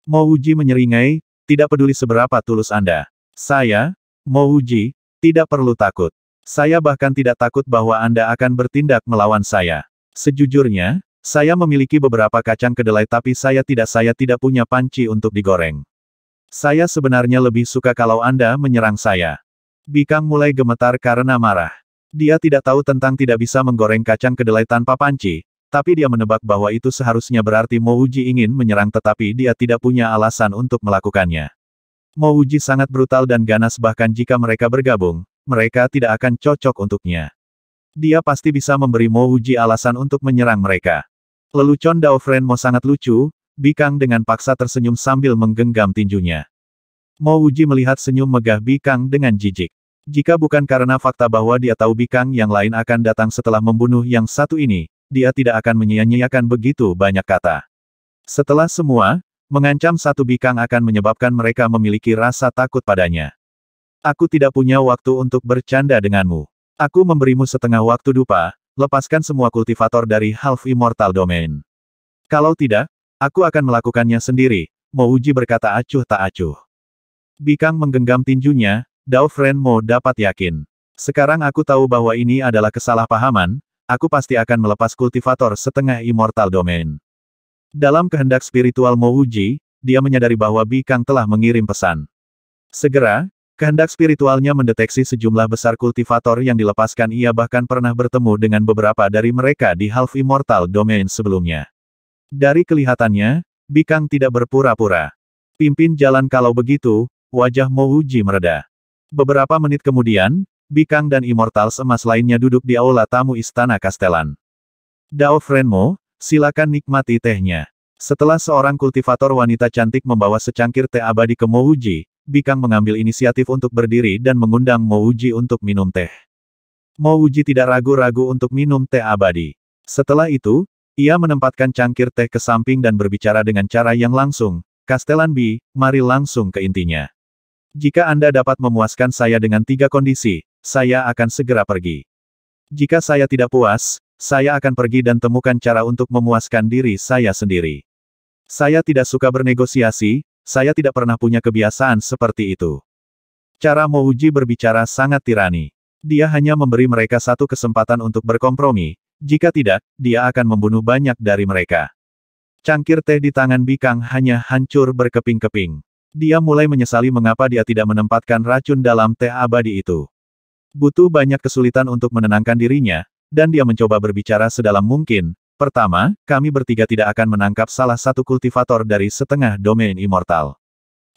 Mo Wuji menyeringai, tidak peduli seberapa tulus Anda. Saya, Mo Wuji, tidak perlu takut. Saya bahkan tidak takut bahwa Anda akan bertindak melawan saya. Sejujurnya, saya memiliki beberapa kacang kedelai tapi saya tidak saya tidak punya panci untuk digoreng. Saya sebenarnya lebih suka kalau Anda menyerang saya. Bikang mulai gemetar karena marah. Dia tidak tahu tentang tidak bisa menggoreng kacang kedelai tanpa panci, tapi dia menebak bahwa itu seharusnya berarti Mo Wuji ingin menyerang tetapi dia tidak punya alasan untuk melakukannya. Mo Wuji sangat brutal dan ganas bahkan jika mereka bergabung, mereka tidak akan cocok untuknya. Dia pasti bisa memberi Mo Wuji alasan untuk menyerang mereka. Lelucon Dao Friend Mo sangat lucu, Bikang dengan paksa tersenyum sambil menggenggam tinjunya. Mo Wuji melihat senyum megah Bikang dengan jijik. Jika bukan karena fakta bahwa dia tahu Bikang yang lain akan datang setelah membunuh yang satu ini, dia tidak akan menyia-nyiakan begitu banyak kata. Setelah semua, mengancam satu Bikang akan menyebabkan mereka memiliki rasa takut padanya. Aku tidak punya waktu untuk bercanda denganmu. Aku memberimu setengah waktu dupa, lepaskan semua kultivator dari Half Immortal Domain. Kalau tidak, aku akan melakukannya sendiri, Mau uji berkata acuh tak acuh. Bikang menggenggam tinjunya, Dao Friend Mo dapat yakin. Sekarang aku tahu bahwa ini adalah kesalahpahaman, aku pasti akan melepas kultivator setengah immortal domain. Dalam kehendak spiritual Mo Wuji, dia menyadari bahwa Bikang telah mengirim pesan. Segera, kehendak spiritualnya mendeteksi sejumlah besar kultivator yang dilepaskan ia bahkan pernah bertemu dengan beberapa dari mereka di Half Immortal Domain sebelumnya. Dari kelihatannya, Bikang tidak berpura-pura. Pimpin jalan kalau begitu, wajah Mo Wuji mereda. Beberapa menit kemudian, Bikang dan Immortals emas lainnya duduk di aula tamu Istana Kastelan. Dao Frenmo, silakan nikmati tehnya. Setelah seorang kultivator wanita cantik membawa secangkir teh abadi ke Mouji, Bikang mengambil inisiatif untuk berdiri dan mengundang Mouji untuk minum teh. Mouji tidak ragu-ragu untuk minum teh abadi. Setelah itu, ia menempatkan cangkir teh ke samping dan berbicara dengan cara yang langsung, Kastelan Bi, mari langsung ke intinya. Jika Anda dapat memuaskan saya dengan tiga kondisi, saya akan segera pergi. Jika saya tidak puas, saya akan pergi dan temukan cara untuk memuaskan diri saya sendiri. Saya tidak suka bernegosiasi, saya tidak pernah punya kebiasaan seperti itu. Cara Mouji berbicara sangat tirani. Dia hanya memberi mereka satu kesempatan untuk berkompromi, jika tidak, dia akan membunuh banyak dari mereka. Cangkir teh di tangan Bikang hanya hancur berkeping-keping. Dia mulai menyesali mengapa dia tidak menempatkan racun dalam teh abadi itu. Butuh banyak kesulitan untuk menenangkan dirinya, dan dia mencoba berbicara sedalam mungkin. Pertama, kami bertiga tidak akan menangkap salah satu kultivator dari setengah domain immortal.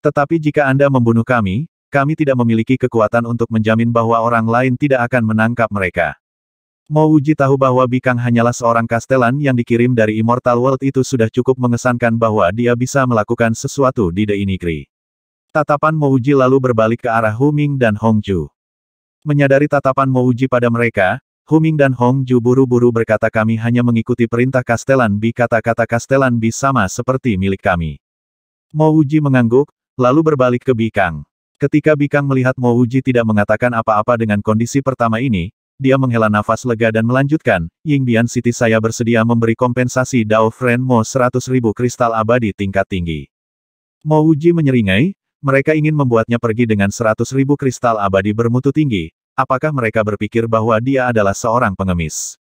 Tetapi jika Anda membunuh kami, kami tidak memiliki kekuatan untuk menjamin bahwa orang lain tidak akan menangkap mereka. Mau uji tahu bahwa Bikang hanyalah seorang kastelan yang dikirim dari Immortal World itu sudah cukup mengesankan bahwa dia bisa melakukan sesuatu di The Inigri. Tatapan Mouji lalu berbalik ke arah Huming dan Hongju. Menyadari tatapan Mouji pada mereka, Huming dan Hongju buru-buru berkata kami hanya mengikuti perintah Kastelan Bi kata-kata Kastelan Bi sama seperti milik kami. Mouji mengangguk, lalu berbalik ke Bikang. Ketika Bikang melihat Mouji tidak mengatakan apa-apa dengan kondisi pertama ini, dia menghela nafas lega dan melanjutkan, Yingbian City saya bersedia memberi kompensasi Dao Friend Mo 100 ribu kristal abadi tingkat tinggi. Mo Wuji menyeringai, mereka ingin membuatnya pergi dengan 100 ribu kristal abadi bermutu tinggi, apakah mereka berpikir bahwa dia adalah seorang pengemis?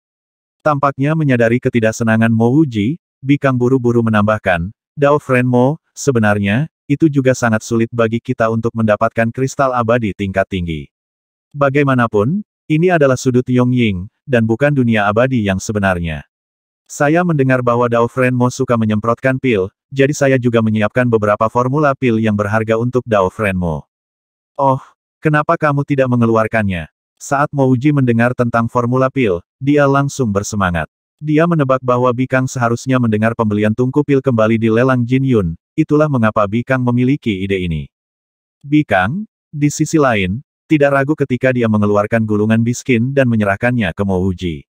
Tampaknya menyadari ketidaksenangan Mo Wuji, Bikang buru-buru menambahkan, Dao Friend Mo, sebenarnya, itu juga sangat sulit bagi kita untuk mendapatkan kristal abadi tingkat tinggi. Bagaimanapun, ini adalah sudut Yongying, dan bukan dunia abadi yang sebenarnya. Saya mendengar bahwa Dao Friend Mo suka menyemprotkan pil, jadi saya juga menyiapkan beberapa formula pil yang berharga untuk Dao Friend Mo. Oh, kenapa kamu tidak mengeluarkannya? Saat Mo Uji mendengar tentang formula pil, dia langsung bersemangat. Dia menebak bahwa Bikang seharusnya mendengar pembelian tungku pil kembali di lelang Jin Yun, itulah mengapa Bikang memiliki ide ini. Bikang, di sisi lain, tidak ragu ketika dia mengeluarkan gulungan biskin dan menyerahkannya ke Mouji.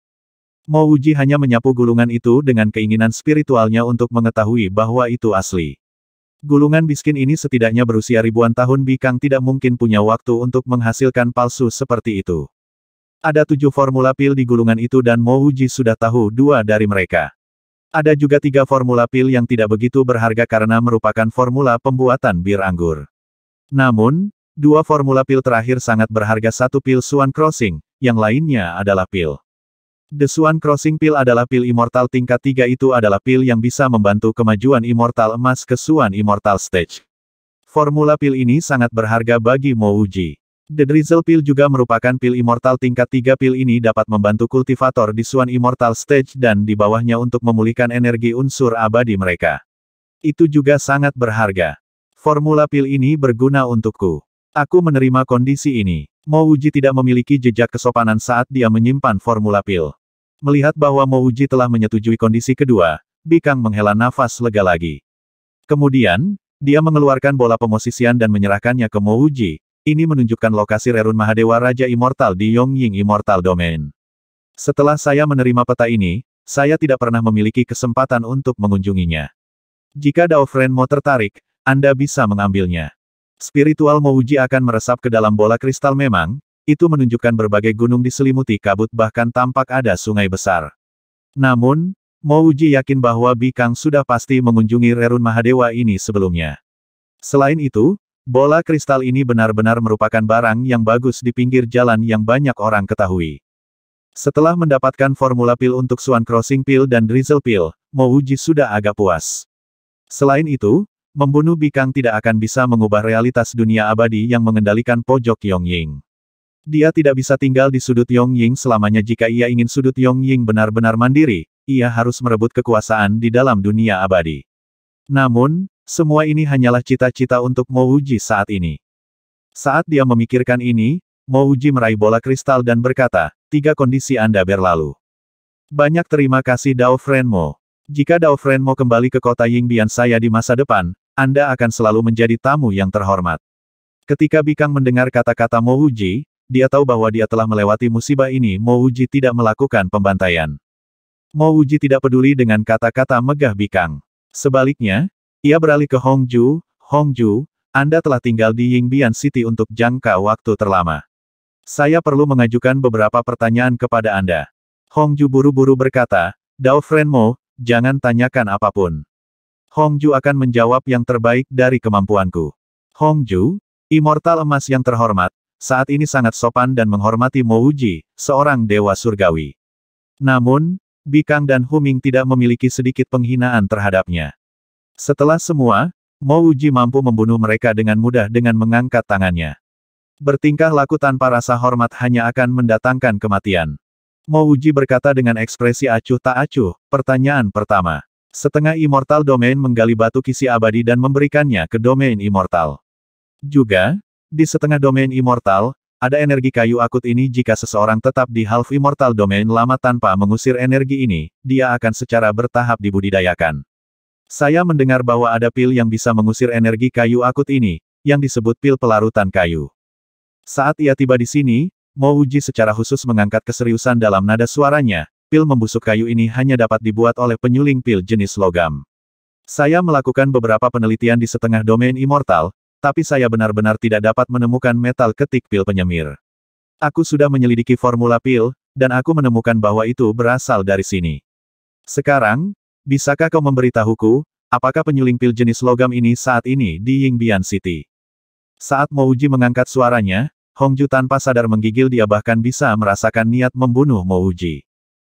Mouji hanya menyapu gulungan itu dengan keinginan spiritualnya untuk mengetahui bahwa itu asli. Gulungan biskin ini setidaknya berusia ribuan tahun Bikang tidak mungkin punya waktu untuk menghasilkan palsu seperti itu. Ada tujuh formula pil di gulungan itu dan Mo Wuji sudah tahu dua dari mereka. Ada juga tiga formula pil yang tidak begitu berharga karena merupakan formula pembuatan bir anggur. Namun, dua formula pil terakhir sangat berharga satu pil Swan Crossing, yang lainnya adalah pil. The Swan Crossing Pil adalah pil immortal tingkat tiga itu adalah pil yang bisa membantu kemajuan immortal emas ke Swan Immortal Stage. Formula pil ini sangat berharga bagi Mo Uji. The Drizzle Pil juga merupakan pil immortal tingkat tiga pil ini dapat membantu kultivator di Swan Immortal Stage dan di bawahnya untuk memulihkan energi unsur abadi mereka. Itu juga sangat berharga. Formula pil ini berguna untukku. Aku menerima kondisi ini. Mo Wuji tidak memiliki jejak kesopanan saat dia menyimpan formula pil. Melihat bahwa Mo Wuji telah menyetujui kondisi kedua, Bikang menghela nafas lega lagi. Kemudian, dia mengeluarkan bola pemosisian dan menyerahkannya ke Mo Wuji. Ini menunjukkan lokasi Rerun Mahadewa Raja Immortal di Yongying Immortal Domain. Setelah saya menerima peta ini, saya tidak pernah memiliki kesempatan untuk mengunjunginya. Jika Dao Friend mau tertarik, Anda bisa mengambilnya. Spiritual Mouji akan meresap ke dalam bola kristal memang, itu menunjukkan berbagai gunung diselimuti kabut bahkan tampak ada sungai besar. Namun, Mouji yakin bahwa Bikang sudah pasti mengunjungi Rerun Mahadewa ini sebelumnya. Selain itu, bola kristal ini benar-benar merupakan barang yang bagus di pinggir jalan yang banyak orang ketahui. Setelah mendapatkan formula pil untuk Swan Crossing Pil dan Drizzle Pil, Mouji sudah agak puas. Selain itu, Membunuh Bikang tidak akan bisa mengubah realitas dunia abadi yang mengendalikan pojok Yongying. Dia tidak bisa tinggal di sudut Yongying selamanya jika ia ingin sudut Yongying benar-benar mandiri, ia harus merebut kekuasaan di dalam dunia abadi. Namun, semua ini hanyalah cita-cita untuk Mouji saat ini. Saat dia memikirkan ini, Mouji meraih bola kristal dan berkata, tiga kondisi Anda berlalu. Banyak terima kasih Dao Friendmo. Jika Dao Friendmo kembali ke kota Yingbian saya di masa depan, anda akan selalu menjadi tamu yang terhormat. Ketika Bikang mendengar kata-kata Mo Wuji, dia tahu bahwa dia telah melewati musibah ini Mo Wuji tidak melakukan pembantaian. Mo Wuji tidak peduli dengan kata-kata megah Bikang. Sebaliknya, ia beralih ke Hongju, Hongju, Anda telah tinggal di Yingbian City untuk jangka waktu terlama. Saya perlu mengajukan beberapa pertanyaan kepada Anda. Hongju buru-buru berkata, Dao Friend Mo, jangan tanyakan apa pun. Hongju akan menjawab yang terbaik dari kemampuanku. Hongju, immortal emas yang terhormat, saat ini sangat sopan dan menghormati Mo Wuji, seorang dewa surgawi. Namun, Bikang dan Huming tidak memiliki sedikit penghinaan terhadapnya. Setelah semua, Mo Wuji mampu membunuh mereka dengan mudah dengan mengangkat tangannya. Bertingkah laku tanpa rasa hormat hanya akan mendatangkan kematian. Mo Wuji berkata dengan ekspresi acuh tak acuh, pertanyaan pertama. Setengah Immortal Domain menggali batu kisi abadi dan memberikannya ke domain Immortal. Juga, di setengah domain Immortal, ada energi kayu akut ini jika seseorang tetap di Half Immortal Domain lama tanpa mengusir energi ini, dia akan secara bertahap dibudidayakan. Saya mendengar bahwa ada pil yang bisa mengusir energi kayu akut ini, yang disebut pil pelarutan kayu. Saat ia tiba di sini, Mo Uji secara khusus mengangkat keseriusan dalam nada suaranya, pil membusuk kayu ini hanya dapat dibuat oleh penyuling pil jenis logam. Saya melakukan beberapa penelitian di setengah domain immortal, tapi saya benar-benar tidak dapat menemukan metal ketik pil penyemir. Aku sudah menyelidiki formula pil, dan aku menemukan bahwa itu berasal dari sini. Sekarang, bisakah kau memberitahuku, apakah penyuling pil jenis logam ini saat ini di Yingbian City? Saat Mouji mengangkat suaranya, Hongju tanpa sadar menggigil dia bahkan bisa merasakan niat membunuh Mouji.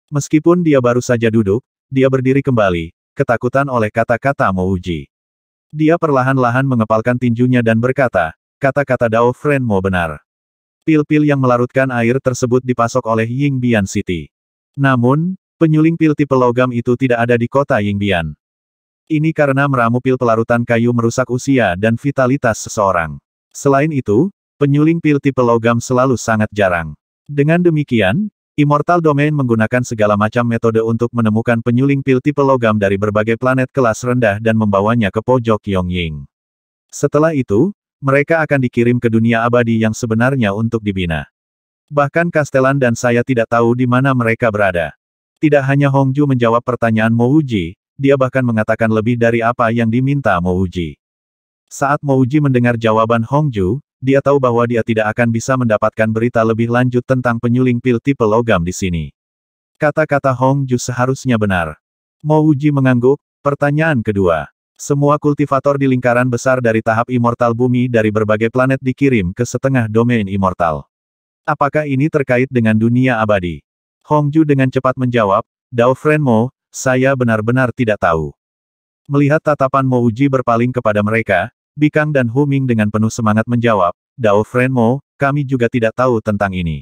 Meskipun dia baru saja duduk, dia berdiri kembali, ketakutan oleh kata-kata Mouji. Dia perlahan-lahan mengepalkan tinjunya dan berkata, kata-kata Dao Friend Mo benar. Pil-pil yang melarutkan air tersebut dipasok oleh Yingbian City. Namun, penyuling pil tipe logam itu tidak ada di kota Yingbian. Ini karena meramu pil pelarutan kayu merusak usia dan vitalitas seseorang. Selain itu, penyuling pil tipe logam selalu sangat jarang. Dengan demikian, Immortal Domain menggunakan segala macam metode untuk menemukan penyuling pil tipe logam dari berbagai planet kelas rendah dan membawanya ke pojok Yongying. Setelah itu, mereka akan dikirim ke dunia abadi yang sebenarnya untuk dibina. Bahkan Kastelan dan saya tidak tahu di mana mereka berada. Tidak hanya Hongju menjawab pertanyaan Mouji, dia bahkan mengatakan lebih dari apa yang diminta Mouji. Saat Mouji mendengar jawaban Hongju, dia tahu bahwa dia tidak akan bisa mendapatkan berita lebih lanjut tentang penyuling pil tipe logam di sini. Kata-kata Hong Ju seharusnya benar. Mo Wuji mengangguk, pertanyaan kedua. Semua kultivator di lingkaran besar dari tahap immortal bumi dari berbagai planet dikirim ke setengah domain immortal. Apakah ini terkait dengan dunia abadi? Hong Ju dengan cepat menjawab, Dao Friend Mo, saya benar-benar tidak tahu. Melihat tatapan Mo Uji berpaling kepada mereka, Bikang dan Hu Ming dengan penuh semangat menjawab, Dao Friend Mo, kami juga tidak tahu tentang ini.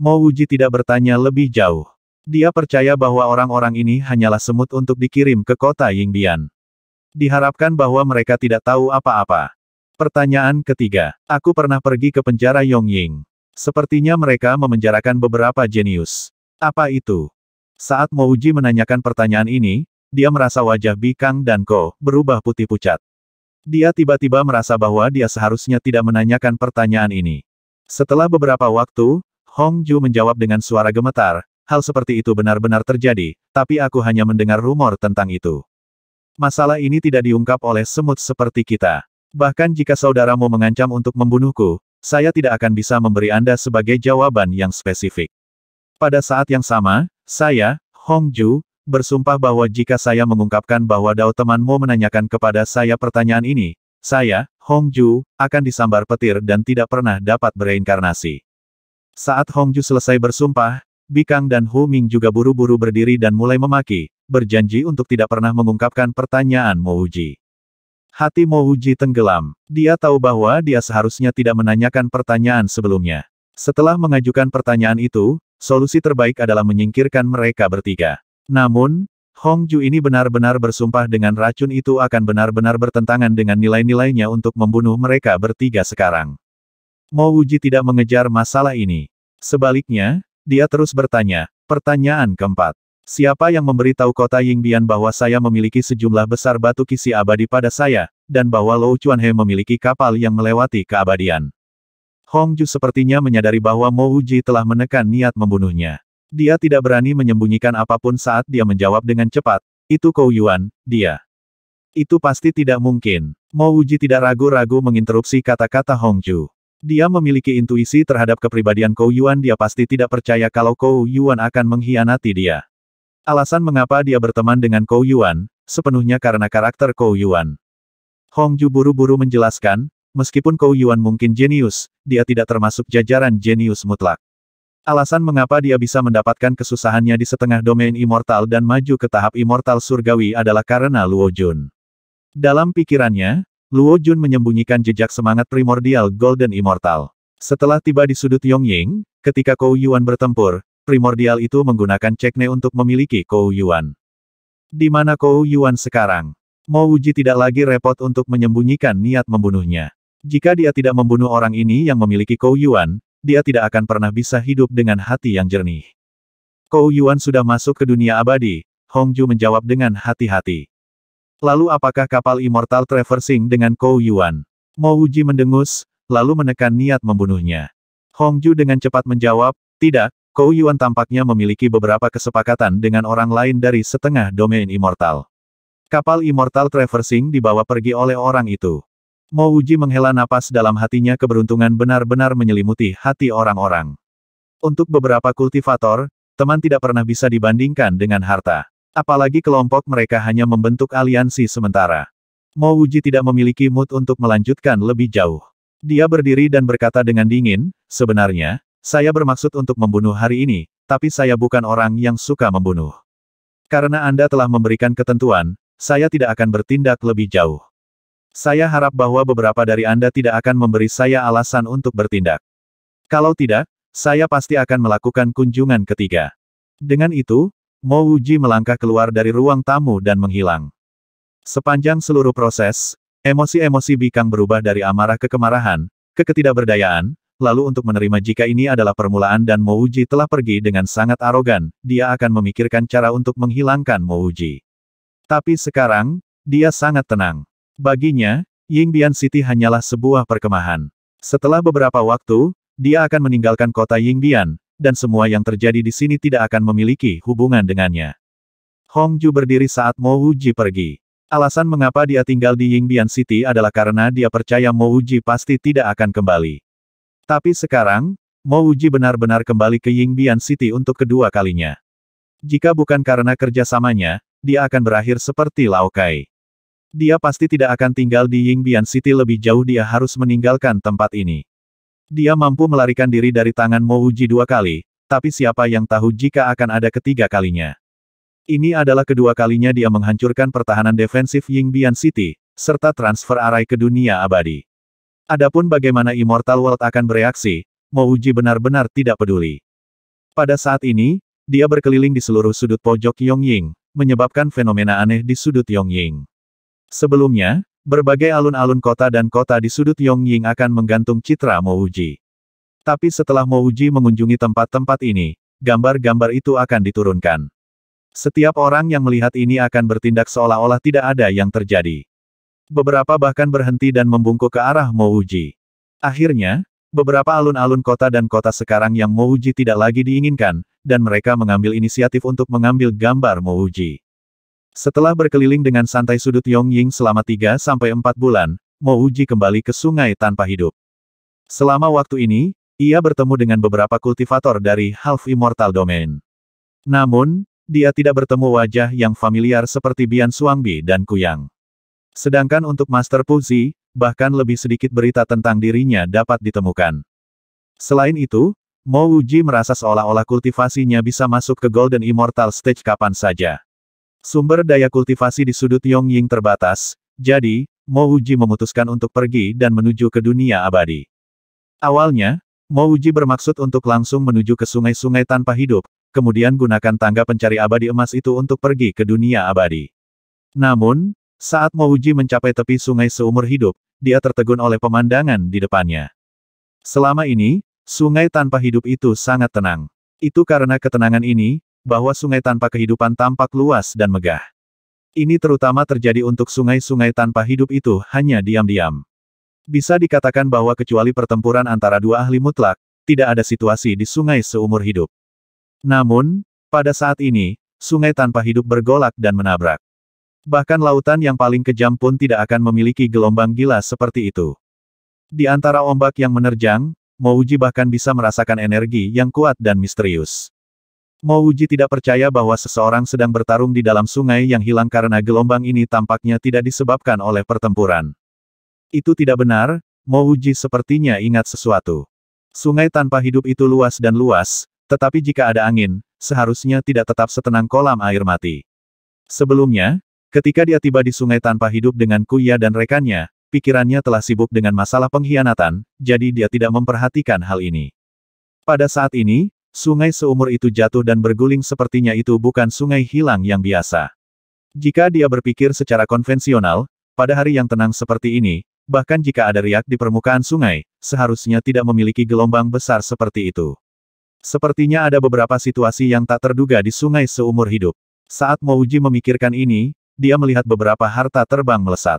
Mo Uji tidak bertanya lebih jauh. Dia percaya bahwa orang-orang ini hanyalah semut untuk dikirim ke kota Yingbian. Diharapkan bahwa mereka tidak tahu apa-apa. Pertanyaan ketiga. Aku pernah pergi ke penjara Yongying. Sepertinya mereka memenjarakan beberapa jenius. Apa itu? Saat Mouji menanyakan pertanyaan ini, dia merasa wajah Bikang dan Ko berubah putih pucat. Dia tiba-tiba merasa bahwa dia seharusnya tidak menanyakan pertanyaan ini. Setelah beberapa waktu, Hong Ju menjawab dengan suara gemetar, hal seperti itu benar-benar terjadi, tapi aku hanya mendengar rumor tentang itu. Masalah ini tidak diungkap oleh semut seperti kita. Bahkan jika saudaramu mengancam untuk membunuhku, saya tidak akan bisa memberi Anda sebagai jawaban yang spesifik. Pada saat yang sama, saya, Hong Ju, bersumpah bahwa jika saya mengungkapkan bahwa Dao temanmu menanyakan kepada saya pertanyaan ini, saya, Hong Ju, akan disambar petir dan tidak pernah dapat bereinkarnasi. Saat Hong Ju selesai bersumpah, Bikang dan Hu Ming juga buru-buru berdiri dan mulai memaki, berjanji untuk tidak pernah mengungkapkan pertanyaan Mo Wuji. Hati Mo Wuji tenggelam. Dia tahu bahwa dia seharusnya tidak menanyakan pertanyaan sebelumnya. Setelah mengajukan pertanyaan itu, solusi terbaik adalah menyingkirkan mereka bertiga. Namun, Hong Ju ini benar-benar bersumpah dengan racun itu akan benar-benar bertentangan dengan nilai-nilainya untuk membunuh mereka bertiga sekarang. Mo Wuji tidak mengejar masalah ini. Sebaliknya, dia terus bertanya, pertanyaan keempat. Siapa yang memberitahu kota Yingbian bahwa saya memiliki sejumlah besar batu kisi abadi pada saya, dan bahwa Lou Chuanhe memiliki kapal yang melewati keabadian? Hong Ju sepertinya menyadari bahwa Mo Wuji telah menekan niat membunuhnya. Dia tidak berani menyembunyikan apa pun saat dia menjawab dengan cepat, itu Kou Yuan, dia. Itu pasti tidak mungkin. Mo Wuji tidak ragu-ragu menginterupsi kata-kata Hong Ju. Dia memiliki intuisi terhadap kepribadian Kou Yuan dia pasti tidak percaya kalau Kou Yuan akan mengkhianati dia. Alasan mengapa dia berteman dengan Kou Yuan, sepenuhnya karena karakter Kou Yuan. Hong Ju buru-buru menjelaskan, meskipun Kou Yuan mungkin jenius, dia tidak termasuk jajaran jenius mutlak. Alasan mengapa dia bisa mendapatkan kesusahannya di setengah domain immortal dan maju ke tahap immortal surgawi adalah karena Luo Jun. Dalam pikirannya, Luo Jun menyembunyikan jejak semangat primordial Golden Immortal. Setelah tiba di sudut Yongying, ketika Kou Yuan bertempur, primordial itu menggunakan cekne untuk memiliki Kou Yuan. Di mana Kou Yuan sekarang? Mo Wuji tidak lagi repot untuk menyembunyikan niat membunuhnya. Jika dia tidak membunuh orang ini yang memiliki Kou Yuan, dia tidak akan pernah bisa hidup dengan hati yang jernih. Kou Yuan sudah masuk ke dunia abadi, Hong Ju menjawab dengan hati-hati. Lalu apakah kapal immortal traversing dengan Kou Yuan? Mo Wuji mendengus, lalu menekan niat membunuhnya. Hong Ju dengan cepat menjawab, tidak, Kou Yuan tampaknya memiliki beberapa kesepakatan dengan orang lain dari setengah domain immortal. Kapal immortal traversing dibawa pergi oleh orang itu. Mo Wuji menghela napas dalam hatinya keberuntungan benar-benar menyelimuti hati orang-orang. Untuk beberapa kultivator, teman tidak pernah bisa dibandingkan dengan harta. Apalagi kelompok mereka hanya membentuk aliansi sementara. Mo Wuji tidak memiliki mood untuk melanjutkan lebih jauh. Dia berdiri dan berkata dengan dingin, sebenarnya, saya bermaksud untuk membunuh hari ini, tapi saya bukan orang yang suka membunuh. Karena Anda telah memberikan ketentuan, saya tidak akan bertindak lebih jauh. Saya harap bahwa beberapa dari Anda tidak akan memberi saya alasan untuk bertindak. Kalau tidak, saya pasti akan melakukan kunjungan ketiga. Dengan itu, Mo Wuji melangkah keluar dari ruang tamu dan menghilang. Sepanjang seluruh proses, emosi-emosi Bikang berubah dari amarah ke kemarahan, ke ketidakberdayaan, lalu untuk menerima jika ini adalah permulaan dan Mo Wuji telah pergi dengan sangat arogan, dia akan memikirkan cara untuk menghilangkan Mo Wuji. Tapi sekarang, dia sangat tenang. Baginya, Yingbian City hanyalah sebuah perkemahan. Setelah beberapa waktu, dia akan meninggalkan kota Yingbian, dan semua yang terjadi di sini tidak akan memiliki hubungan dengannya. Hong Ju berdiri saat Mo Wuji pergi. Alasan mengapa dia tinggal di Yingbian City adalah karena dia percaya Mo Wuji pasti tidak akan kembali. Tapi sekarang, Mo Wuji benar-benar kembali ke Yingbian City untuk kedua kalinya. Jika bukan karena kerjasamanya, dia akan berakhir seperti Lao Kai. Dia pasti tidak akan tinggal di Yingbian City lebih jauh dia harus meninggalkan tempat ini. Dia mampu melarikan diri dari tangan Mo Wuji dua kali, tapi siapa yang tahu jika akan ada ketiga kalinya. Ini adalah kedua kalinya dia menghancurkan pertahanan defensif Yingbian City, serta transfer arai ke dunia abadi. Adapun bagaimana Immortal World akan bereaksi, Mo Uji benar-benar tidak peduli. Pada saat ini, dia berkeliling di seluruh sudut pojok Yongying, menyebabkan fenomena aneh di sudut Yongying. Sebelumnya, berbagai alun-alun kota dan kota di sudut Yongying akan menggantung citra Mo Uji. Tapi setelah Mo Uji mengunjungi tempat-tempat ini, gambar-gambar itu akan diturunkan. Setiap orang yang melihat ini akan bertindak seolah-olah tidak ada yang terjadi. Beberapa bahkan berhenti dan membungkuk ke arah Mouji. Akhirnya, beberapa alun-alun kota dan kota sekarang yang Mouji tidak lagi diinginkan, dan mereka mengambil inisiatif untuk mengambil gambar Mouji. Setelah berkeliling dengan santai sudut Yongying selama 3-4 bulan, Mouji kembali ke sungai tanpa hidup. Selama waktu ini, ia bertemu dengan beberapa kultivator dari Half Immortal Domain. Namun, dia tidak bertemu wajah yang familiar seperti Bian Suangbi dan Kuyang. Sedangkan untuk Master Puzi, bahkan lebih sedikit berita tentang dirinya dapat ditemukan. Selain itu, Mo Wuji merasa seolah-olah kultivasinya bisa masuk ke Golden Immortal Stage kapan saja. Sumber daya kultivasi di sudut Yongying terbatas, jadi, Mo Wuji memutuskan untuk pergi dan menuju ke dunia abadi. Awalnya, Mo Wuji bermaksud untuk langsung menuju ke sungai-sungai tanpa hidup, kemudian gunakan tangga pencari abadi emas itu untuk pergi ke dunia abadi. Namun, saat Mouji mencapai tepi sungai seumur hidup, dia tertegun oleh pemandangan di depannya. Selama ini, sungai tanpa hidup itu sangat tenang. Itu karena ketenangan ini, bahwa sungai tanpa kehidupan tampak luas dan megah. Ini terutama terjadi untuk sungai-sungai tanpa hidup itu hanya diam-diam. Bisa dikatakan bahwa kecuali pertempuran antara dua ahli mutlak, tidak ada situasi di sungai seumur hidup. Namun, pada saat ini, sungai tanpa hidup bergolak dan menabrak. Bahkan lautan yang paling kejam pun tidak akan memiliki gelombang gila seperti itu. Di antara ombak yang menerjang, Mouji bahkan bisa merasakan energi yang kuat dan misterius. Mouji tidak percaya bahwa seseorang sedang bertarung di dalam sungai yang hilang karena gelombang ini tampaknya tidak disebabkan oleh pertempuran. Itu tidak benar, Mouji sepertinya ingat sesuatu. Sungai tanpa hidup itu luas dan luas, tetapi jika ada angin, seharusnya tidak tetap setenang kolam air mati. Sebelumnya, ketika dia tiba di sungai tanpa hidup dengan Kuya dan rekannya, pikirannya telah sibuk dengan masalah pengkhianatan, jadi dia tidak memperhatikan hal ini. Pada saat ini, sungai seumur itu jatuh dan berguling sepertinya itu bukan sungai hilang yang biasa. Jika dia berpikir secara konvensional, pada hari yang tenang seperti ini, bahkan jika ada riak di permukaan sungai, seharusnya tidak memiliki gelombang besar seperti itu. Sepertinya ada beberapa situasi yang tak terduga di sungai seumur hidup. Saat Mouji memikirkan ini, dia melihat beberapa harta terbang melesat.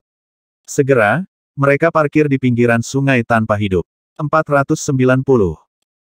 Segera, mereka parkir di pinggiran sungai tanpa hidup. 490.